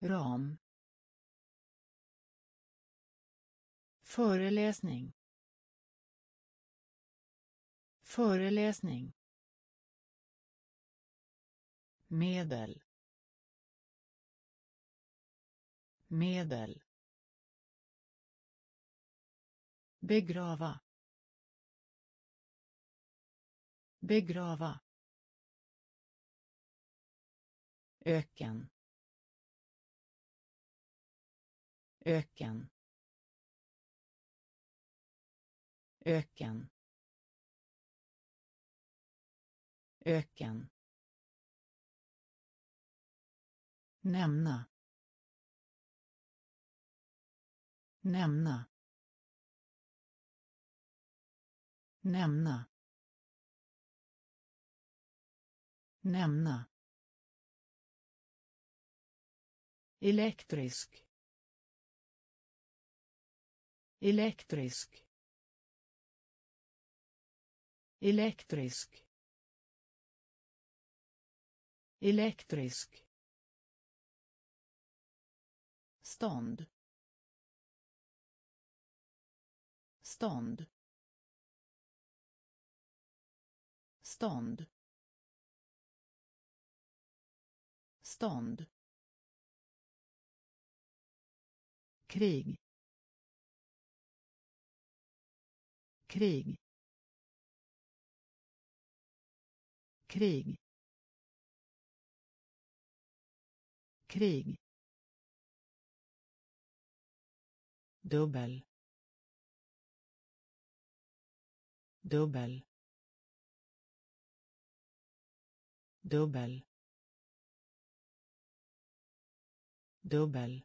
Ram. Föreläsning. Föreläsning. Medel. Medel. Begrava. Begrava. Öken. Öken. Öken. Öken. Nämna. Nämna. Nämna. Nämna. Elektrisk. Elektrisk elektrisk. Elektrisk. Stånd. Stånd. Stånd. Stånd. Krig. Krig. Krig. Krig. Dubbel. Dubbel. Dubbel. Dubbel.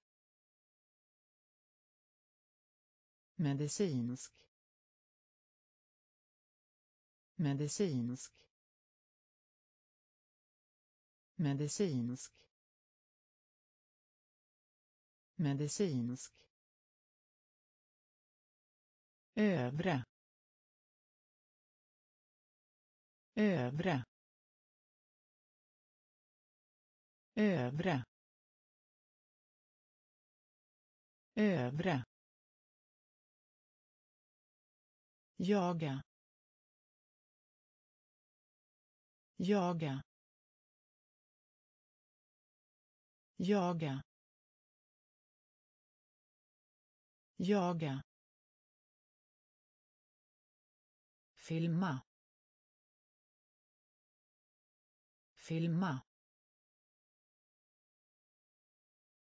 Medicinsk. Medicinsk medicinsk. Medicinsk. Övre. Övre. Övre. Övre. Jaga. Jaga. Jaga. Jaga. Filma. Filma.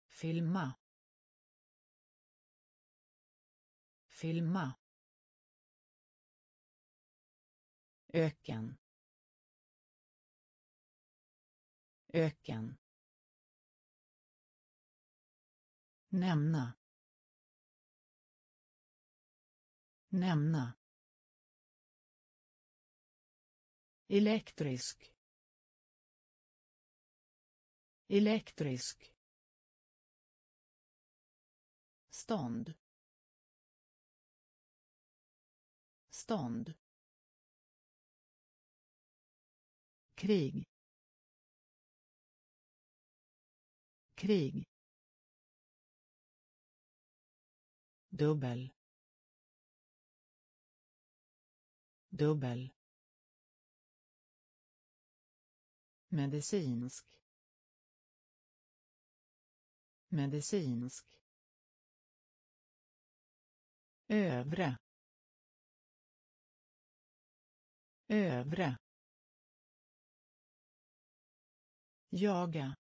Filma. Filma. Öken. Öken. Nämna. Nämna. Elektrisk. Elektrisk. Stånd. Stånd. Krig. Krig. Dubbel. Dubbel. Medicinsk. Medicinsk. Övre. Övre. Jaga.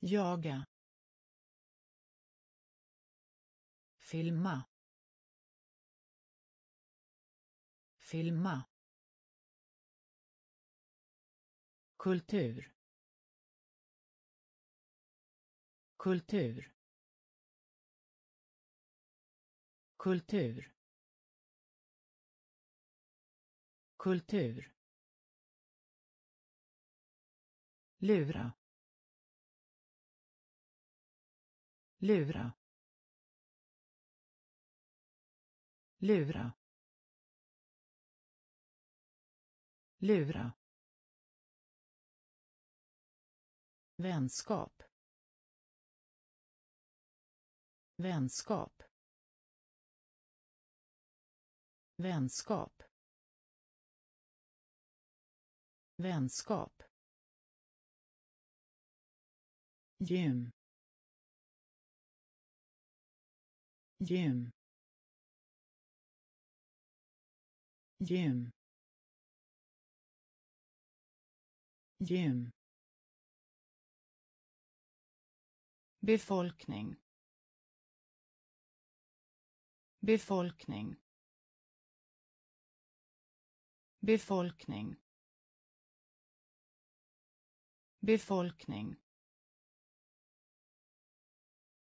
Jaga. Filma. Filma. Kultur. Kultur. Kultur. Kultur. Lura. Lura. Lura. Lura. Vänskap. Vänskap. Vänskap. Vänskap. Gym. Gym. Gym. Gym. Befolkning. Befolkning. Befolkning. Befolkning.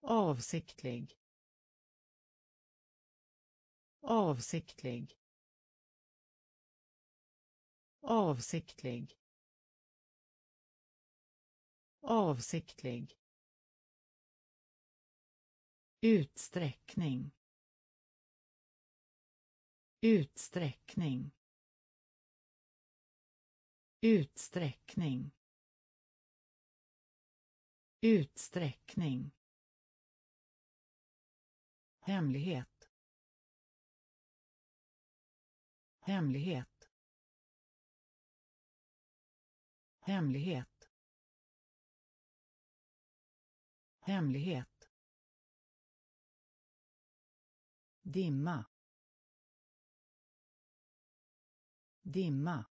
Avsiktlig. Avsiktlig avsiktlig. Avsiktlig. Utsträckning. Utsträckning. Utsträckning. Utsträckning. Hemlighet. Hemlighet. Hemlighet. Hemlighet. dimma. Dimma.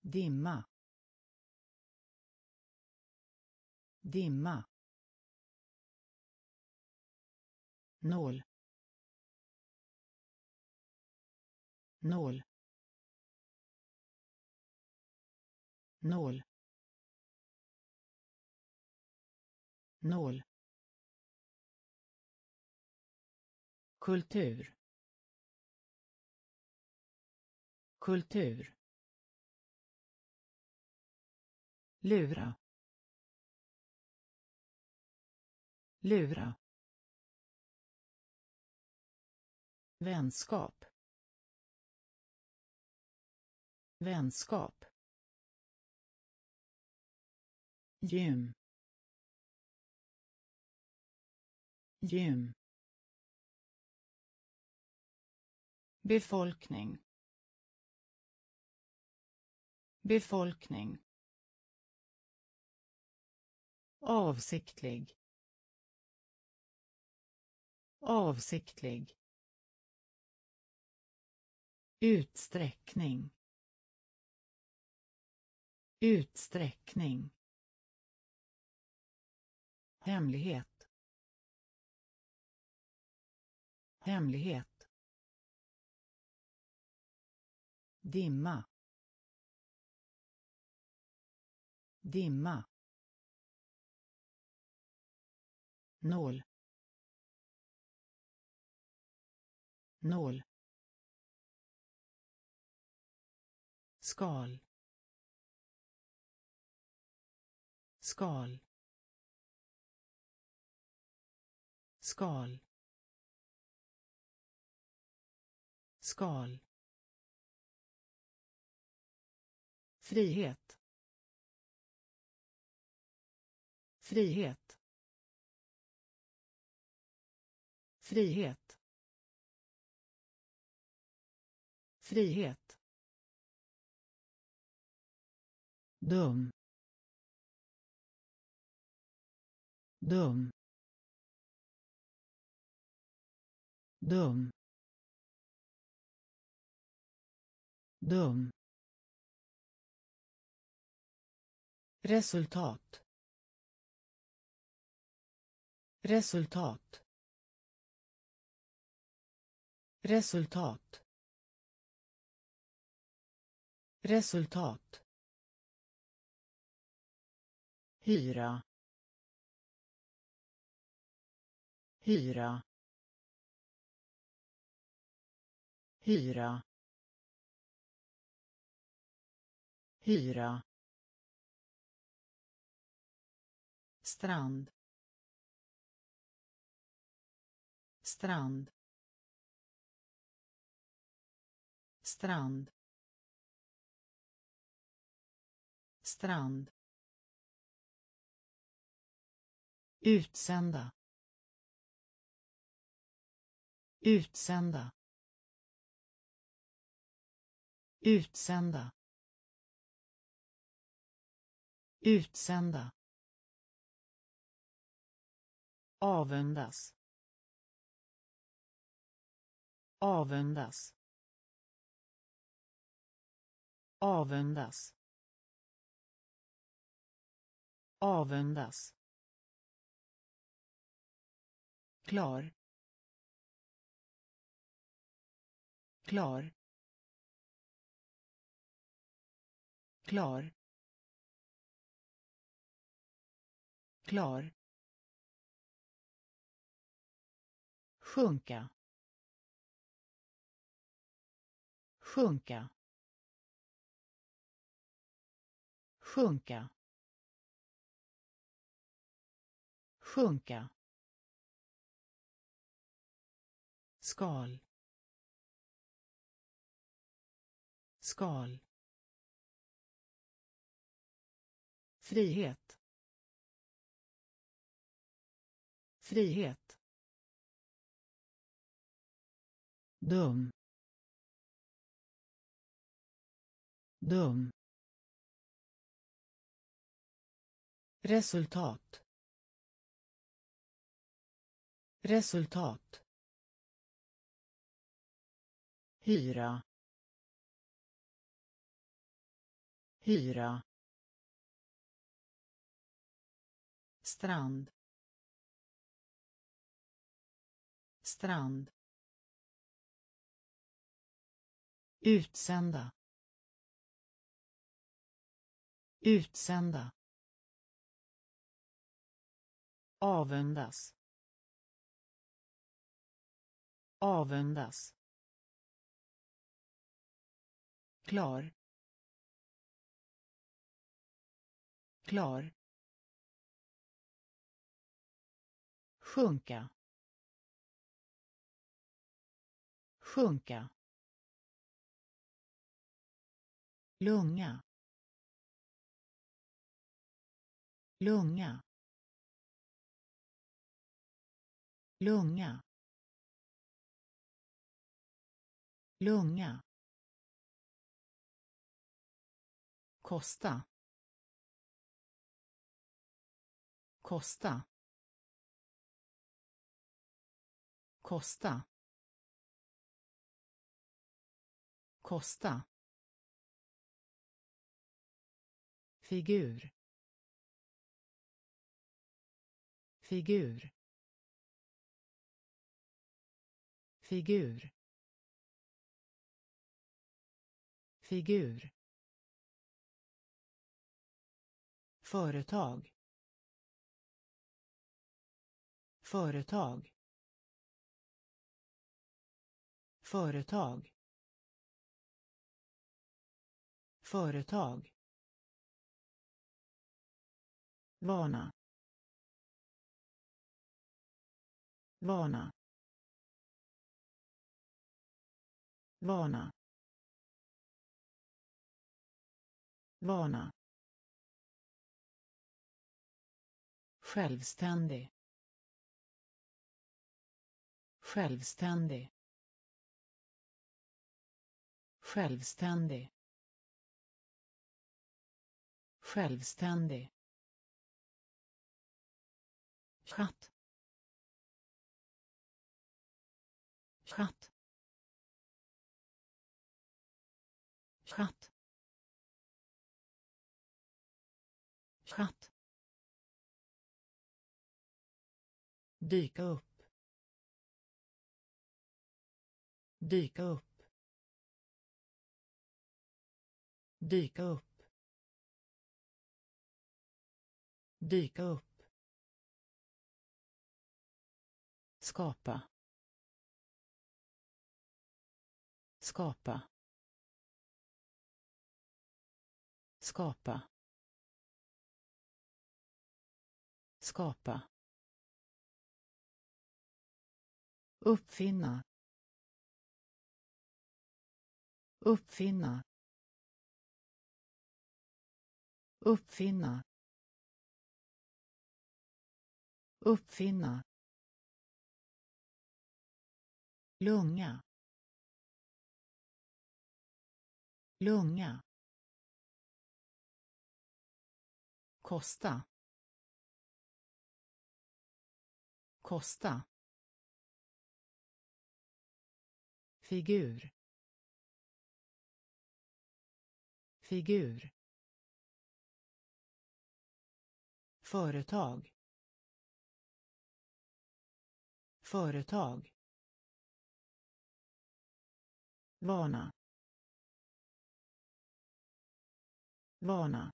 Dimma. Dimma. Nål. Nål. Nål nål kultur. Kultur. Lura. Lura. Vänskap. Vänskap. Gym. Gym. Befolkning. Befolkning. Avsiktlig. Avsiktlig. Utsträckning. Utsträckning hemlighet. Hemlighet. Dimma. Dimma. Nål. Nål. Skal. Skal. Skal. Skal. Frihet. Frihet. Frihet. Frihet. Dum. Dum. Dum. Dum. Resultat. Resultat. Resultat. Resultat. Hyra. Hyra. Hyra. Hyra. Strand. Strand. Strand. Strand. Utsända. Utsända. Utsända. Utsända. Avundas. Avundas. Avundas. Avundas. Klar. Klar. Klar. Klar. Sjunka. Sjunka. Sjunka. Sjunka. Skal. Skal. Frihet. Frihet. Dum. Dum. Resultat. Resultat. Hyra. Hyra. Strand. Strand. Utsända. Utsända. Avundas. Avundas. Klar. Klar. Sjunka. Sjunka. Lunga. Lunga. Lunga. Lunga. Kosta. Kosta. Kosta. Kosta. Figur. Figur. Figur. Figur. Företag. Företag. Företag. Företag. Vana. Vana. Vana. Vana. Självständig. Självständig självständig. Självständig. Chatt. Chatt. Chatt. Chatt. Dyka upp. Dyka upp. Dyka upp. Dyka upp. Skapa. Skapa. Skapa. Skapa. Uppfinna. Uppfinna uppfinna. Uppfinna. Lunga. Lunga. Kosta. Kosta. Figur. Figur. Företag. Företag. Vana. Vana.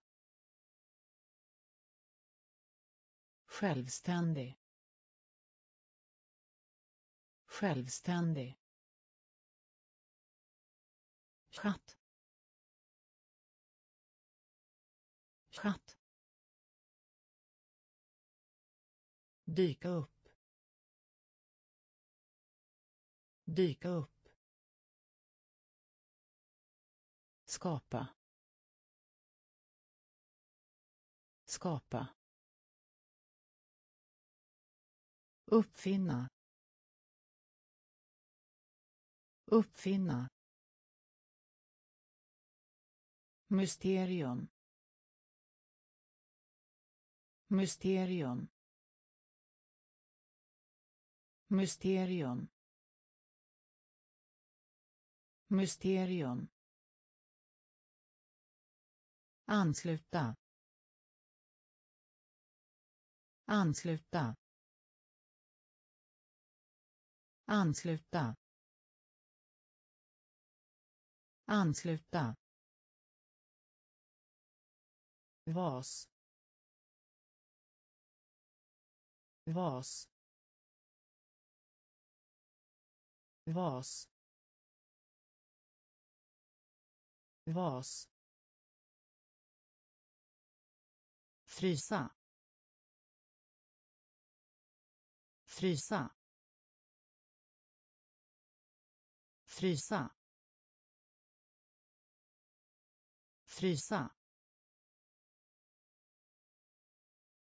Självständig. Självständig. Chatt. Dyka upp. Dyka upp. Skapa. Skapa. Uppfinna. Uppfinna. Mysterium. Mysterium mysterium. Mysterium. Ansluta. Ansluta. Ansluta. Ansluta. Vas. Vas. Vas vas frysa frysa frysa frysa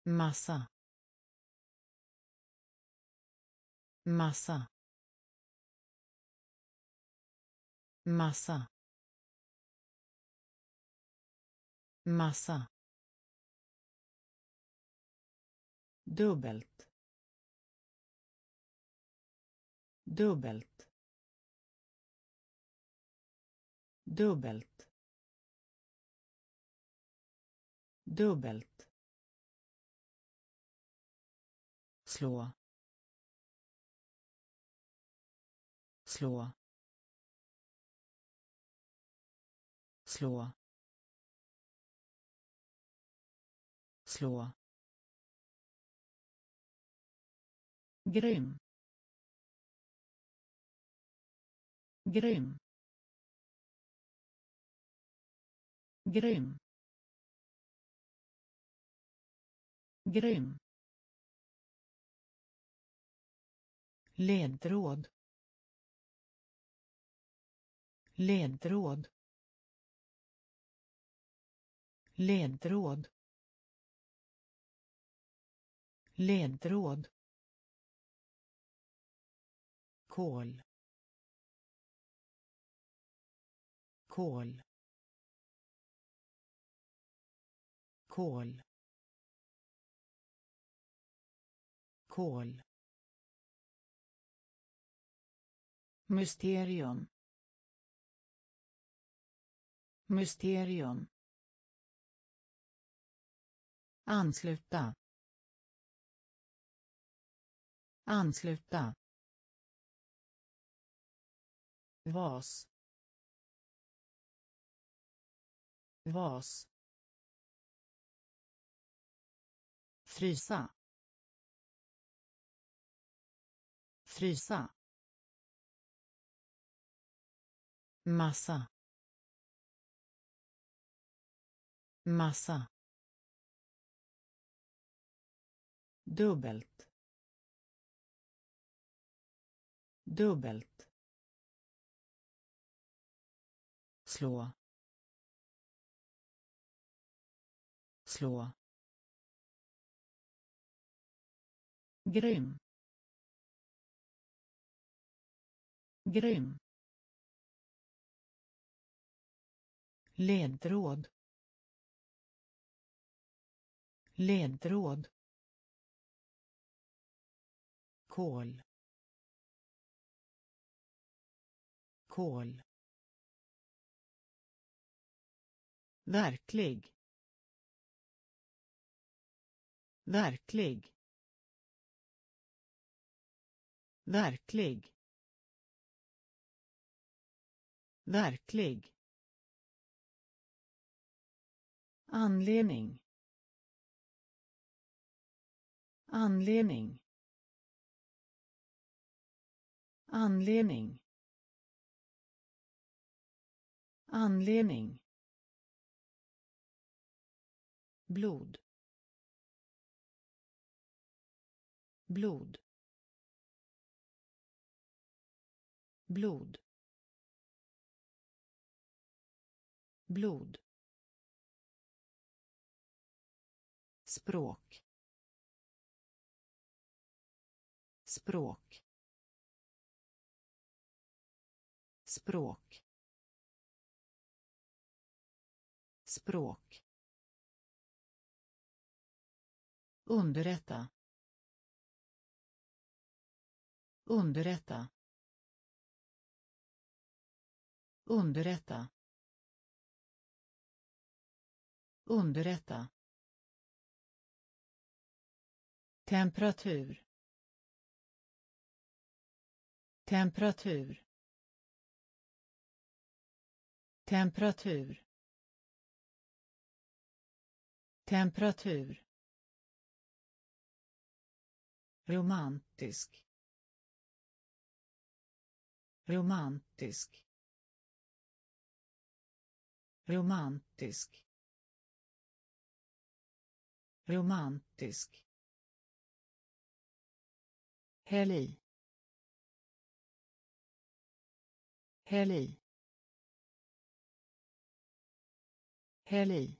massa massa. Massa. Massa. Dubbelt. Dubbelt. Dubbelt. Dubbelt. Slå. Slå. Slå. Slå. Grym. Grym. Grym. Grym. Ledtråd. Ledtråd ledtråd. Ledtråd. Kol. Kol. Kol. Kol. Mysterium. Mysterium ansluta. Ansluta. Vas. Vas. Frysa. Frysa. Massa. Massa. Dubbelt. Dubbelt. Slå. Slå. Grym. Grym. Ledtråd. Ledtråd kol. Kol. Verklig. Verklig. Verklig. Verklig. Anledning. Anledning. Anledning. Anledning. Blod. Blod. Blod. Blod. Språk. Språk. Språk. Språk. Underrätta. Underrätta. Underrätta. Underrätta. Temperatur. Temperatur. Temperatur temperatur romantisk romantisk romantisk romantisk Häll i. Häll i. Häll i.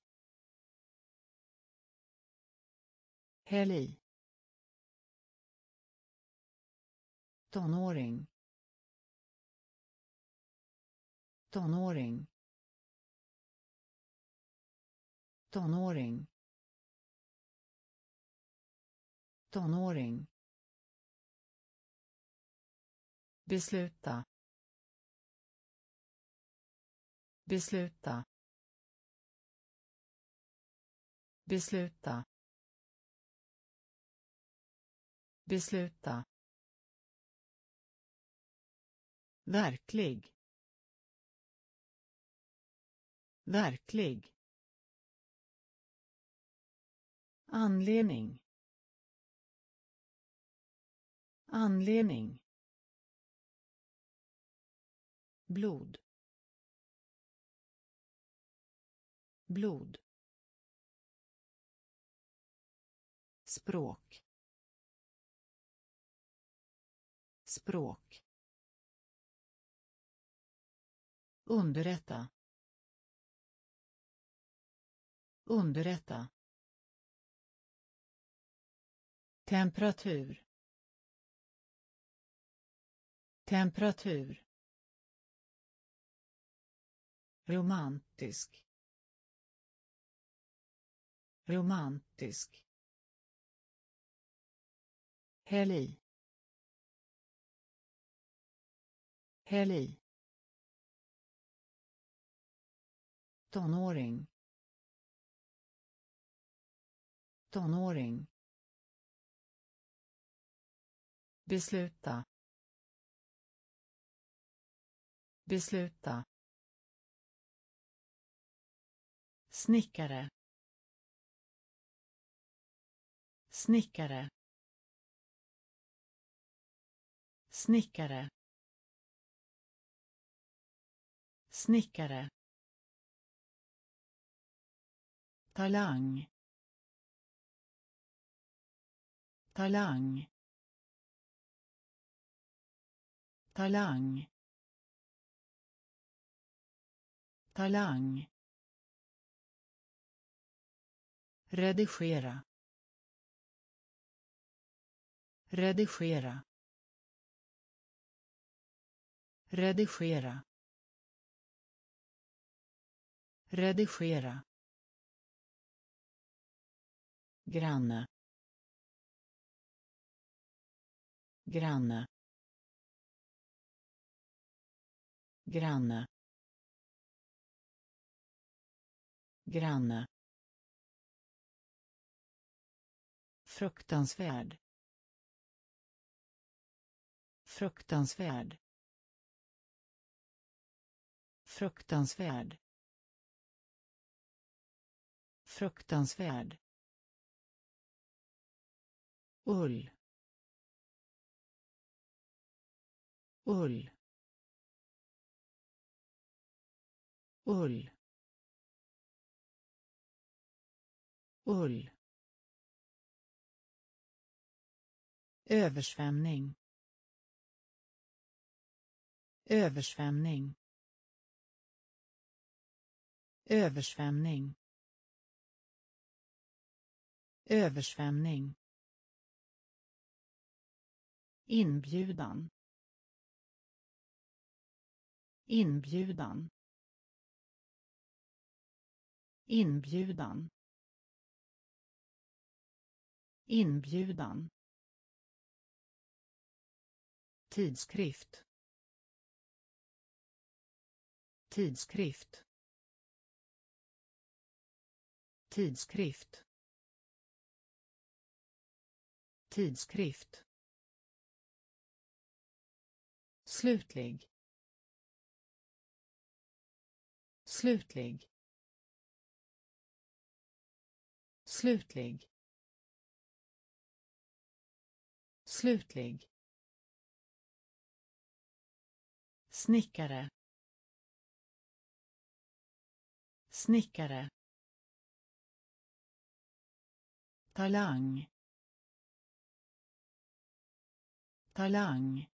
Häll i. tonåring. Tonåring. Tonåring. Tonåring. Besluta. Besluta. Besluta. Besluta. Verklig. Verklig. Anledning. Anledning. Blod. Blod. Språk. Språk. Underrätta. Underrätta. Temperatur. Temperatur. Romantisk. Romantisk. Häll i. Häll i. tonåring. Tonåring. Besluta. Besluta. Snickare. Snickare. Snickare. Snickare. Talang. Talang. Talang. Talang. Redigera. Redigera redigera. Redigera. Granne. Granne. Granne. Granne. Fruktansvärd. Fruktansvärd fruktansvärd. Fruktansvärd. Ull. Ull. Ull. Ull. Översvämning. Översvämning översvämning. Översvämning. Inbjudan. Inbjudan. Inbjudan. Inbjudan. Tidskrift. Tidskrift. Tidskrift. Tidskrift. Slutlig. Slutlig. Slutlig. Slutlig. Snickare. Snickare. Talang. Talang.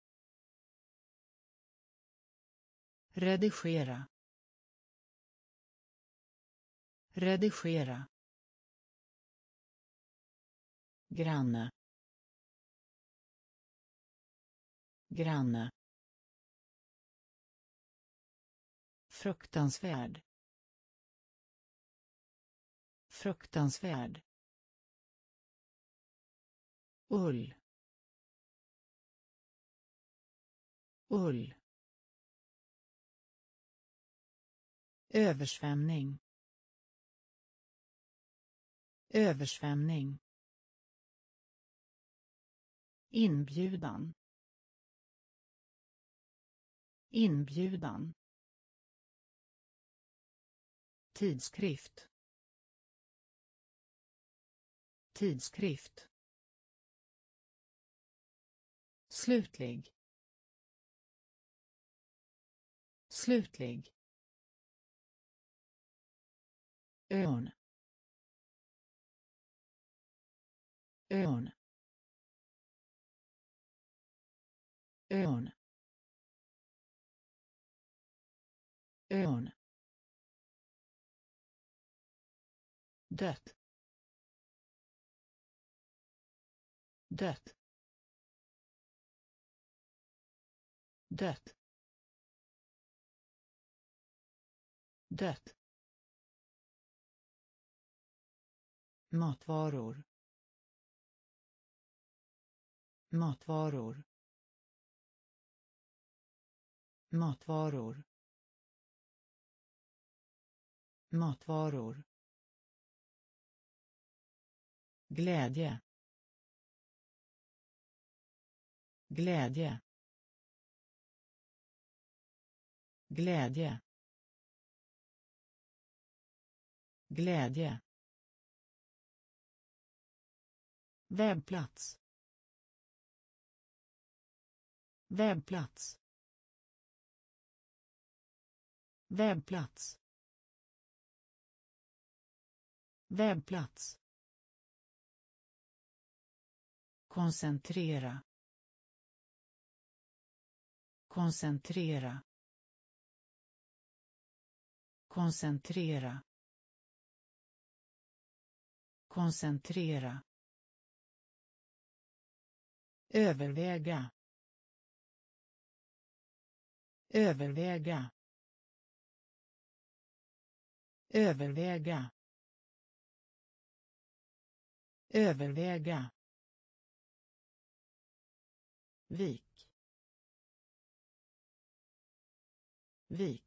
Redigera. Redigera. Granne. Granne. Fruktansvärd. Fruktansvärd ull ull översvämning översvämning inbjudan inbjudan tidskrift tidskrift. Slutlig. Slutlig. Ön ön ön ön dött. Dött. Dött dött matvaror. Matvaror. Matvaror. Matvaror. Glädje. Glädje. Glädje. Glädje. Webbplats. Webbplats. Webbplats. Webbplats. Koncentrera. Koncentrera koncentrera. Koncentrera. Överväga. Överväga. Överväga. Överväga. Vik. Vik.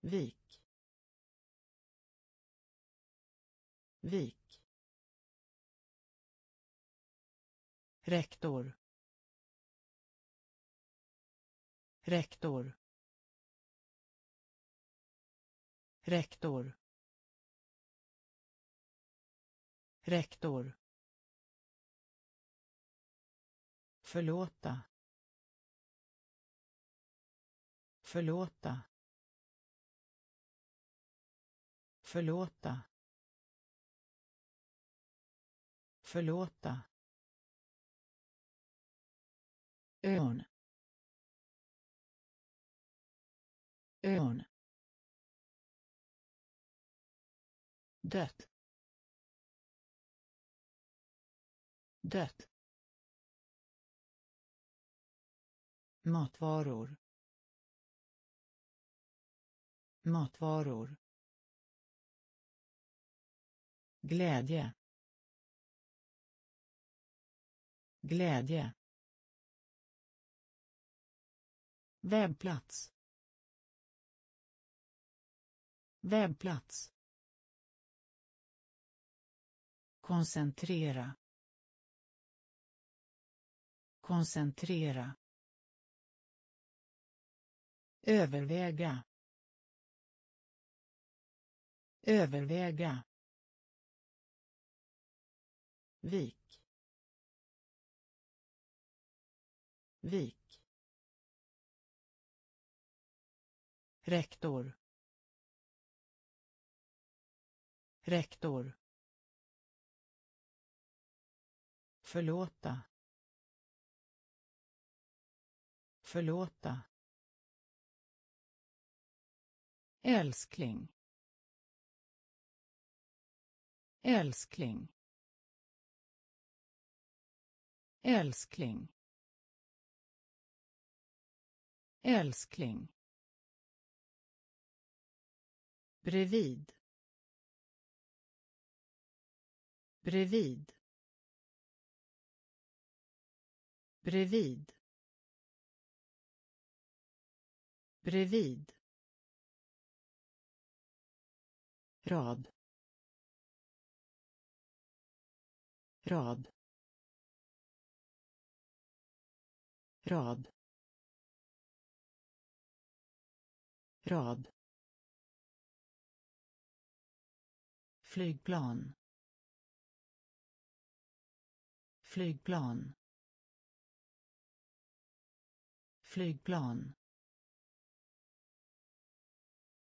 Vik. Vik. Rektor. Rektor. Rektor. Rektor. Förlåta. Förlåta. Förlåta. Förlåta. Ön. Ön. Dött. Dött. matvaror matvaror glädje. Glädje. Webbplats. Webbplats. Koncentrera. Koncentrera. Överväga. Överväga vik. Vik. Rektor. Rektor. Förlåta. Förlåta. Älskling. Älskling. Älskling. Älskling. Bredvid. Bredvid. Bredvid. Bredvid. Rad. Rad. Rad. Rad. Flygplan. Flygplan. Flygplan.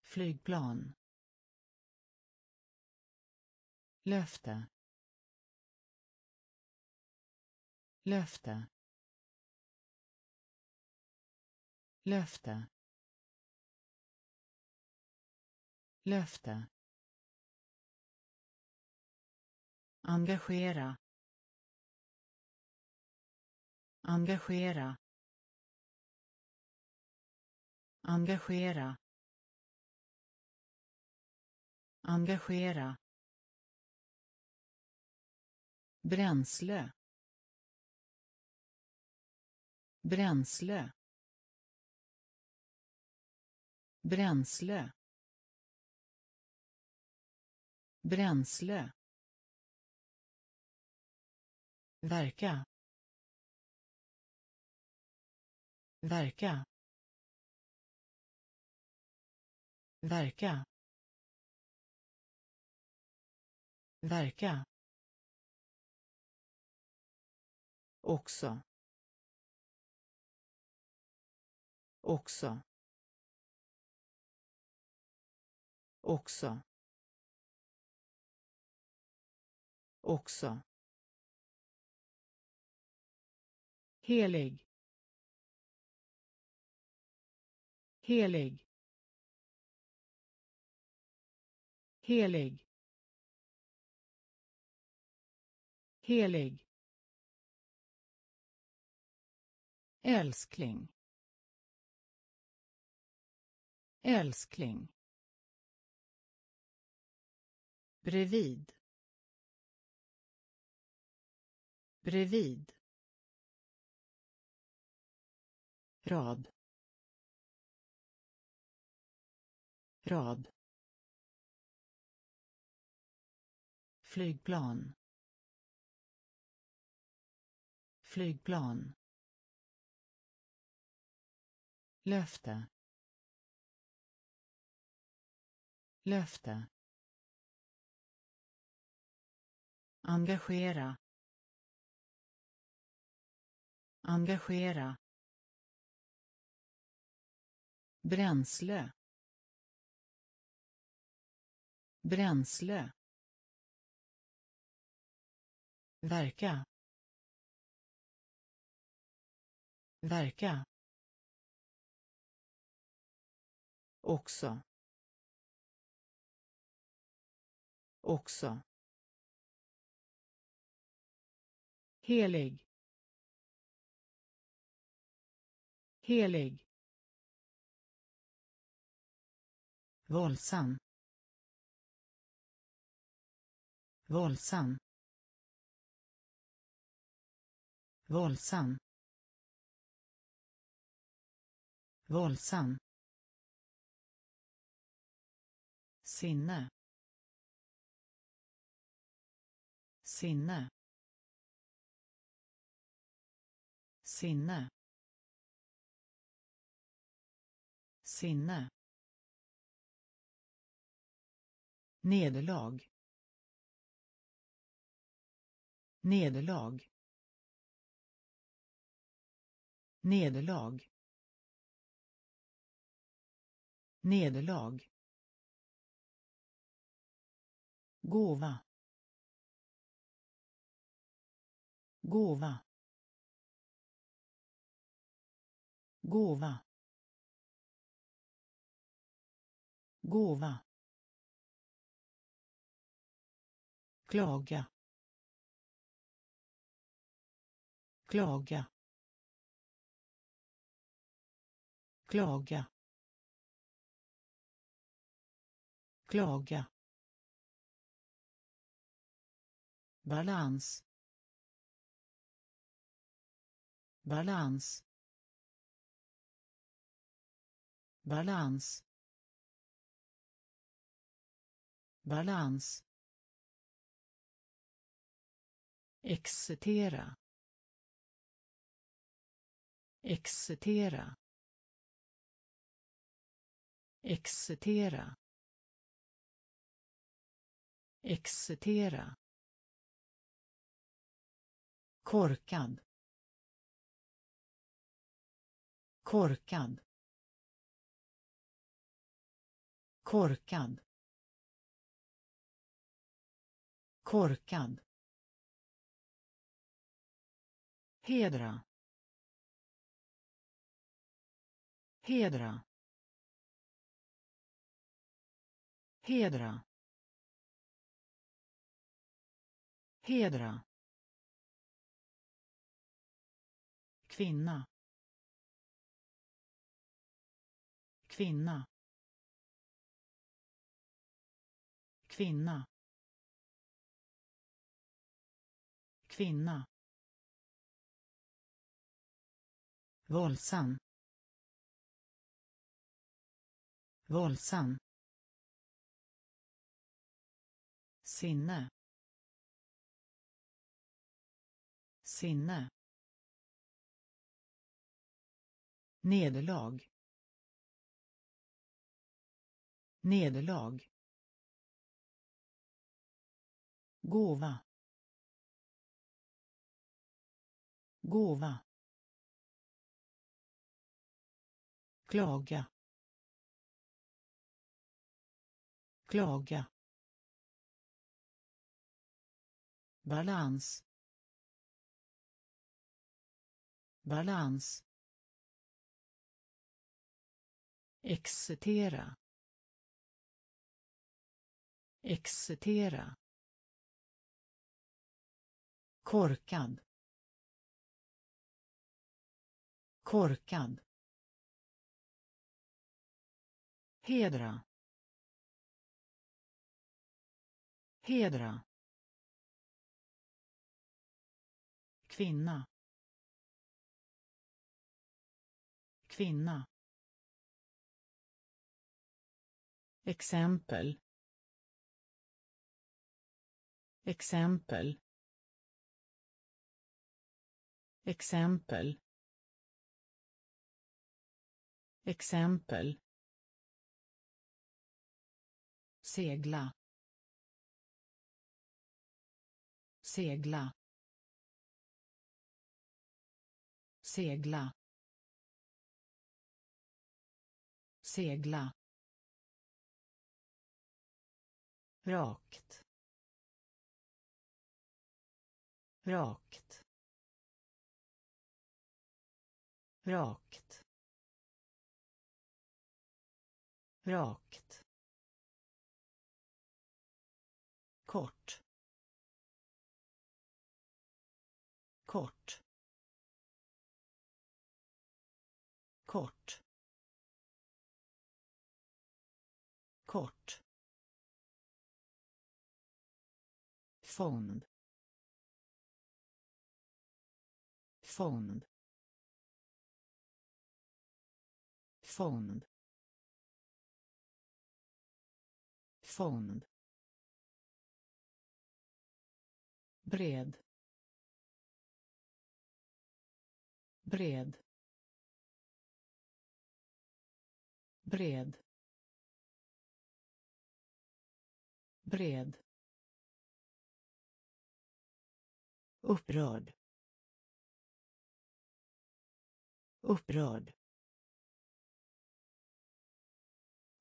Flygplan. Löfte. Löfte. Löfte. Löfte. Engagera. Engagera. Engagera. Engagera. Bränsle. Bränsle. Bränsle. Bränsle. Verka. Verka. Verka. Verka. Också. Också. Också. Också. Helig. Helig. Helig. Helig. Älskling. Älskling. Bredvid. Bredvid. Rad. Rad. Flygplan. Flygplan. Löfte. Löfte. Engagera engagera bränsle bränsle verka verka också också. Helig. Helig. Våldsam. Våldsam. Våldsam. Våldsam. Sinne. Sinne. Sinne. Sinne. Nederlag. Nederlag. Nederlag. Nederlag. Gåva. Gåva. Gåva. Gåva. Klaga. Klaga. Klaga. Klaga. Balans. Balans. Balans. Balans. Excitera. Excitera. Excitera. Excitera. Korkad. Korkad. Korkad. Korkad. Hedra. Hedra. Hedra. Hedra. Kvinna. Kvinna. Kvinna. Kvinna. Våldsam. Våldsam. Sinne. Sinne. Nederlag. Nederlag. Gåva. Gåva. Klaga. Klaga. Balans. Balans. Excitera. Excitera korkad. Korkad. Hedra. Hedra. Kvinna. Kvinna. Exempel. Exempel exempel. Exempel. Segla. Segla. Segla. Segla. Rakt. Rakt. Rakt. Rakt. Kort. Kort. Kort. Kort. Fond. Fond. Fond. Fond. Bred. Bred. Bred. Bred. Upprörd. Upprörd.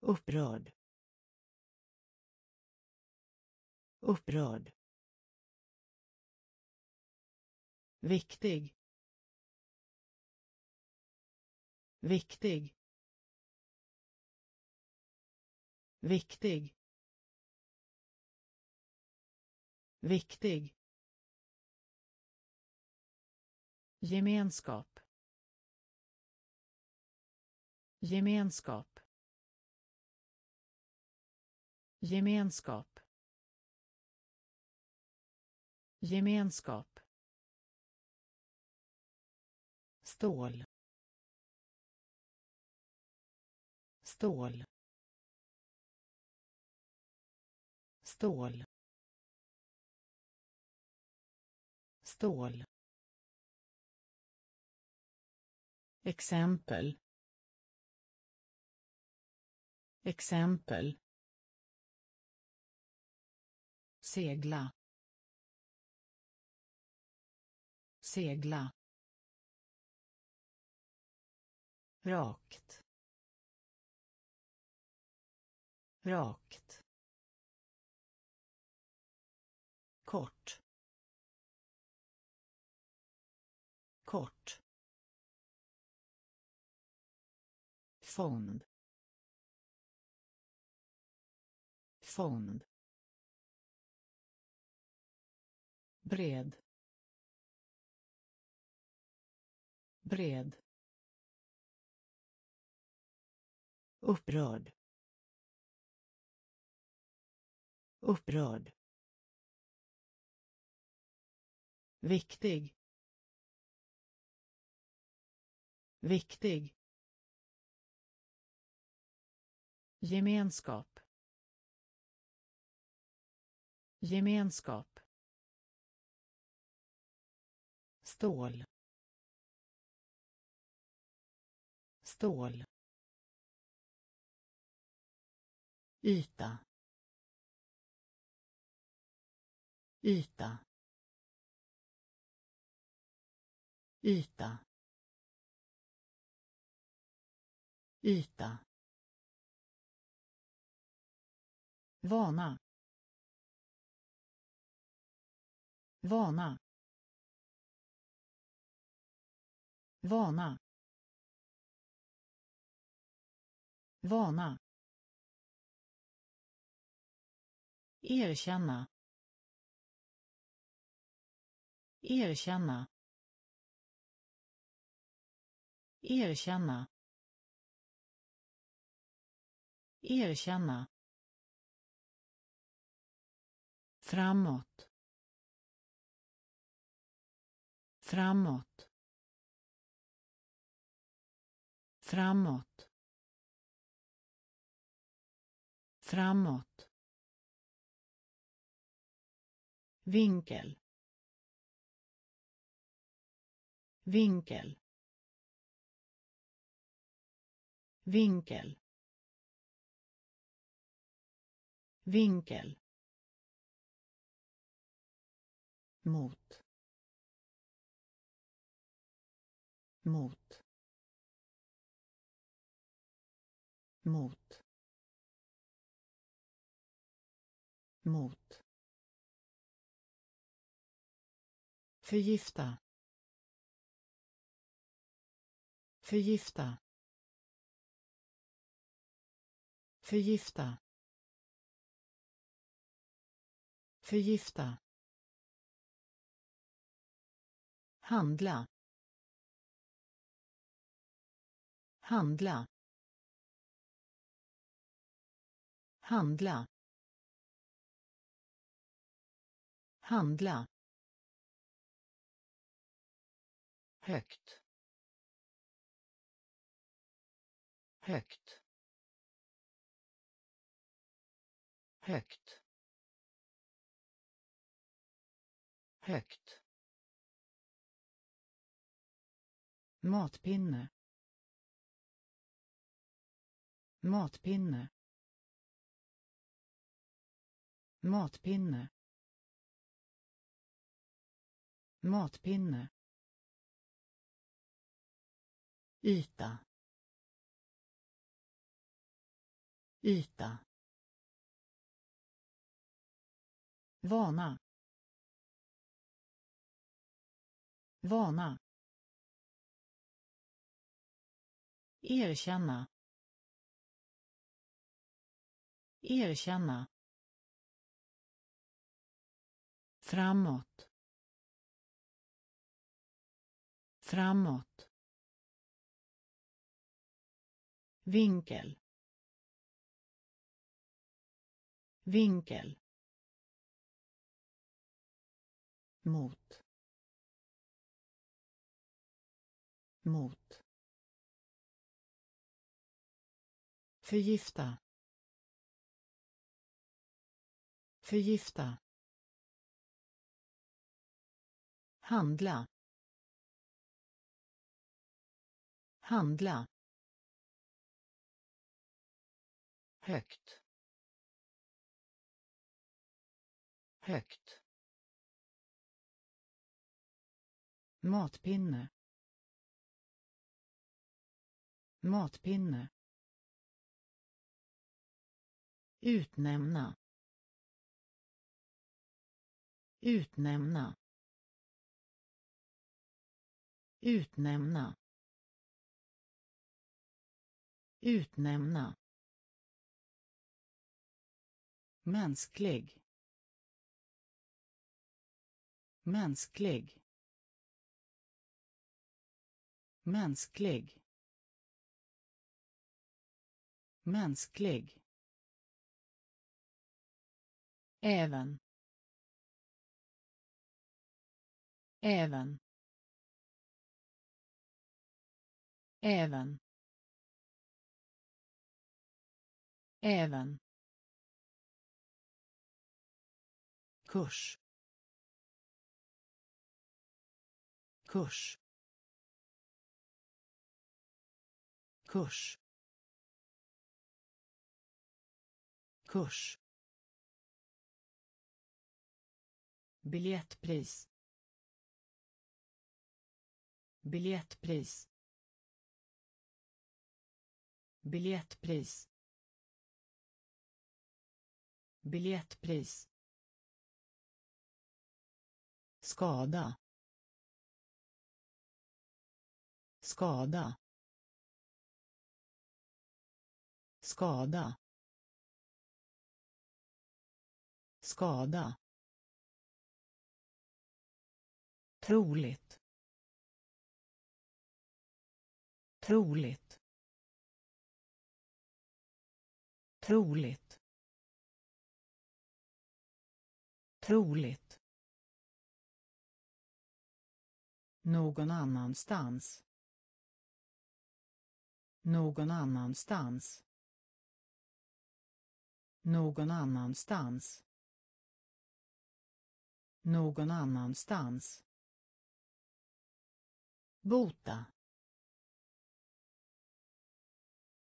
Upprörd. Upprörd. Viktig. Viktig. Viktig. Viktig. Gemenskap. Gemenskap. Gemenskap. Gemenskap. Stål. Stål. Stål. Stål. Exempel. Exempel segla segla rakt rakt kort kort fond fond bred. Bred. Upprörd. Upprörd. Viktig. Viktig. Gemenskap. Gemenskap. Stål. Stål. Yta. Yta. Yta. Yta. Vana. Vana. Vana. Vana. Erkänna. Erkänna. Erkänna. Erkänna. Framåt. Framåt. Framåt. Framåt. Vinkel. Vinkel. Vinkel. Vinkel. Mot. Mot. Mot. Mot. Förgifta. Förgifta. Förgifta. Förgifta. Handla. Handla. Handla. Handla. Högt. Högt. Högt. Högt. Matpinne. Matpinne matpinne. Matpinne. Yta. Yta. Vana. Vana. Erkänna. Erkänna. Framåt. Framåt. Vinkel. Vinkel. Mot. Mot. Förgifta. Förgifta. Handla. Handla. Högt. Högt. Matpinne. Matpinne. Utnämna. Utnämna utnämna. Utnämna. Mänsklig. Mänsklig. Mänsklig. Mänsklig. Även. Även. Även. Även. Kurs. Kurs. Kurs. Kurs. Biljettpris. Biljettpris biljettpris. Biljettpris. Skada. Skada. Skada. Skada. Troligt. Troligt. Troligt. Troligt. Någon annanstans. Någon annanstans. Någon annanstans. Någon annanstans. Bota.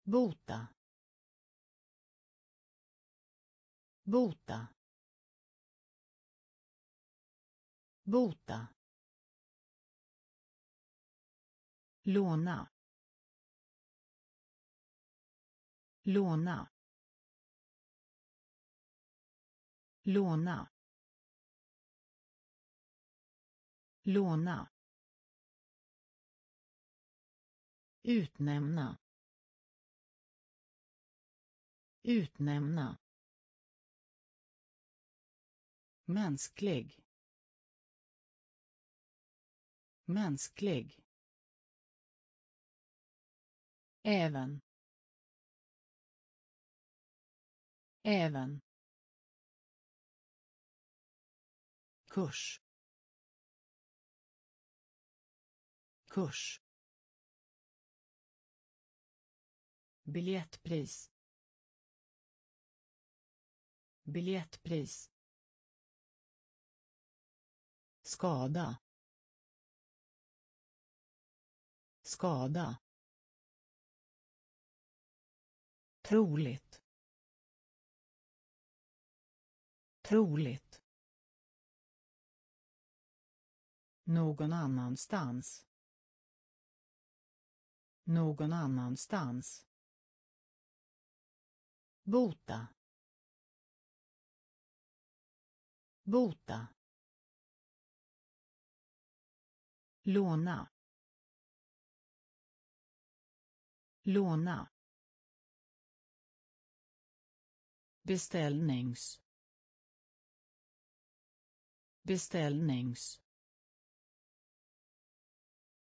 Bota. Bota. Bota. Låna. Låna. Låna. Låna. Utnämna. Utnämna. Mänsklig. Mänsklig. Även. Även. Kurs. Kurs. Biljettpris. Biljettpris skada. Skada. Troligt. Troligt. Någon annanstans. Någon annanstans. Bota. Bota. Låna. Låna. Beställnings. Beställnings.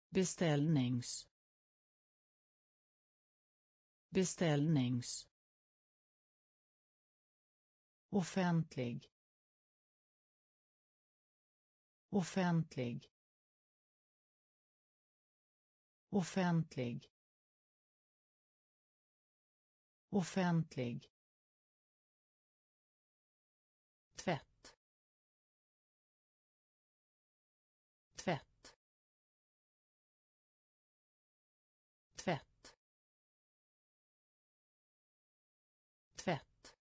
Beställnings. Beställnings. Offentlig. Offentlig offentlig. Offentlig. Tvätt. Tvätt. Tvätt. Tvätt.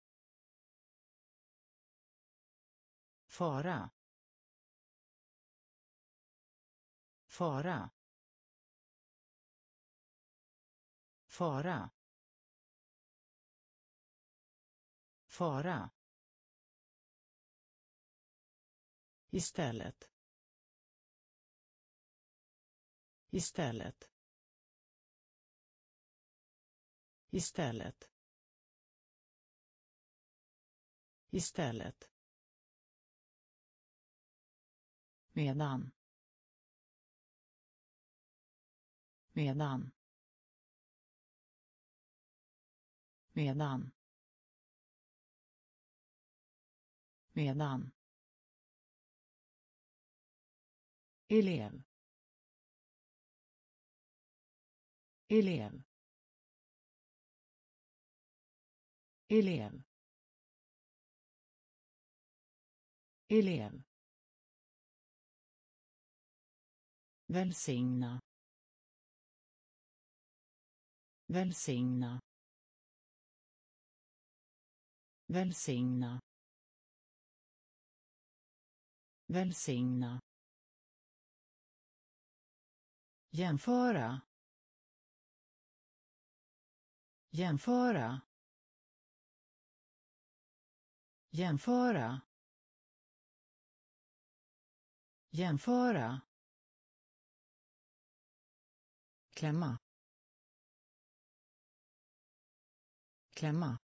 Fara. Fara. Fara. Fara. Istället. Istället. Istället. Istället. Medan. Medan. Medan. Medan. Elev. Elev. Elev. Elev. Välsigna. Välsigna välsigna. Välsigna. Jämföra. Jämföra. Jämföra. Jämföra. Klämma. Klämma.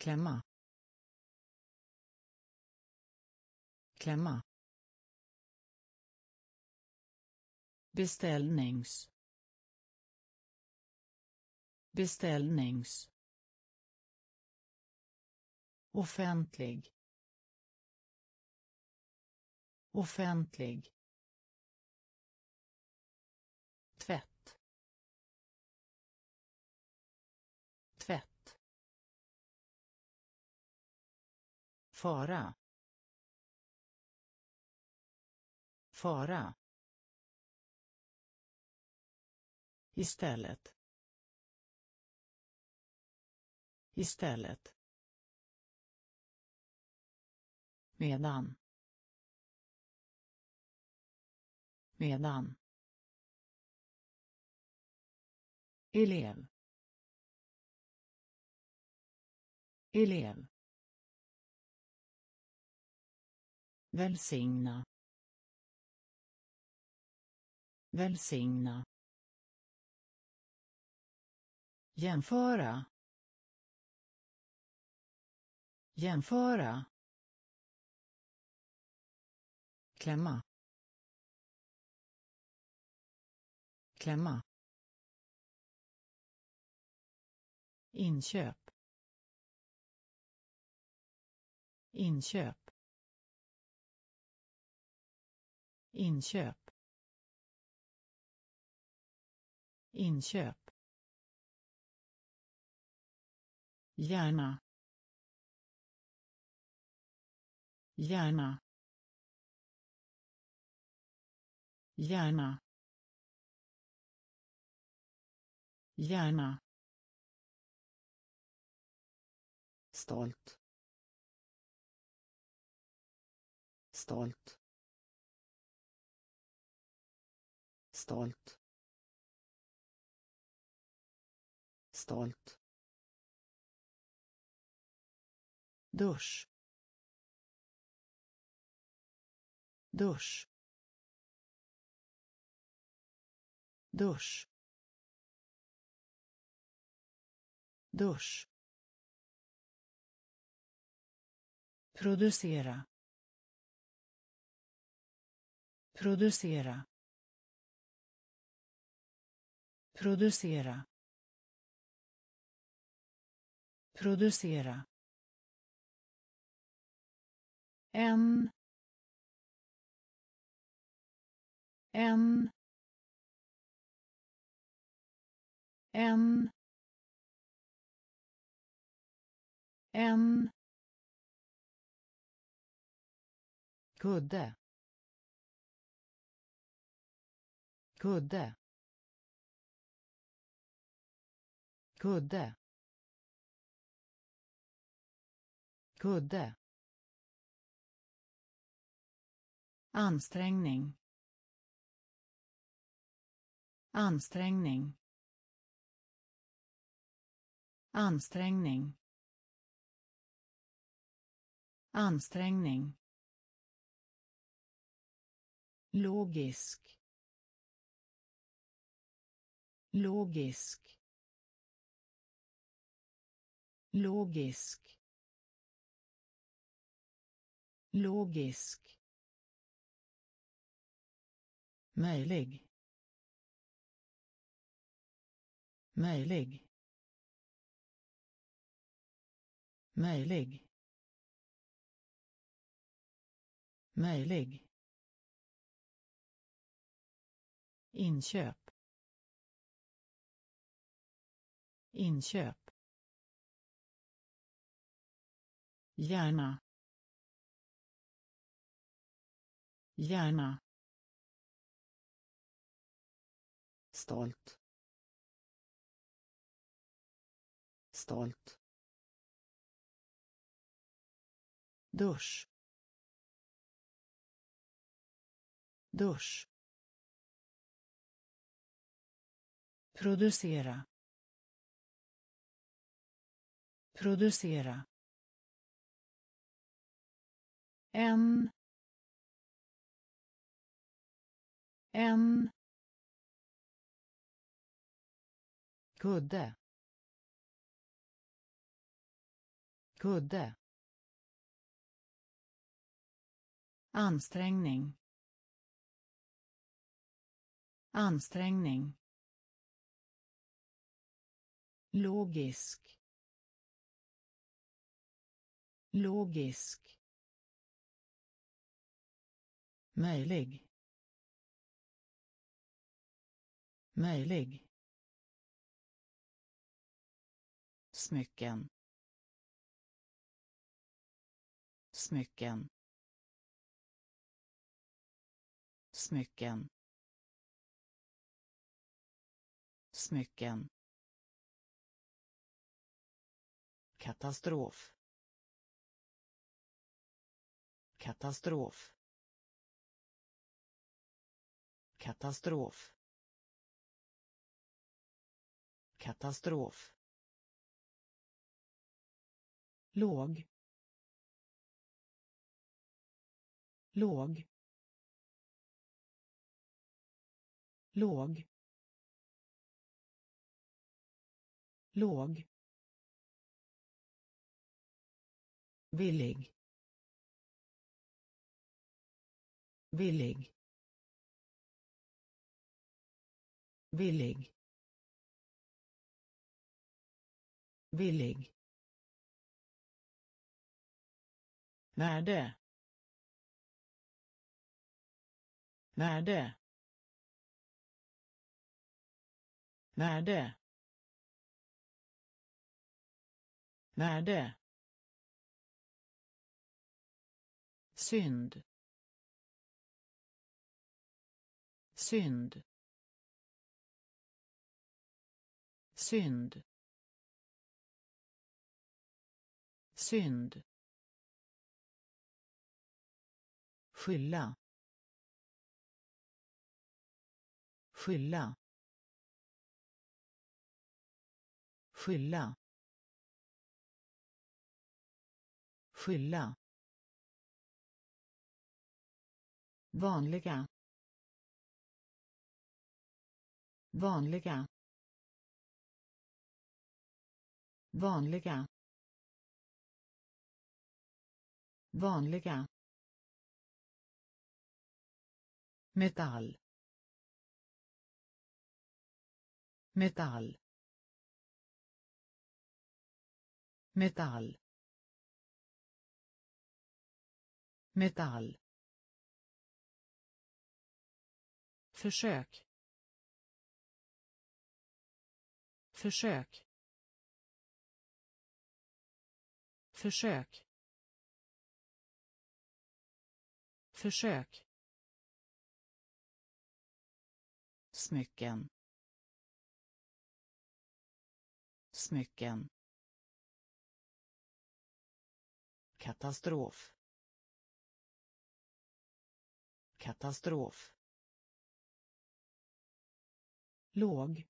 Klämma. Klämma. Beställnings. Beställnings. Offentlig. Offentlig. Fara. Fara. Istället. Istället. Medan. Medan. Elev. Elev. Välsigna. Välsigna. Jämföra. Jämföra. Klämma. Klämma. Inköp. Inköp. Inköp. Inköp. Gärna. Gärna. Gärna. Gärna. Stolt. Stolt. Stolt. Stolt. Dusch. Dusch. Dusch. Dusch. Producera. Producera. Producera producera. En en en en. Kudde kudde. Kudde kudde ansträngning ansträngning ansträngning ansträngning. Logisk. Logisk logisk. Logisk. Möjlig. Möjlig. Möjlig. Möjlig. Inköp. Inköp. Gärna. Gärna. Stolt. Stolt. Dusch. Dusch. Producera. Producera en en kudde kudde ansträngning ansträngning logisk logisk möjlig. Möjlig. Smycken. Smycken. Smycken. Smycken. Katastrof. Katastrof katastrof. Katastrof. Låg. Låg. Låg. Låg. Villig. Villig. Villig. Villig. Värde. Värde. Värde. Värde. Synd. Synd. Synd. Synd. Skylla. Skylla. Skylla. Skylla. Vanliga. Vanliga. Vanliga. Vanliga. Metall. Metall. Metall. Metall. Försök. Försök. Försök. Försök. Smycken. Smycken. Katastrof. Katastrof. Låg.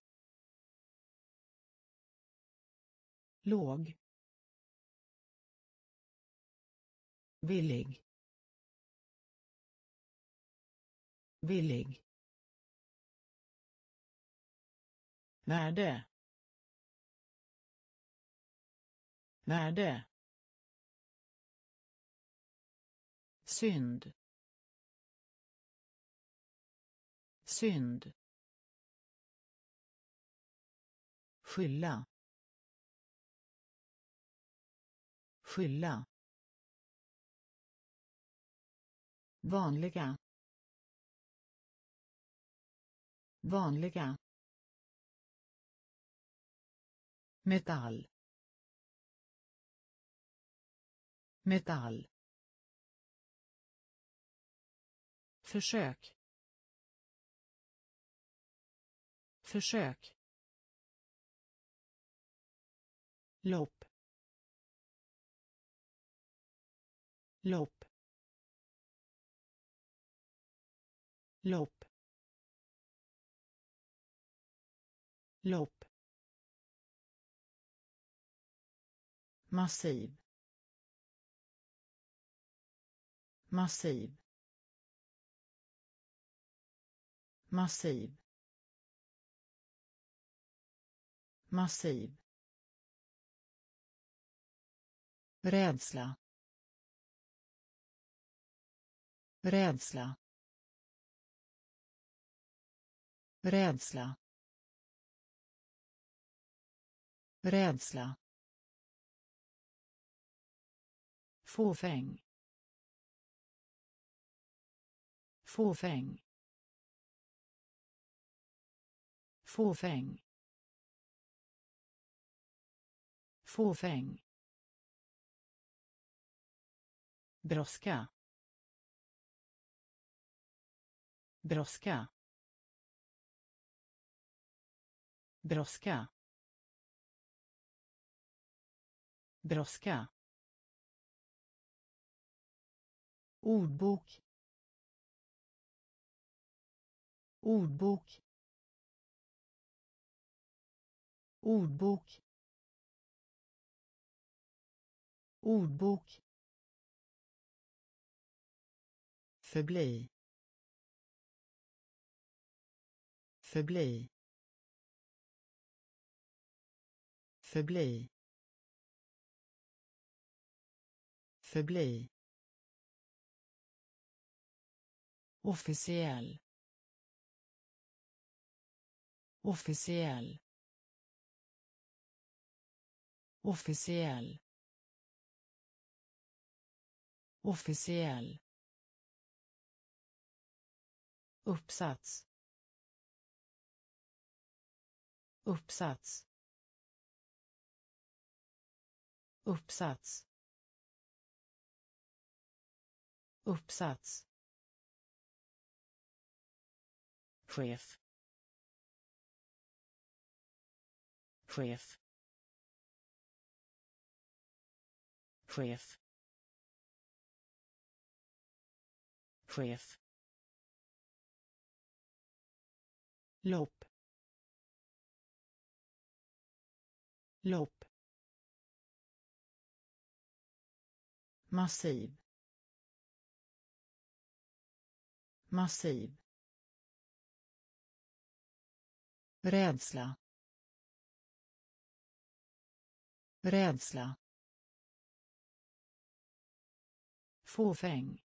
Låg. Villig. Villig. Värde. Värde. Synd. Synd. Skylla. Skylla. Vanliga. Vanliga. Metall. Metall. Försök. Försök. Lopp. Lopp. Lopp lopp massiv. Massiv. Massiv. Massiv. Rädsla. Rädsla. Rädsla. Rädsla. Fåfäng. Fåfäng. Fåfäng. Fåfäng. Brådska. Brådska. Brådska. Brådska. Ordbok. Ordbok. Ordbok. Ordbok. Förbli. Förbli. Förbli. Förbli. Officiell. Officiell. Officiell. Officiell. Uppsats. Uppsats. Uppsats. Uppsats. Chef. Chef. Chef. Chef. Lopp. Lopp. Massiv. Massiv. Rädsla. Rädsla. Fåfäng.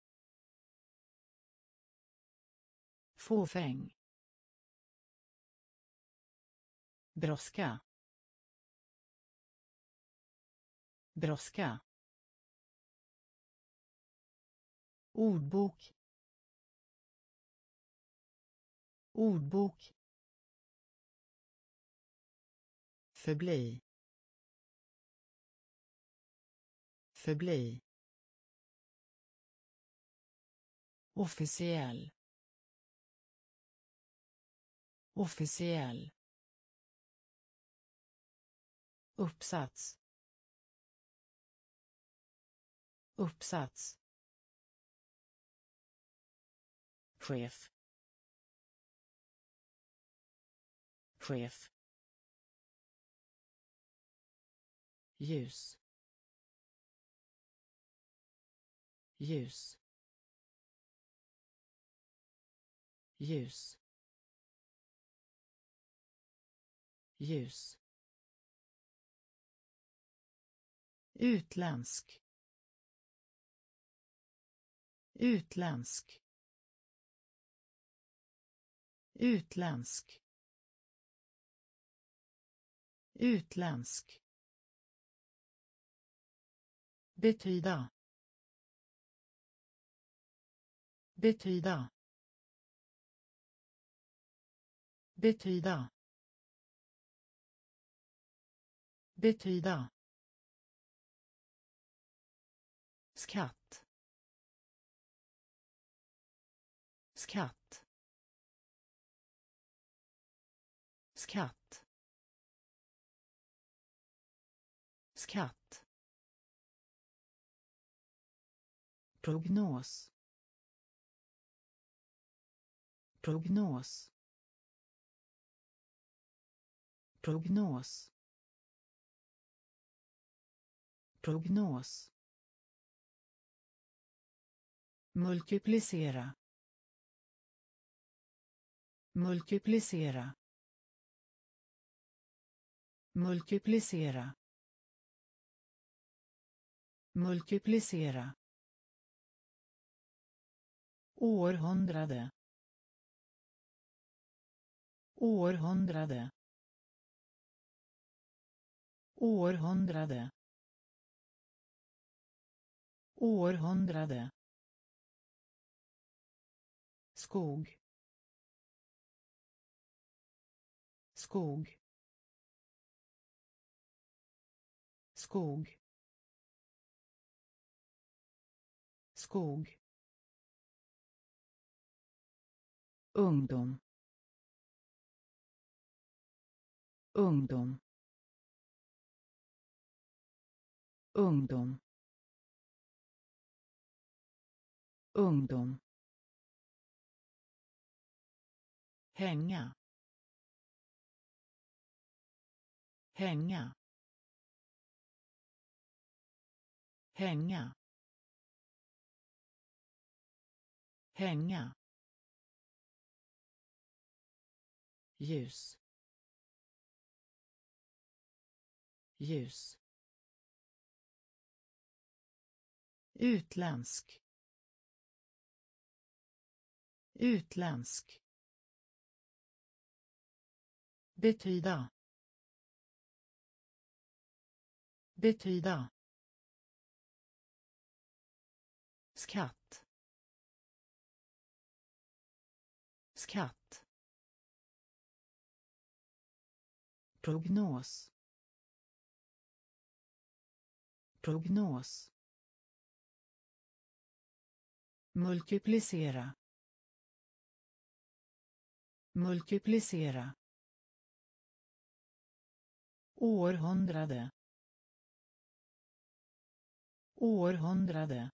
Fåfäng. Brådska. Brådska. Ordbok. Ordbok. Förbli. Förbli. Officiell. Officiell. Uppsats. Uppsats. Chef. Chef. Ljus. Ljus. Ljus. Ljus. Utländsk. Utländsk utländsk. Utländsk. Betyda. Betyda. Betyda. Betyda. Skatt. Skatt. Skatt. Skatt. Prognos. Prognos. Prognos. Prognos. Multiplicera. Multiplicera multiplicera multiplicera århundrade århundrade århundrade århundrade skog skog skog. Skog. Ungdom. Ungdom. Ungdom. Ungdom. Hänga. Hänga. Hänga. Hänga. Ljus. Ljus. Utländsk. Utländsk. Betyda. Betyda. Skatt. Skatt. Prognos. Prognos. Multiplicera. Multiplicera. Århundrade. Århundrade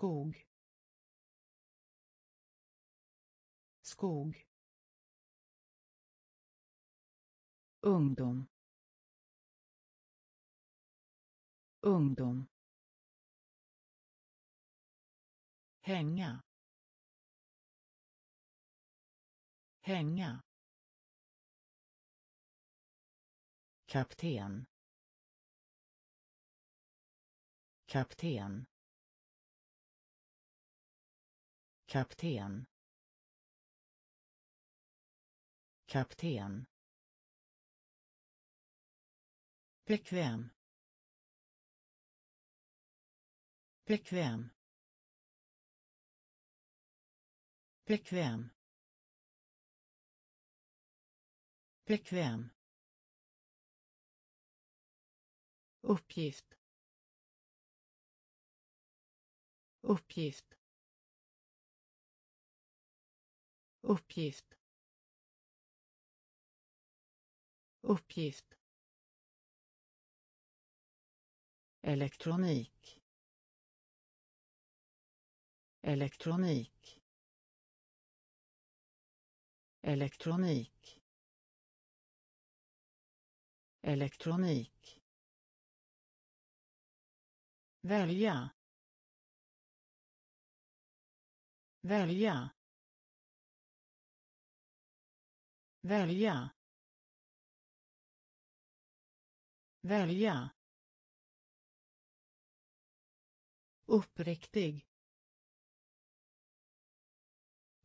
skog. Skog. Ungdom. Ungdom. Hänga. Hänga. Kapten. Kapten. Kapten. Kapten. Bekväm. Bekväm. Bekväm. Bekväm. Uppgift. Uppgift. Uppgift. Uppgift. Elektronik. Elektronik. Elektronik. Elektronik. Välja. Välja. Välja. Välja. Uppriktig.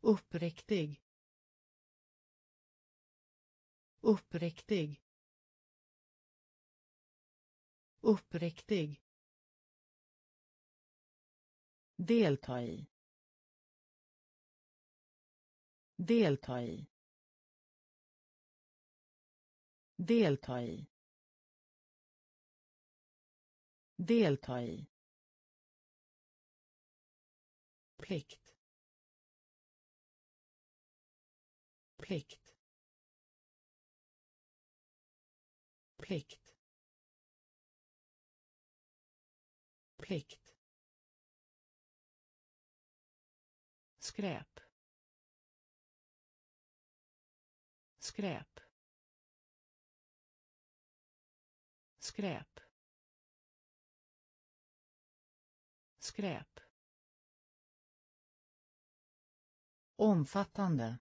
Uppriktig. Uppriktig. Uppriktig. Delta i. Delta i delta i delta i plikt plikt plikt plikt. skräp skräp skräp. Skräp. Omfattande.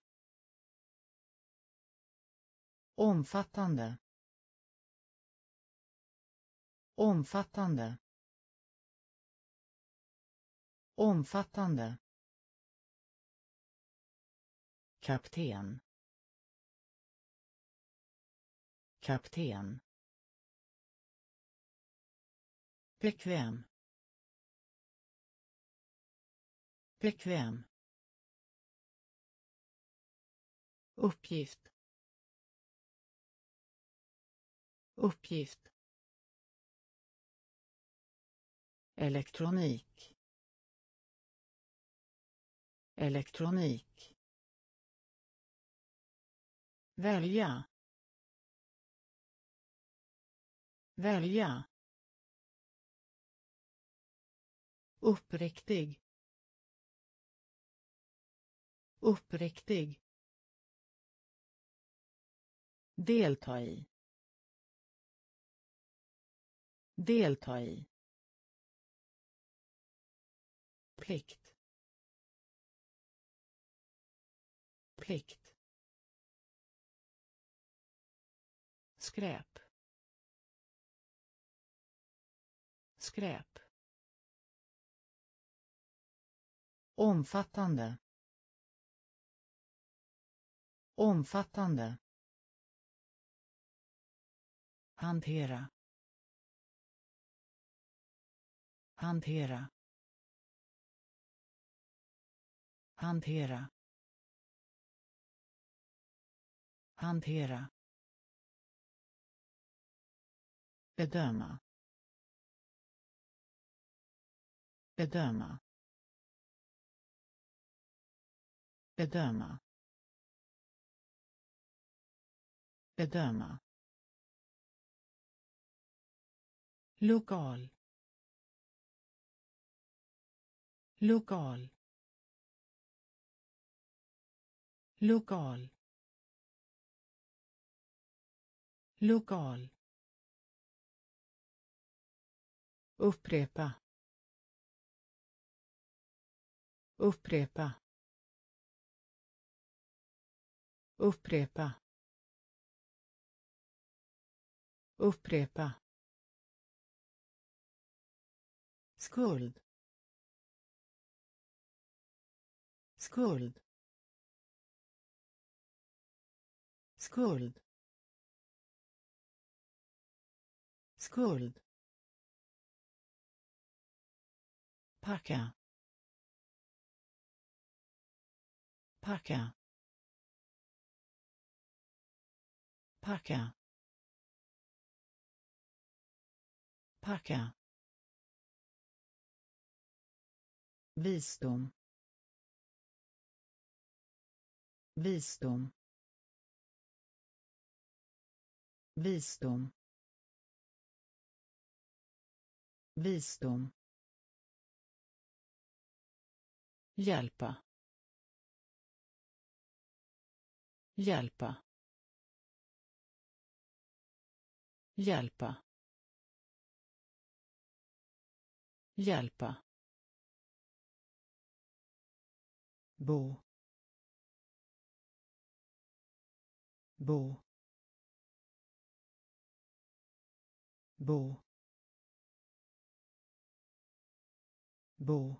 Omfattande. Omfattande. Omfattande. Kapten. Kapten. Bekväm. Bekväm. Uppgift. Uppgift. Elektronik. Elektronik. Välja. Välja. Uppriktig. Uppriktig. Delta i. Delta i. Plikt. Plikt. Skräp. Skräp. Omfattande. Omfattande. Hantera. Hantera. Hantera. Hantera. Bedöma. Bedöma. Bedöma. Bedöma. Lokal. Lokal. Lokal. Lokal. Upprepa. Upprepa. Upprepa. Upprepa. Skuld. Skuld. Skuld. Skuld. Packa. Packa. Packa. Packa. Visdom. Visdom. Visdom. Visdom. Hjälpa. Hjälpa. Hjälpa. Hjälpa. Bo. Bo. Bo. Bo.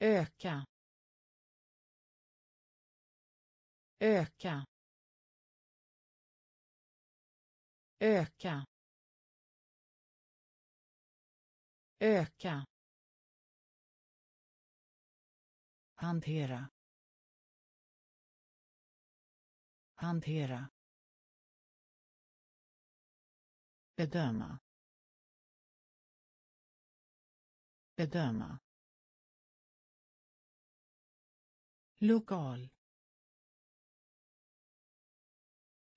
Öka. Öka öka. Öka. Hantera. Hantera. Bedöma. Bedöma. Lokal.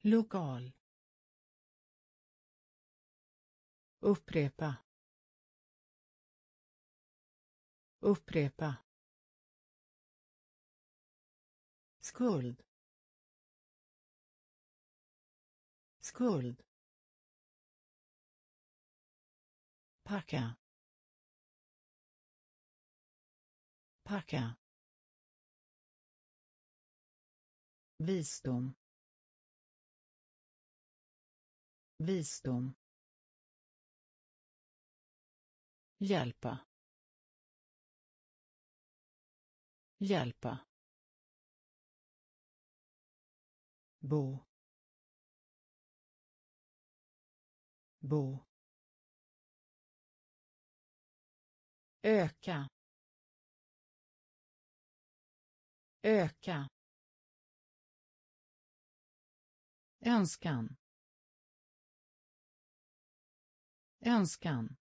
Lokal. Upprepa. Upprepa. Skuld. Skuld. Packa. Packa. Visdom. Visdom. Hjälpa. Hjälpa. Bo. Bo. Öka. Öka. Önskan. Önskan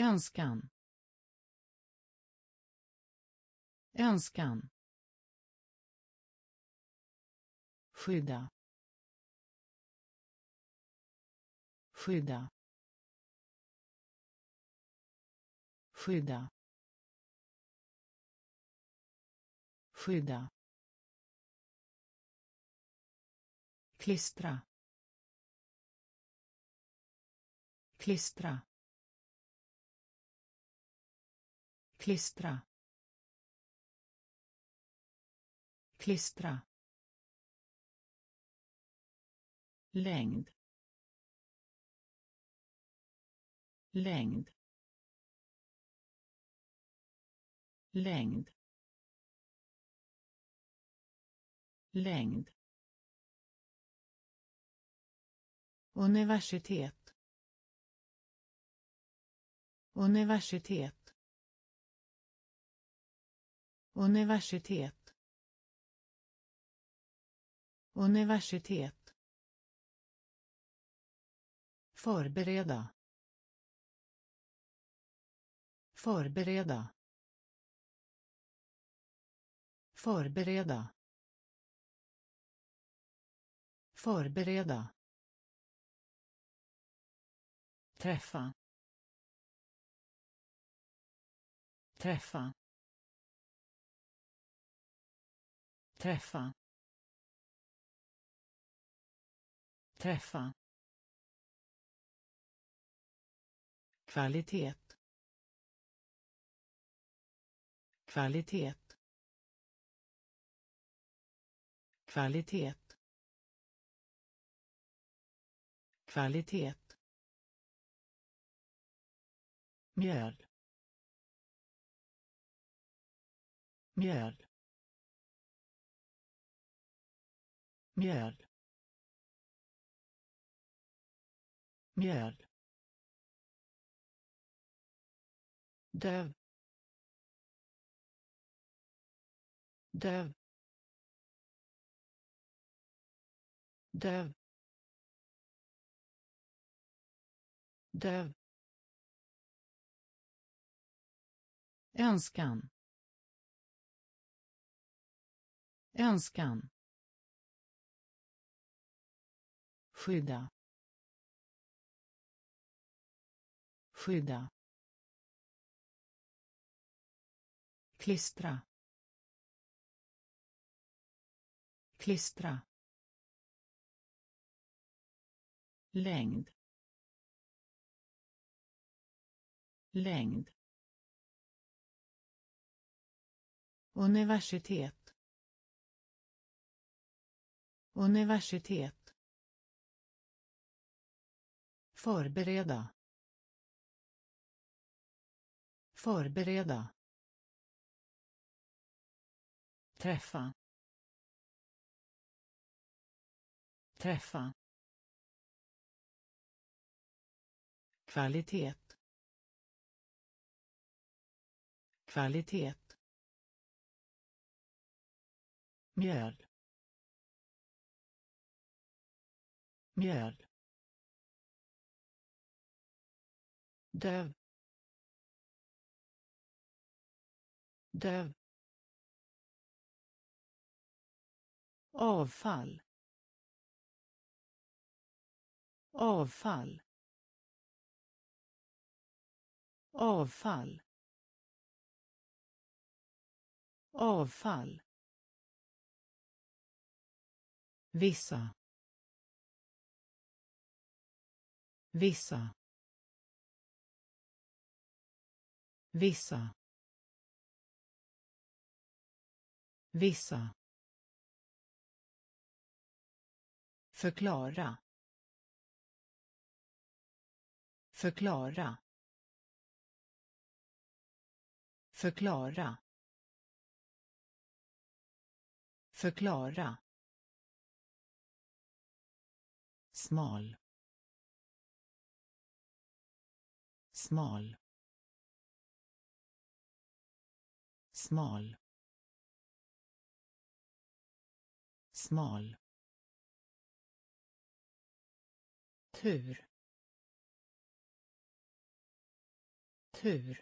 önskan. Önskan. Skydda. Skydda. Skydda. Skydda. Klistra. Klistra. Klistra klistra längd längd längd längd. Universitet universitet universitet. Universitet. Förbereda. Förbereda. Förbereda. Förbereda. Träffa. Träffa. Träffa. Träffa. Kvalitet. Kvalitet. Kvalitet. Kvalitet. Mjöl. Mjöl. Mjöl. Mjöl. Döv. Döv. Döv. Döv. Önskan. Önskan. Skydda skydda klistra klistra längd längd universitet universitet förbereda. Förbereda. Träffa. Träffa. Kvalitet. Kvalitet. Mjöl. Mjöl. Döv döv avfall. Avfall. Avfall. Avfall. Vissa. Vissa. Vissa. Vissa. Förklara. Förklara. Förklara. Förklara. Smal. Smal. Smal. Smal. Tur. Tur.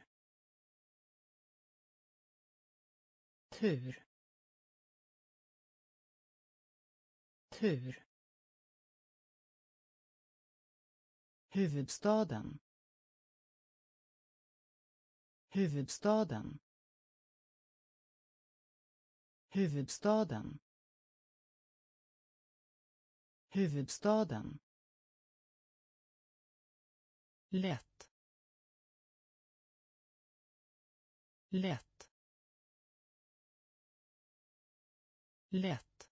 Tur. Tur. Huvudstaden. Huvudstaden huvudstaden. Huvudstaden. Lätt. Lätt. Lätt.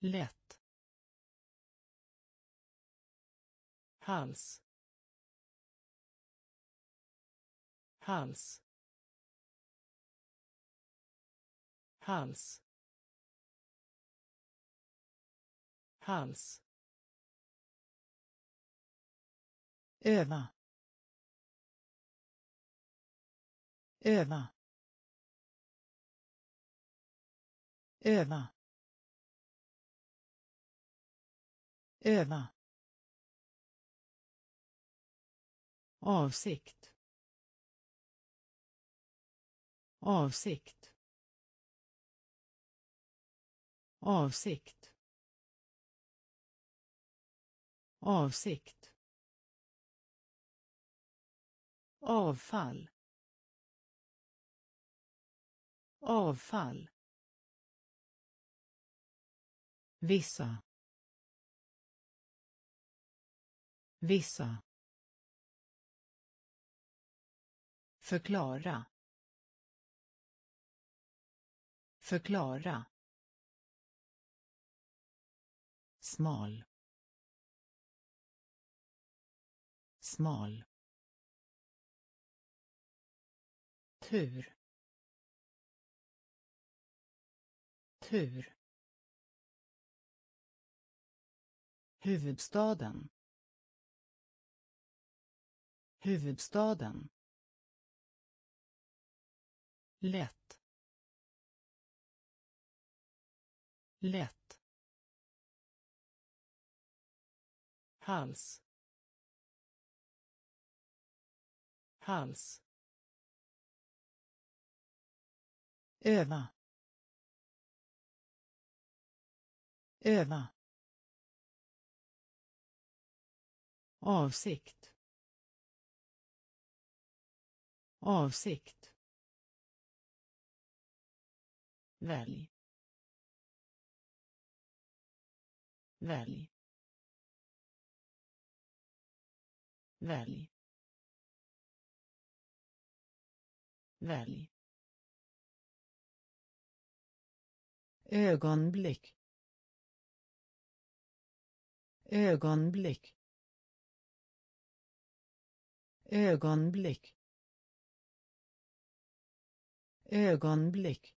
Lätt. Hals. Hals. Hals. Hals. Öva. Öva. Öva. Öva. Avsikt. Avsikt. Avsikt. Avsikt. Avfall. Avfall. Vissa. Vissa. Förklara. Förklara. Smal. Smal. Tur. Tur. Huvudstaden. Huvudstaden. Lätt. Lätt. Hals. Hals. Öva. Öva. Avsikt. Avsikt. Välj. Välj. Välj. Välj. Ögonblick. Ögonblick. Ögonblick. Ögonblick.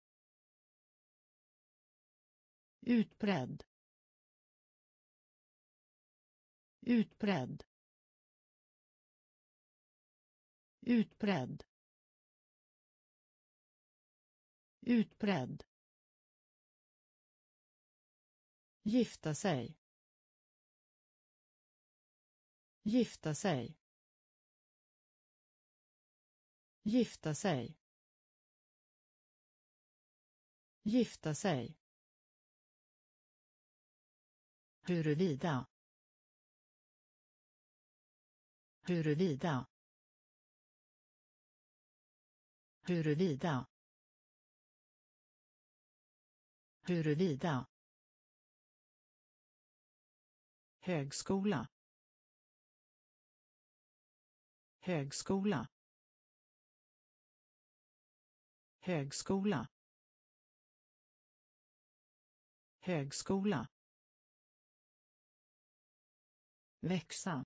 Utbredd utbredd utbredd. Utbredd. Gifta sig. Gifta sig. Gifta sig. Gifta sig. Huruvida. Huruvida. Huruvida. Huruvida. Högskola. Högskola. Högskola. Högskola. Växa.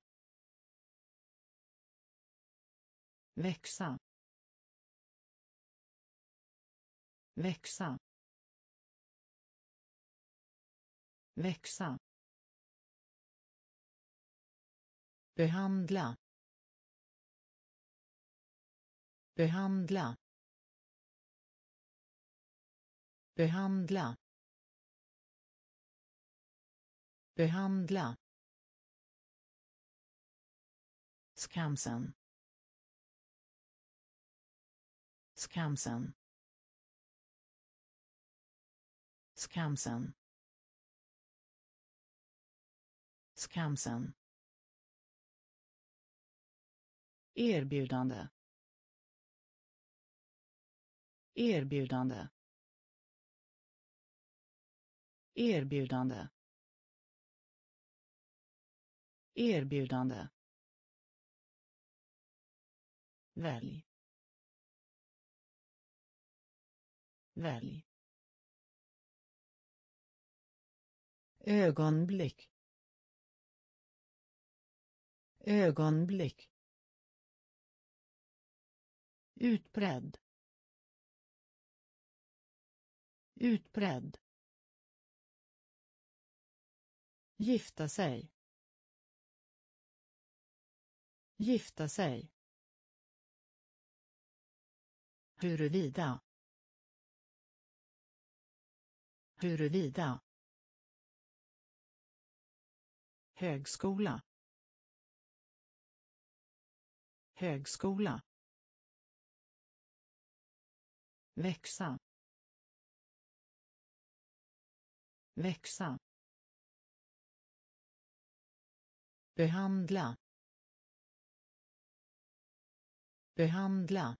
Växa. Växa. Växa. Behandla. Behandla. Behandla. Behandla. Skamsen. Skamsen. Skamsen. Skamsen. Erbjudande. Erbjudande. Erbjudande. Erbjudande. Välj. Välj. Ögonblick ögonblick utbredd Utbredd. Gifta sig. Gifta sig. Huruvida. Huruvida. Högskola. Högskola. Växa. Växa. Behandla. Behandla.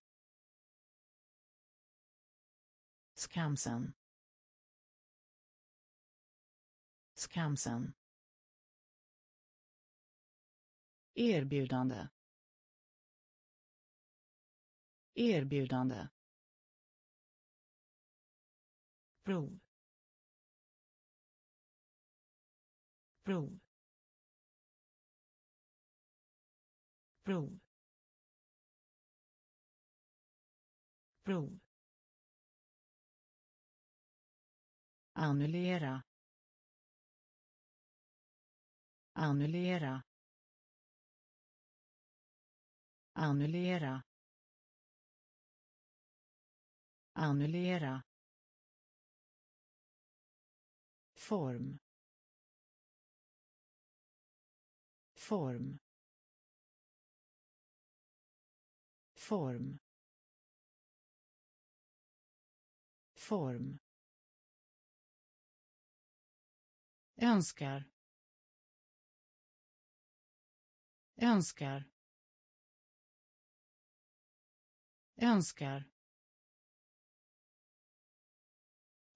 Skamsen. Skamsen. Erbjudande. Erbjudande. Prov. Prov. Prov. Prov. Annullera. Annullera. Annullera. Annullera. Form. Form. Form. Form. önskar önskar önskar.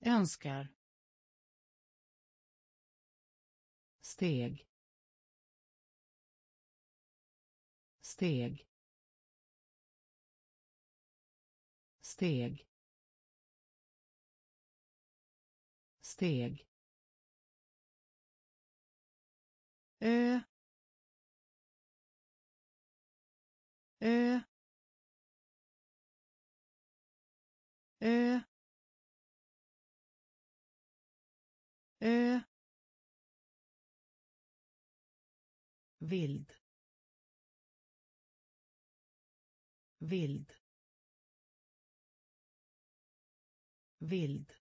Önskar. Steg. Steg. Steg. Steg. Ö. Ö. ö. Ö. Vild. Vild. Vild.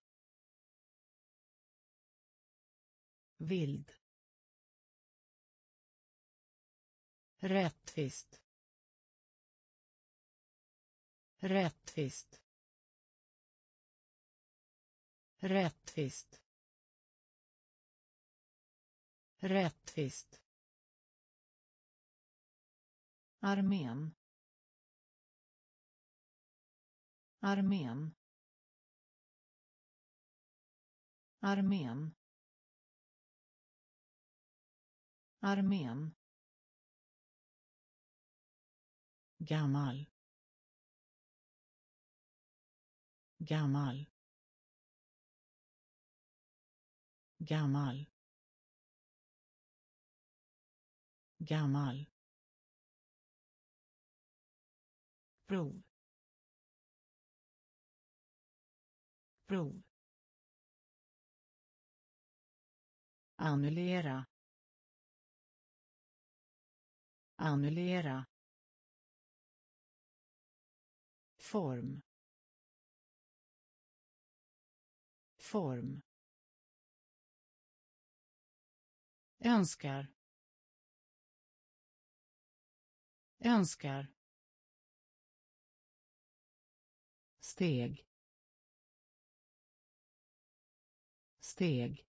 Vild. Rättvist. Rättvist rättvist. Rättvist. Armén. Armén. Armén. Armén. Gammal. Gammal. Gammal. Gammal. Prov. Prov. Annullera. Annullera. Form. Form. Önskar. Önskar. Steg. Steg.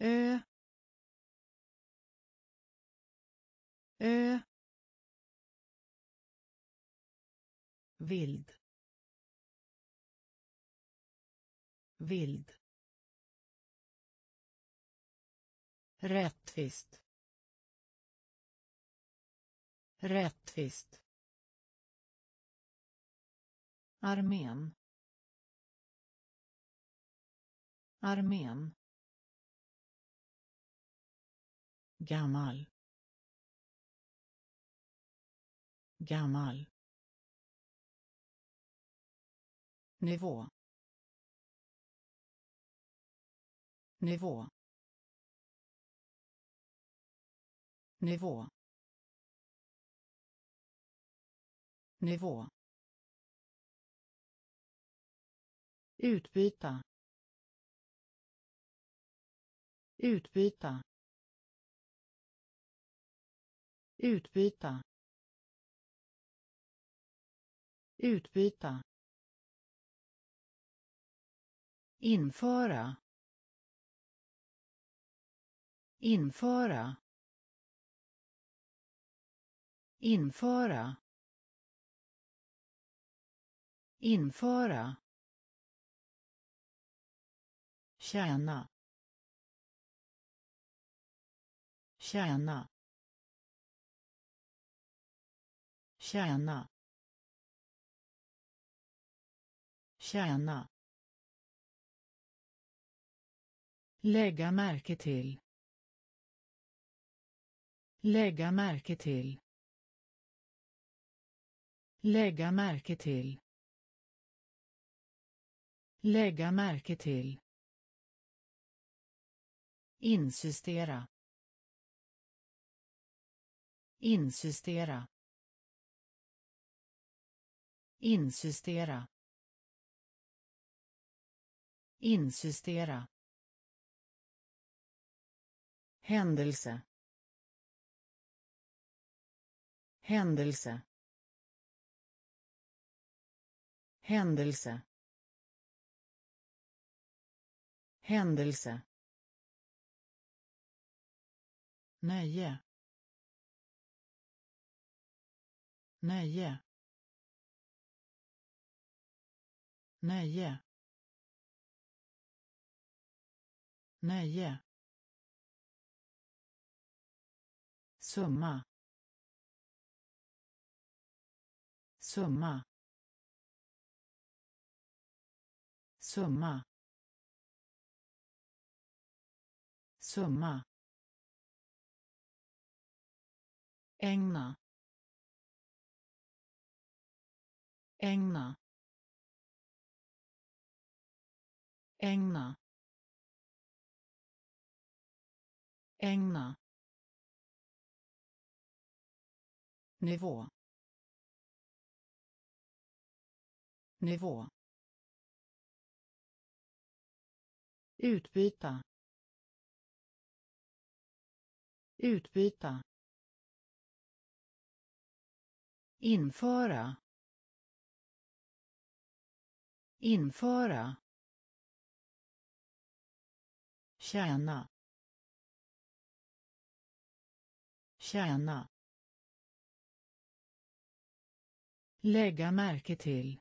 Ö. Ö. Vild. Vild. Rättvist. Rättvist. Armén. Armén. Gammal. Gammal. Nivå. Nivå. Nivå. Nivå. Utbyta. Utbyta. Utbyta. Utbyta. Införa. Införa införa. Införa. Tjäna. Tjäna. Tjäna. Tjäna. Lägga märke till. Lägga märke till lägga märke till. Lägga märke till. Insistera. Insistera. Insistera. Insistera. Händelse. Händelse. Händelse. Händelse. Nöje. Nöje. Nöje. Nöje. Summa. Summa. Summa. Summa. Ägna. Ägna. Ägna. Ägna. Nivå. Nivå. Utbyta. Utbyta. Införa. Införa. Tjäna. Tjäna. Lägga märke till.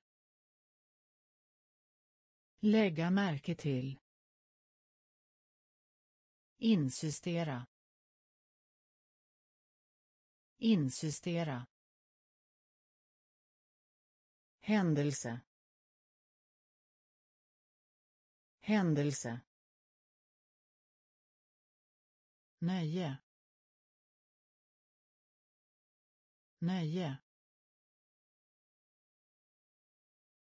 Lägga märke till insistera insistera händelse. Händelse. Nöje. Nöje.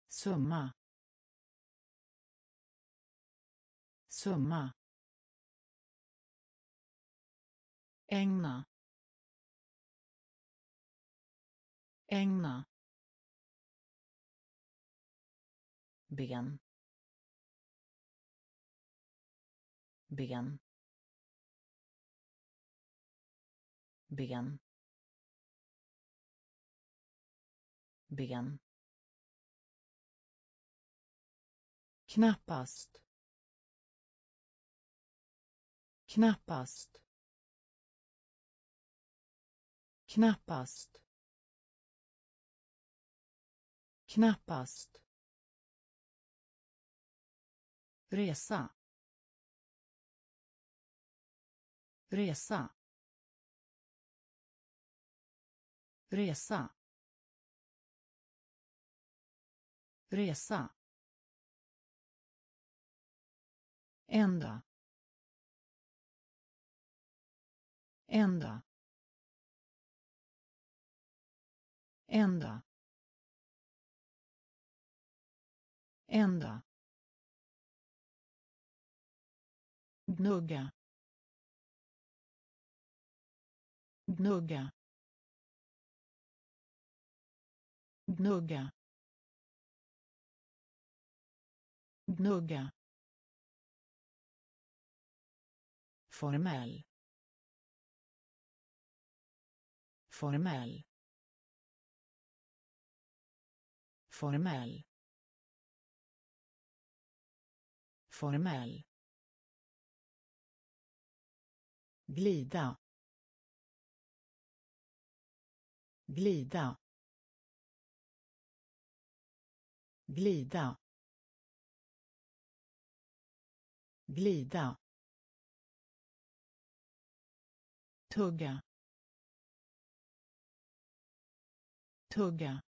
Summa. Summa. Ägna. Ägna. Ben. Ben. Ben. Ben. Knappast. Knappast. Knappast. Knappast. Resa. Resa. Resa. Resa. Ända. Ända. Ända ända gnugga. Gnugga. Gnugga. Gnugga. Formell. Formell. Formell. Formell. Glida. Glida. Glida. Glida. Tugga. Tugga.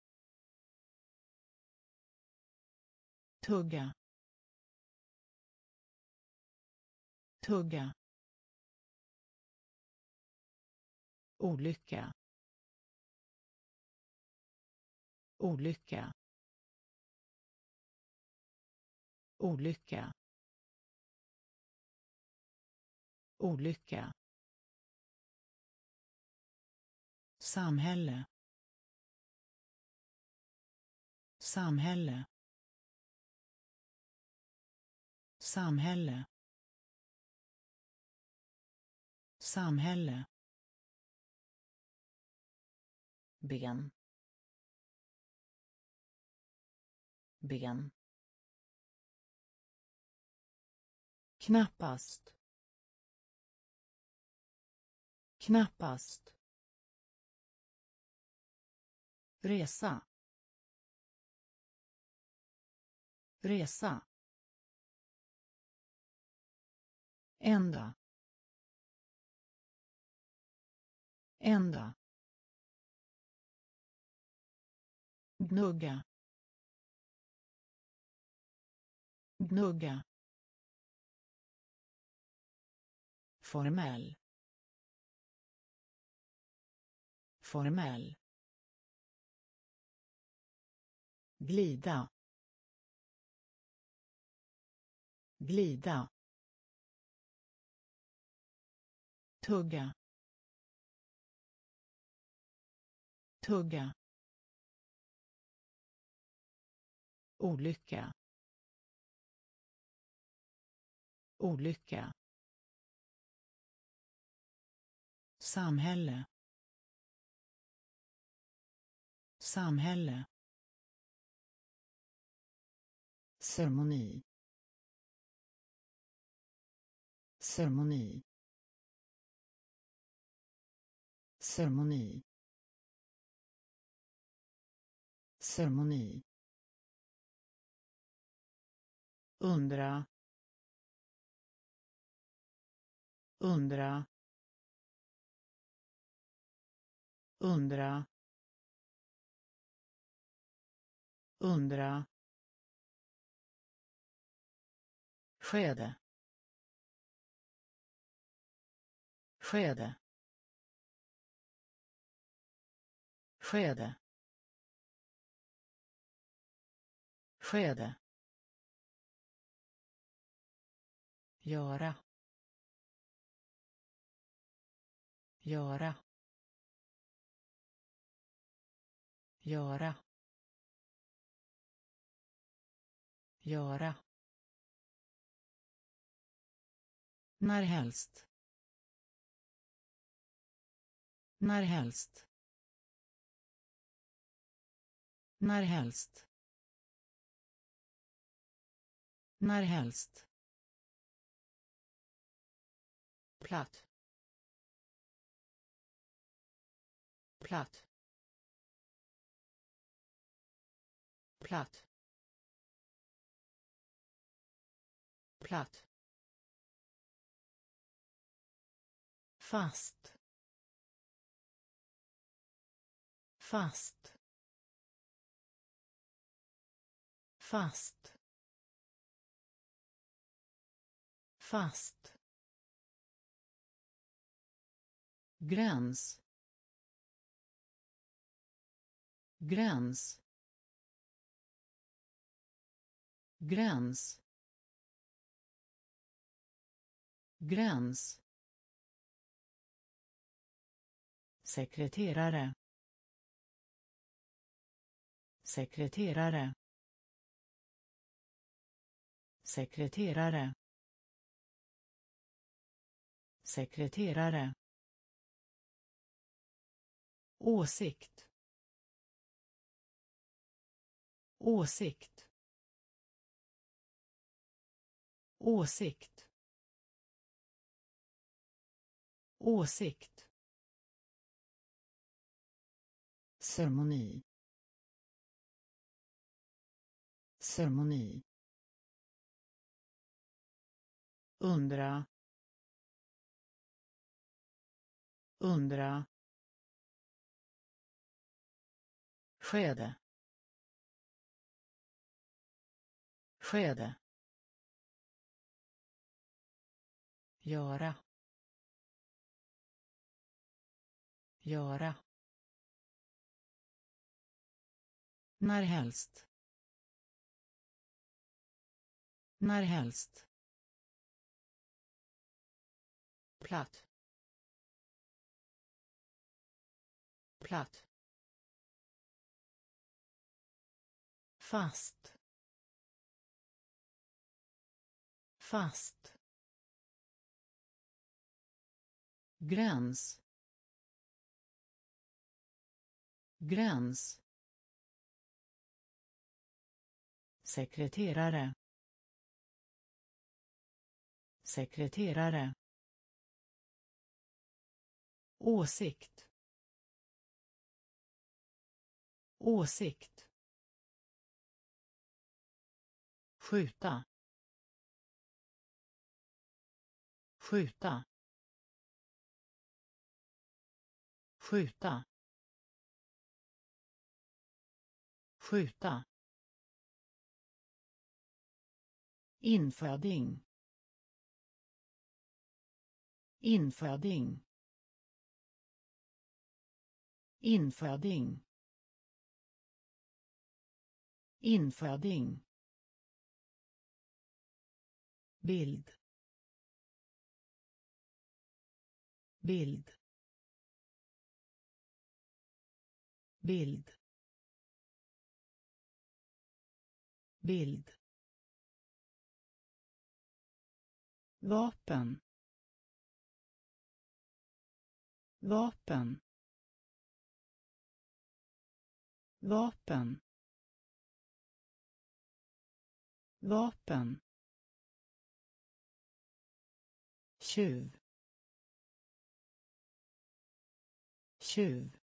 Tugga. Tugga. Olycka. Olycka. Olycka. Olycka. Samhälle. Samhälle. Samhälle. Samhälle. Ben. Ben. Knappast. Knappast. Resa. Resa. Ända ända gnugga. Gnugga. Formell. Formell. Glida. Glida. Tugga tugga olycka olycka samhälle samhälle ceremoni ceremoni. Ceremoni. Ceremoni. Undra. Undra. Undra. Undra. Skede. Skede. Skede. Skede. Göra. Göra. Göra. Göra. När helst. När helst. När helst? När helst? Platt. Platt. Platt. Platt. Fast. Fast. Fast. Fast. Gräns. Gräns. Gräns. Gräns. Sekreterare. Sekreterare sekreterare sekreterare åsikt åsikt åsikt åsikt. Ceremoni. Ceremoni. Undra undra skede skede göra göra när helst när helst. Platt. Platt. Fast. Fast. Gräns. Gräns. Sekreterare. Sekreterare åsikt. Åsikt. Skjuta. Skjuta. Skjuta. Skjuta. Inföding. Inföding inföding. Inföding. Bild. Bild. Bild. Bild. Vapen. Vapen. Vapen. Vapen. Tjuv. Tjuv.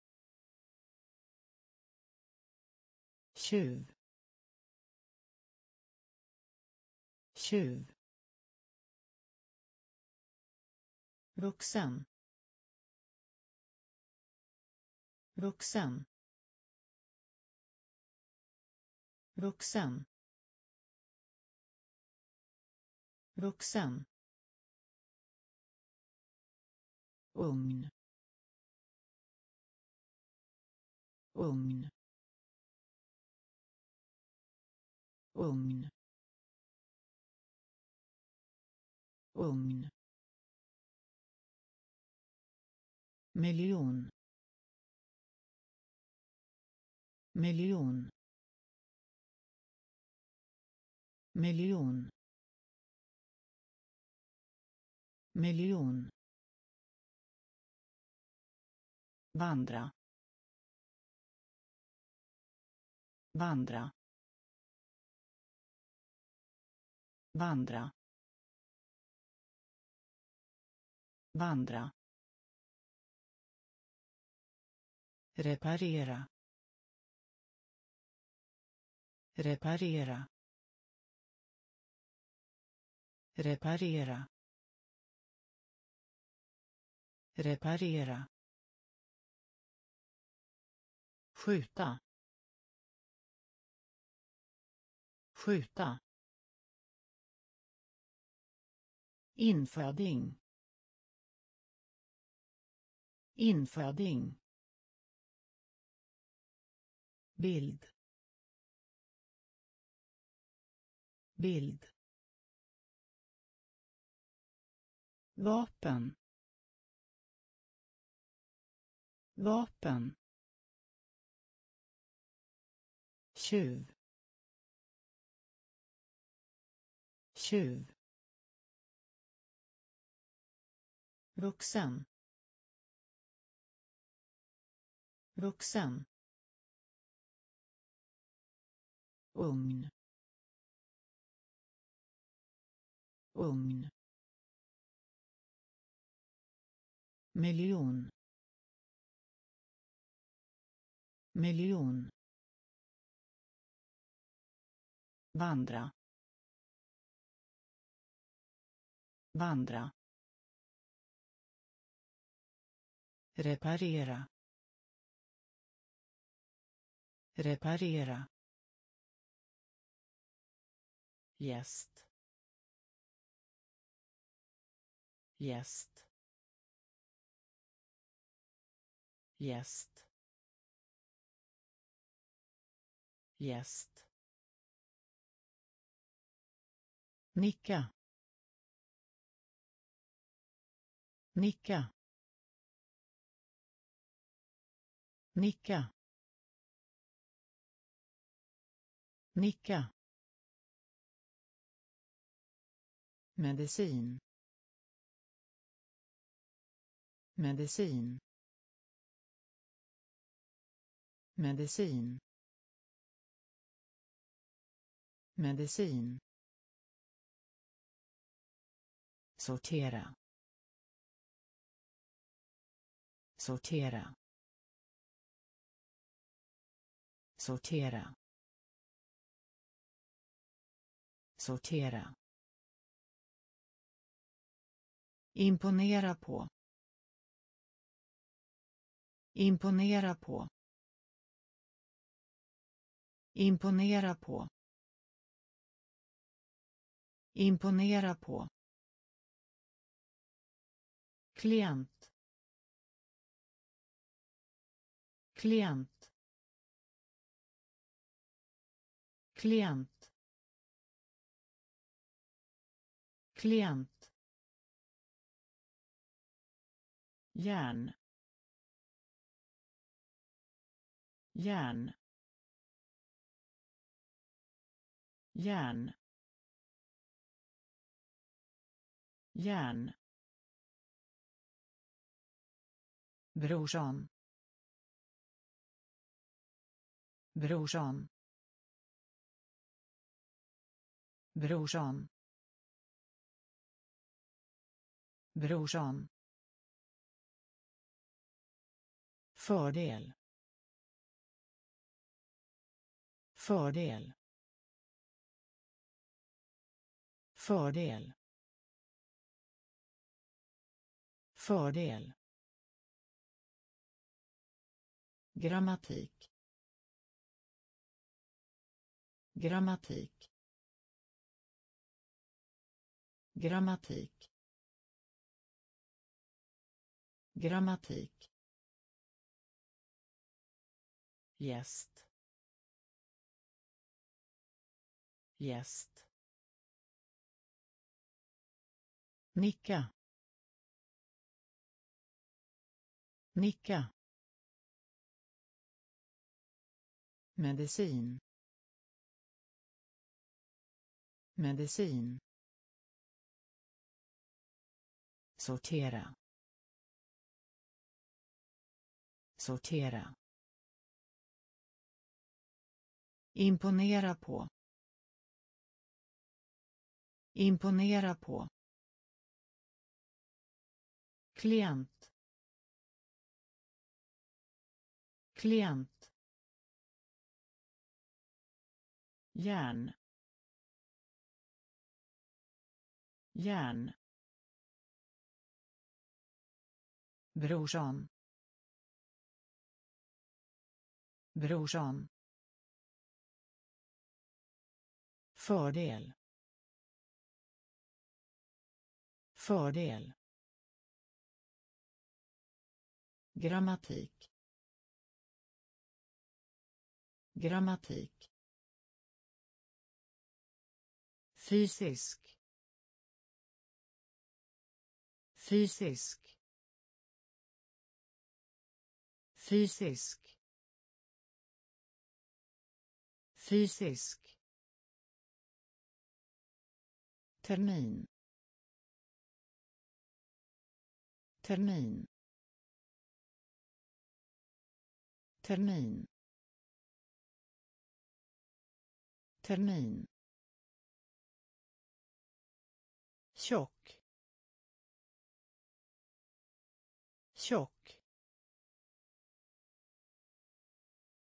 Tjuv. Tjuv. Vuxen. Vuxen. Vuxen. Vuxen. Ugn. Ugn. Ugn. Ugn. Miljon. Miljon. Miljon. Miljon. Vandra. Vandra. Vandra. Vandra. Reparera. Reparera. Reparera. Reparera. Skjuta. Skjuta. Inföding. Inföding. Bild. Bild. Vapen. Vapen. Tjuv. Tjuv. Vuxen. Vuxen. Ugn. Ugn. Miljon. Miljon. Vandra. Vandra. Reparera. Reparera. Gäst. Gäst. Gäst. Gäst. Nicka. Nicka. Nicka. Nicka. Medicin. Medicin. Medicin. Medicin. Sortera. Sortera. Sortera. Sortera. Imponera på. Imponera på imponera på. Imponera på. Klient. Klient. Klient. Klient. Järn. Järn. Järn järn brorson brorson brorson brorson. Fördel. Fördel. Fördel. Fördel. Grammatik. Grammatik. Grammatik. Grammatik. Gäst. Gäst. Nicka. Nicka. Medicin. Medicin. Sortera. Sortera. Imponera på. Imponera på klient. Klient. Järn. Järn. Brorsan brorsan fördel. Fördel. Grammatik. Grammatik. Fysisk. Fysisk. Fysisk. Fysisk. Termin. Termin. Termin. Termin. Tjock. Tjock.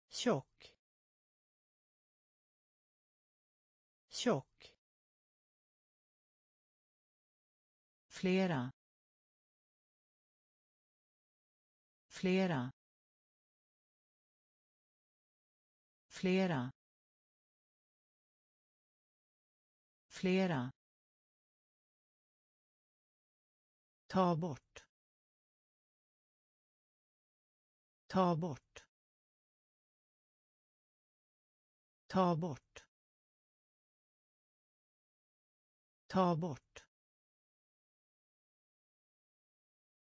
Tjock. Tjock. Flera. Flera. Flera. Flera. Ta bort. Ta bort. Ta bort. Ta bort.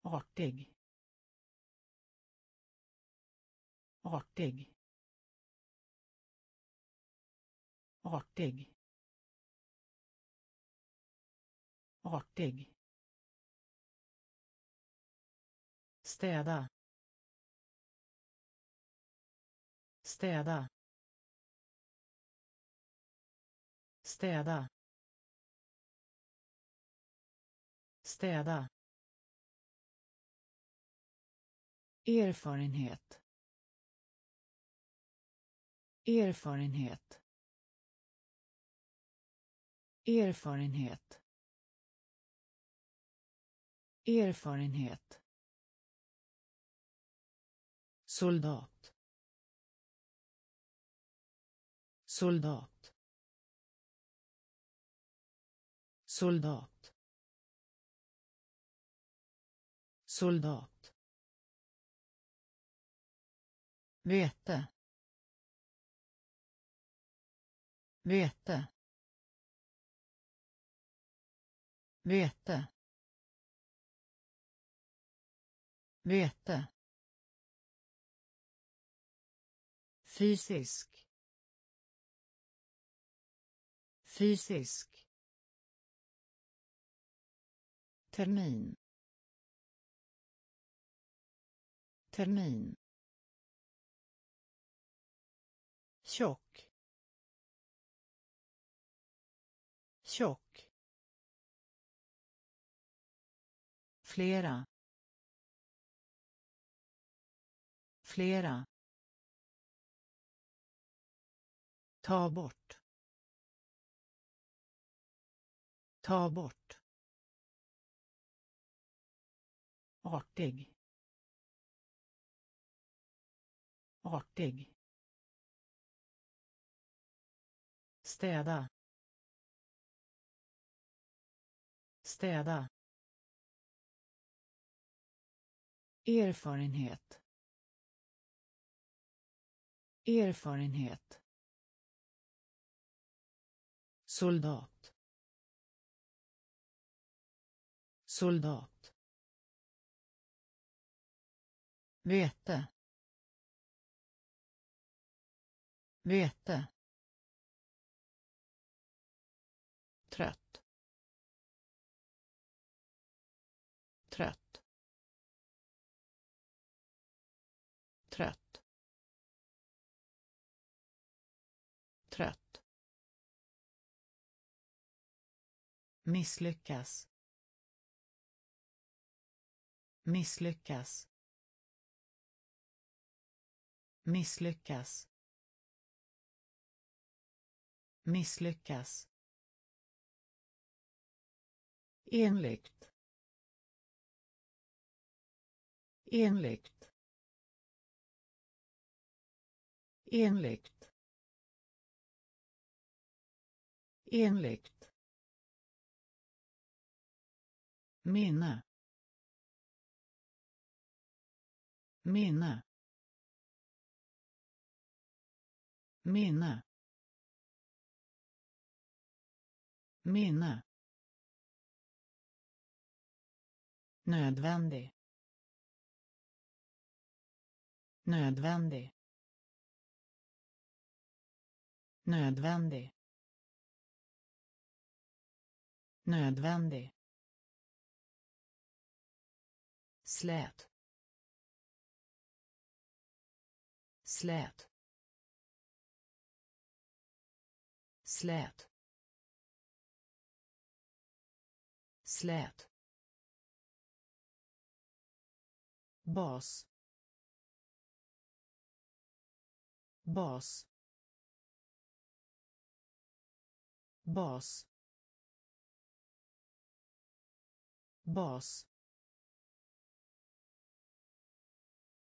Artig. Artig. Artig. Artig. Städa. Städa. Städa. Städa. Erfarenhet. Erfarenhet erfarenhet. Erfarenhet. Soldat. Soldat. Soldat. Soldat. Vete. Vete. Vete. Vete. Fysisk. Fysisk. Termin. Termin. Tjock. Tjock. Flera. Flera. Ta bort. Ta bort. Artig. Artig. Städa. Städa. Erfarenhet. Erfarenhet. Soldat. Soldat. Vete. Vete. Misslyckas. Misslyckas. Misslyckas. Misslyckas. Enligt. Enligt. Enligt. Enligt. Minne. Minne. Minne. Minne. Nödvändig nödvändig nödvändig nödvändig slät slät slät slät bas bas bas bas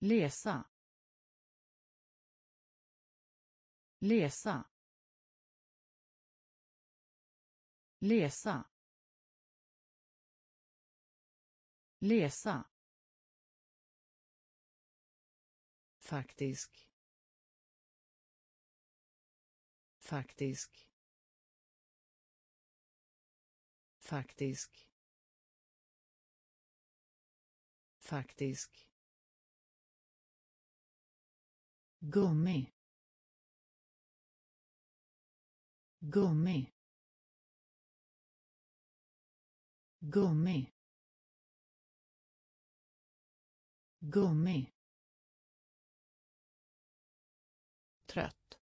Läsa. Läsa. Läsa. Läsa. Faktisk. Faktisk. Faktisk. Faktisk. Gummi. Gummi. Gummi. Gummi. Trött.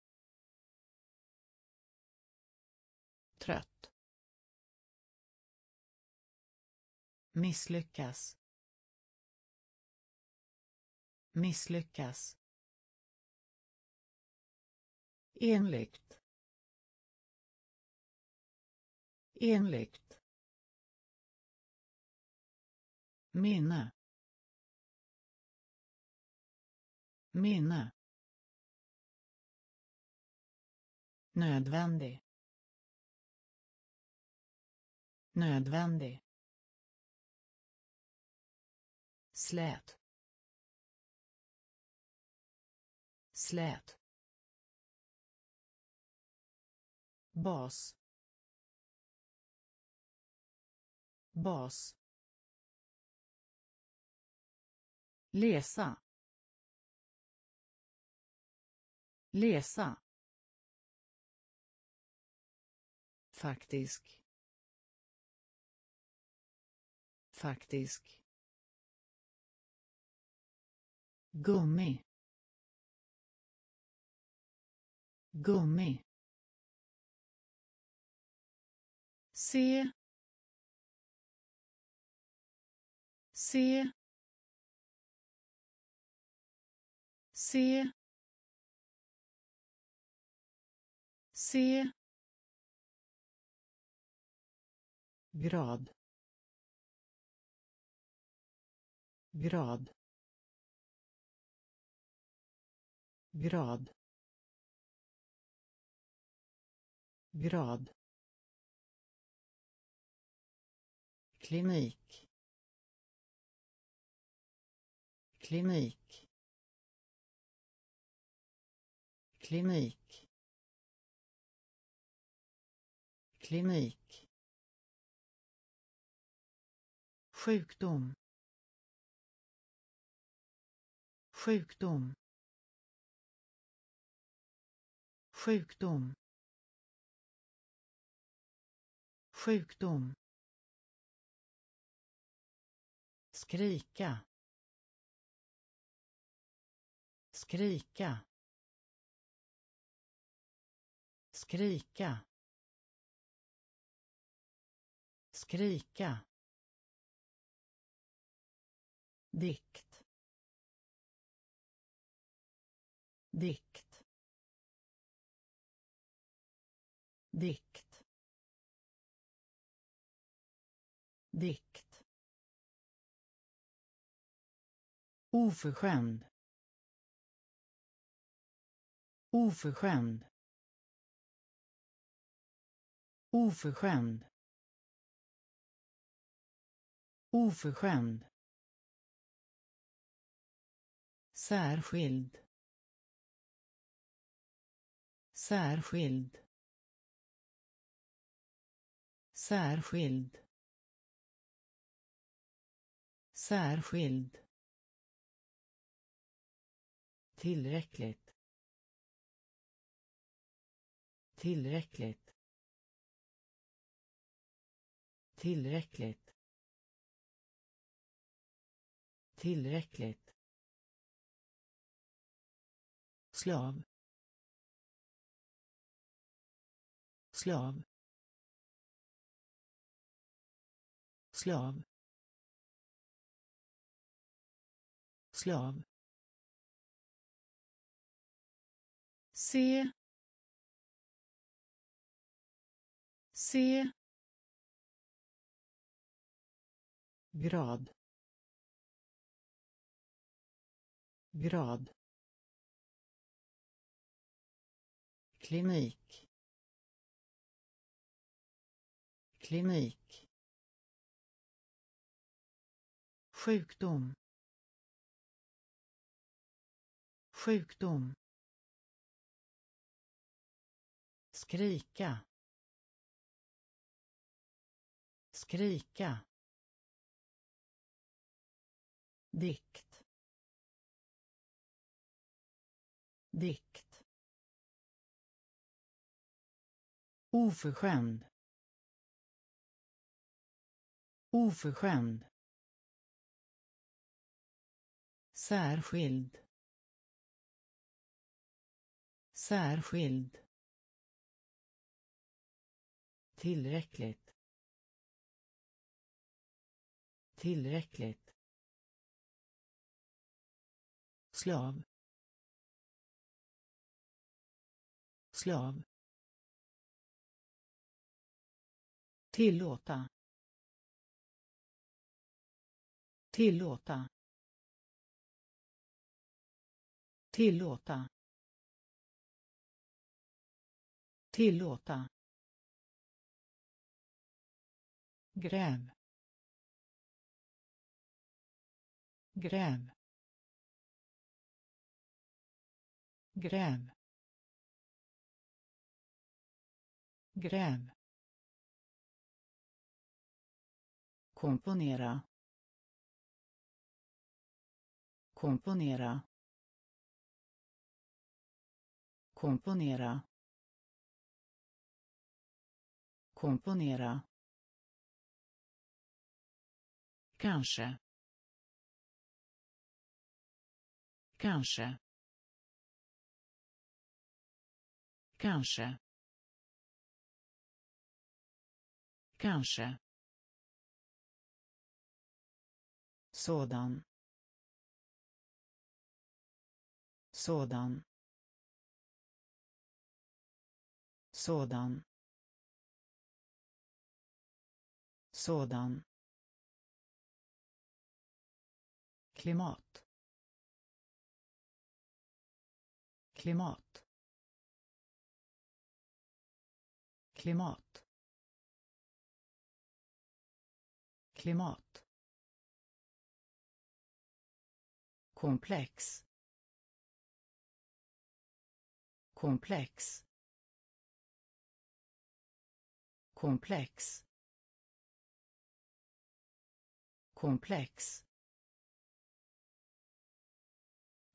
Trött. Misslyckas. Misslyckas enligt. Enligt. Minne. Minne. Nödvändig. Nödvändig. Slät. Slät. Bas. Bas. Läsa. Läsa. Faktisk. Faktisk. Gummi. Gummi. Se se se se grad. Grad. Grad. Grad. Klinik. Klinik. Klinik. Klinik. Sjukdom. Sjukdom. Sjukdom. Sjukdom. Skrika. Skrika. Skrika. Skrika. Dikt. Dikt. Dikt. Dikt. Oförskämd. Oförskämd. Oförskämd. Oförskämd. Särskild. Särskild. särskild särskild tillräckligt. Tillräckligt. Tillräckligt. Tillräckligt. Slav. Slav. Slav. Slav. Se se grad. Grad. Klinik. Klinik. Sjukdom. Sjukdom. Skrika. Skrika. Dikt. Dikt. Oförskämd. Oförskämd. Särskild. Särskild tillräckligt. Tillräckligt. Slav. Slav. Tillåta. Tillåta. Tillåta. Tillåta. Gräv gräv gräv gräv komponera. Komponera. Komponera. Komponera. Kanske. Kanske. Kanske. Kanske. Sådan. Sådan. Sådan. Sådan. Klimat. Klimat. Klimat. Klimat. Komplex. Komplex. Komplex. Komplex.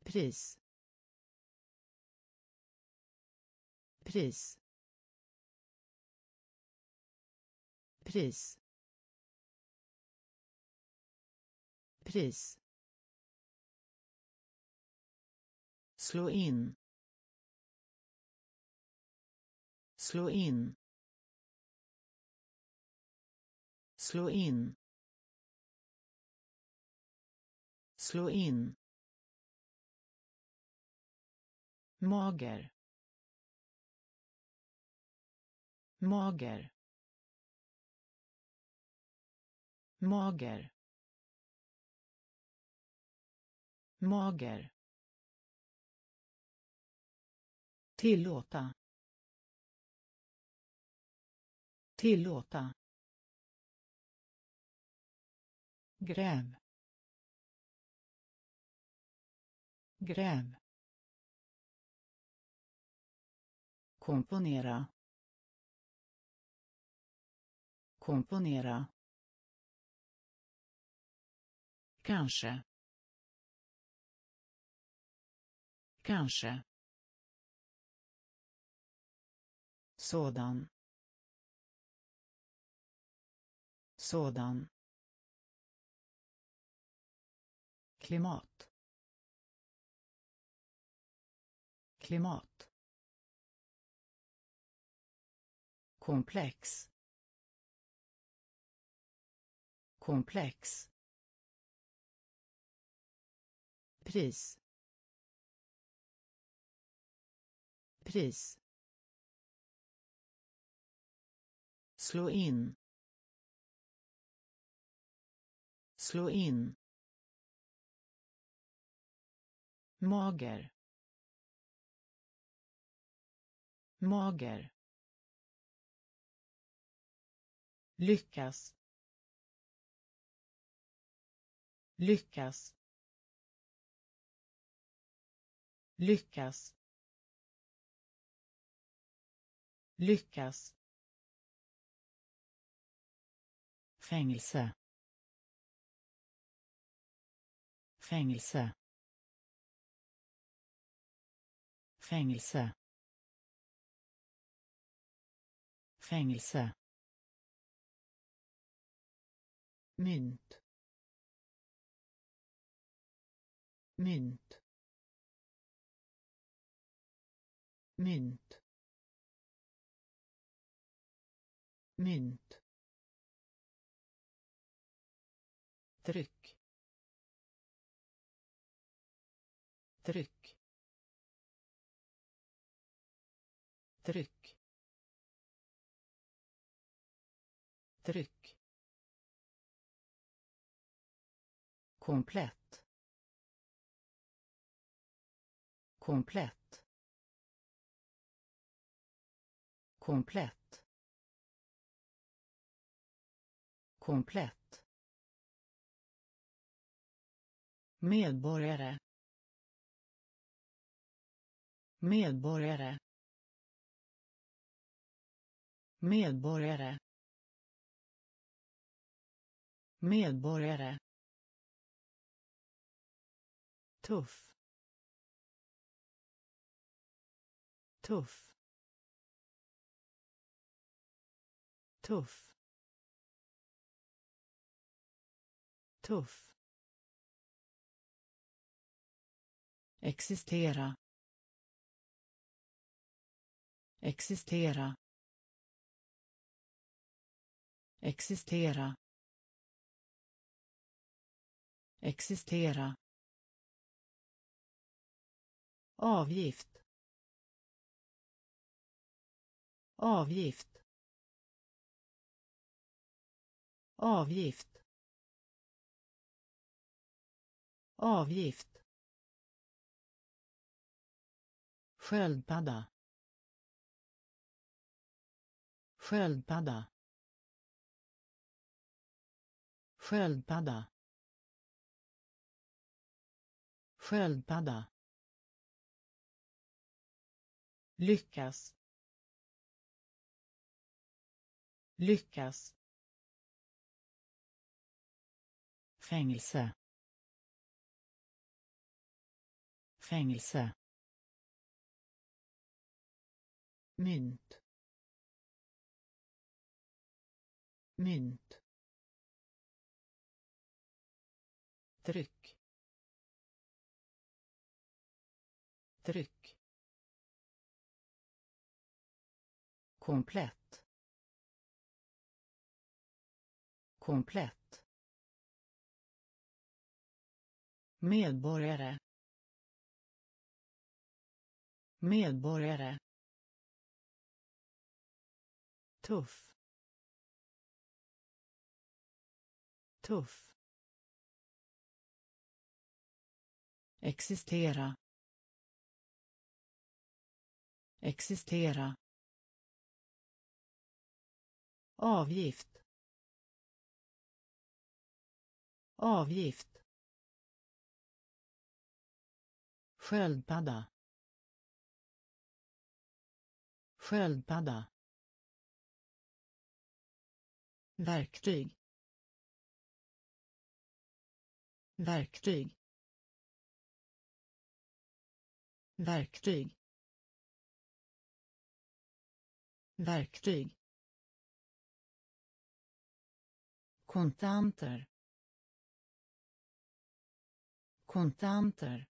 Pris. Pris. Pris. Pris. Slå in. Slå in. Slå in. Slå in. Mager. Mager. Mager. Mager. Tillåta. Tillåta. Gräv. Gräv. Komponera. Komponera. Kanske. Kanske. Sådan. Sådan. Klimat. Klimat. Komplex. Komplex. Pris. Pris. Slå in. Slå in. Mager. Mager. Lyckas. Lyckas. Lyckas. Lyckas. Fängelse. Fängelse. Fängelse. Fängelse. Mynt. Mynt. Mynt. Mynt. Tryck. Tryck. Tryck. Tryck. Komplett. Komplett. Komplett. Komplett. Medborgare. Medborgare. Medborgare. Medborgare tuff. Tuff. Tuff. Tuff. Existera. Existera. Existera. Existera avgift. Avgift. Avgift. Avgift. Sköldpadda. Sköldpadda. Sköldpadda. Sköldpadda lyckas. Lyckas. Fängelse. Fängelse. Mynt. Mynt. Tryck. Tryck. Komplett. Komplett. Medborgare. Medborgare. Tuff. Tuff. Existera. Existera avgift. Avgift. Sköldpadda. Sköldpadda. Verktyg. Verktyg. Verktyg. Verktyg. Kontanter. Kontanter.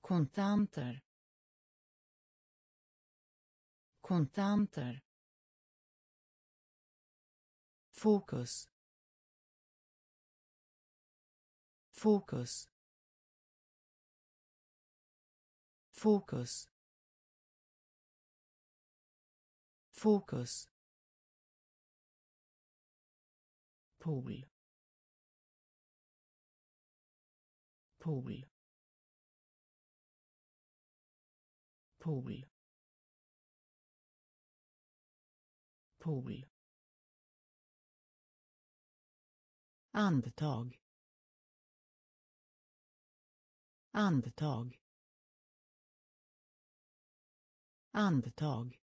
Kontanter. Kontanter. Fokus. Fokus. Fokus. Fokus. Pool. Pool. Pool. Pool. Andetag. Andetag. Andetag.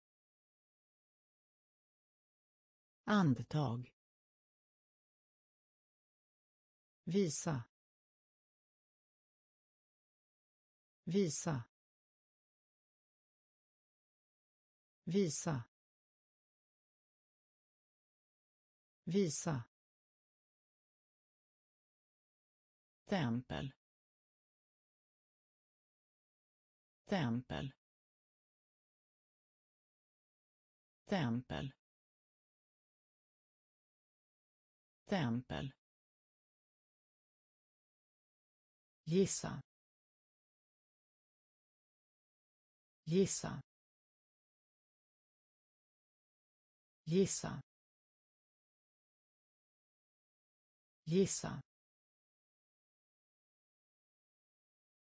Andetag. Visa. Visa. Visa. Visa. Tempel. Tempel. Tempel. Tempel. Gissa. Gissa. Gissa. Gissa.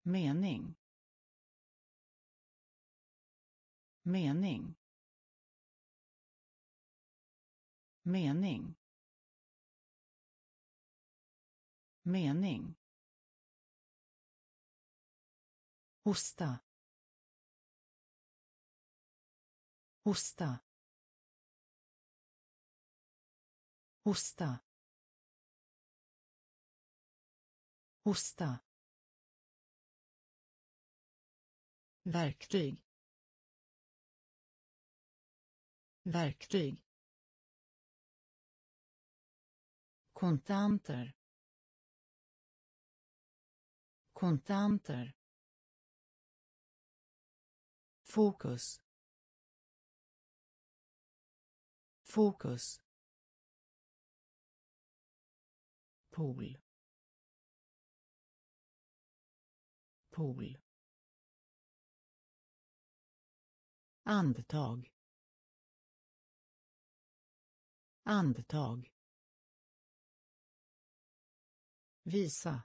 Mening. Mening. Mening. Mening. Hosta. Hosta. Hosta. Hosta. Verktyg. Verktyg. Kontanter. Kontanter fokus. Fokus. Pool. Pool. Andetag. Andetag. Visa.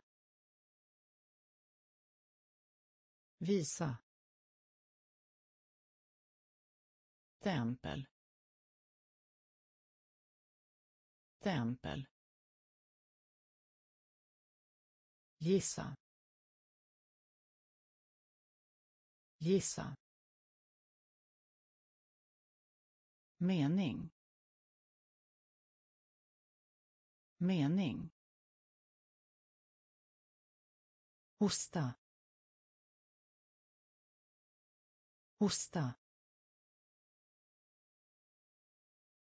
Visa. Stämpel. Stämpel. Gissa. Gissa. Mening. Mening. Hosta. Hosta.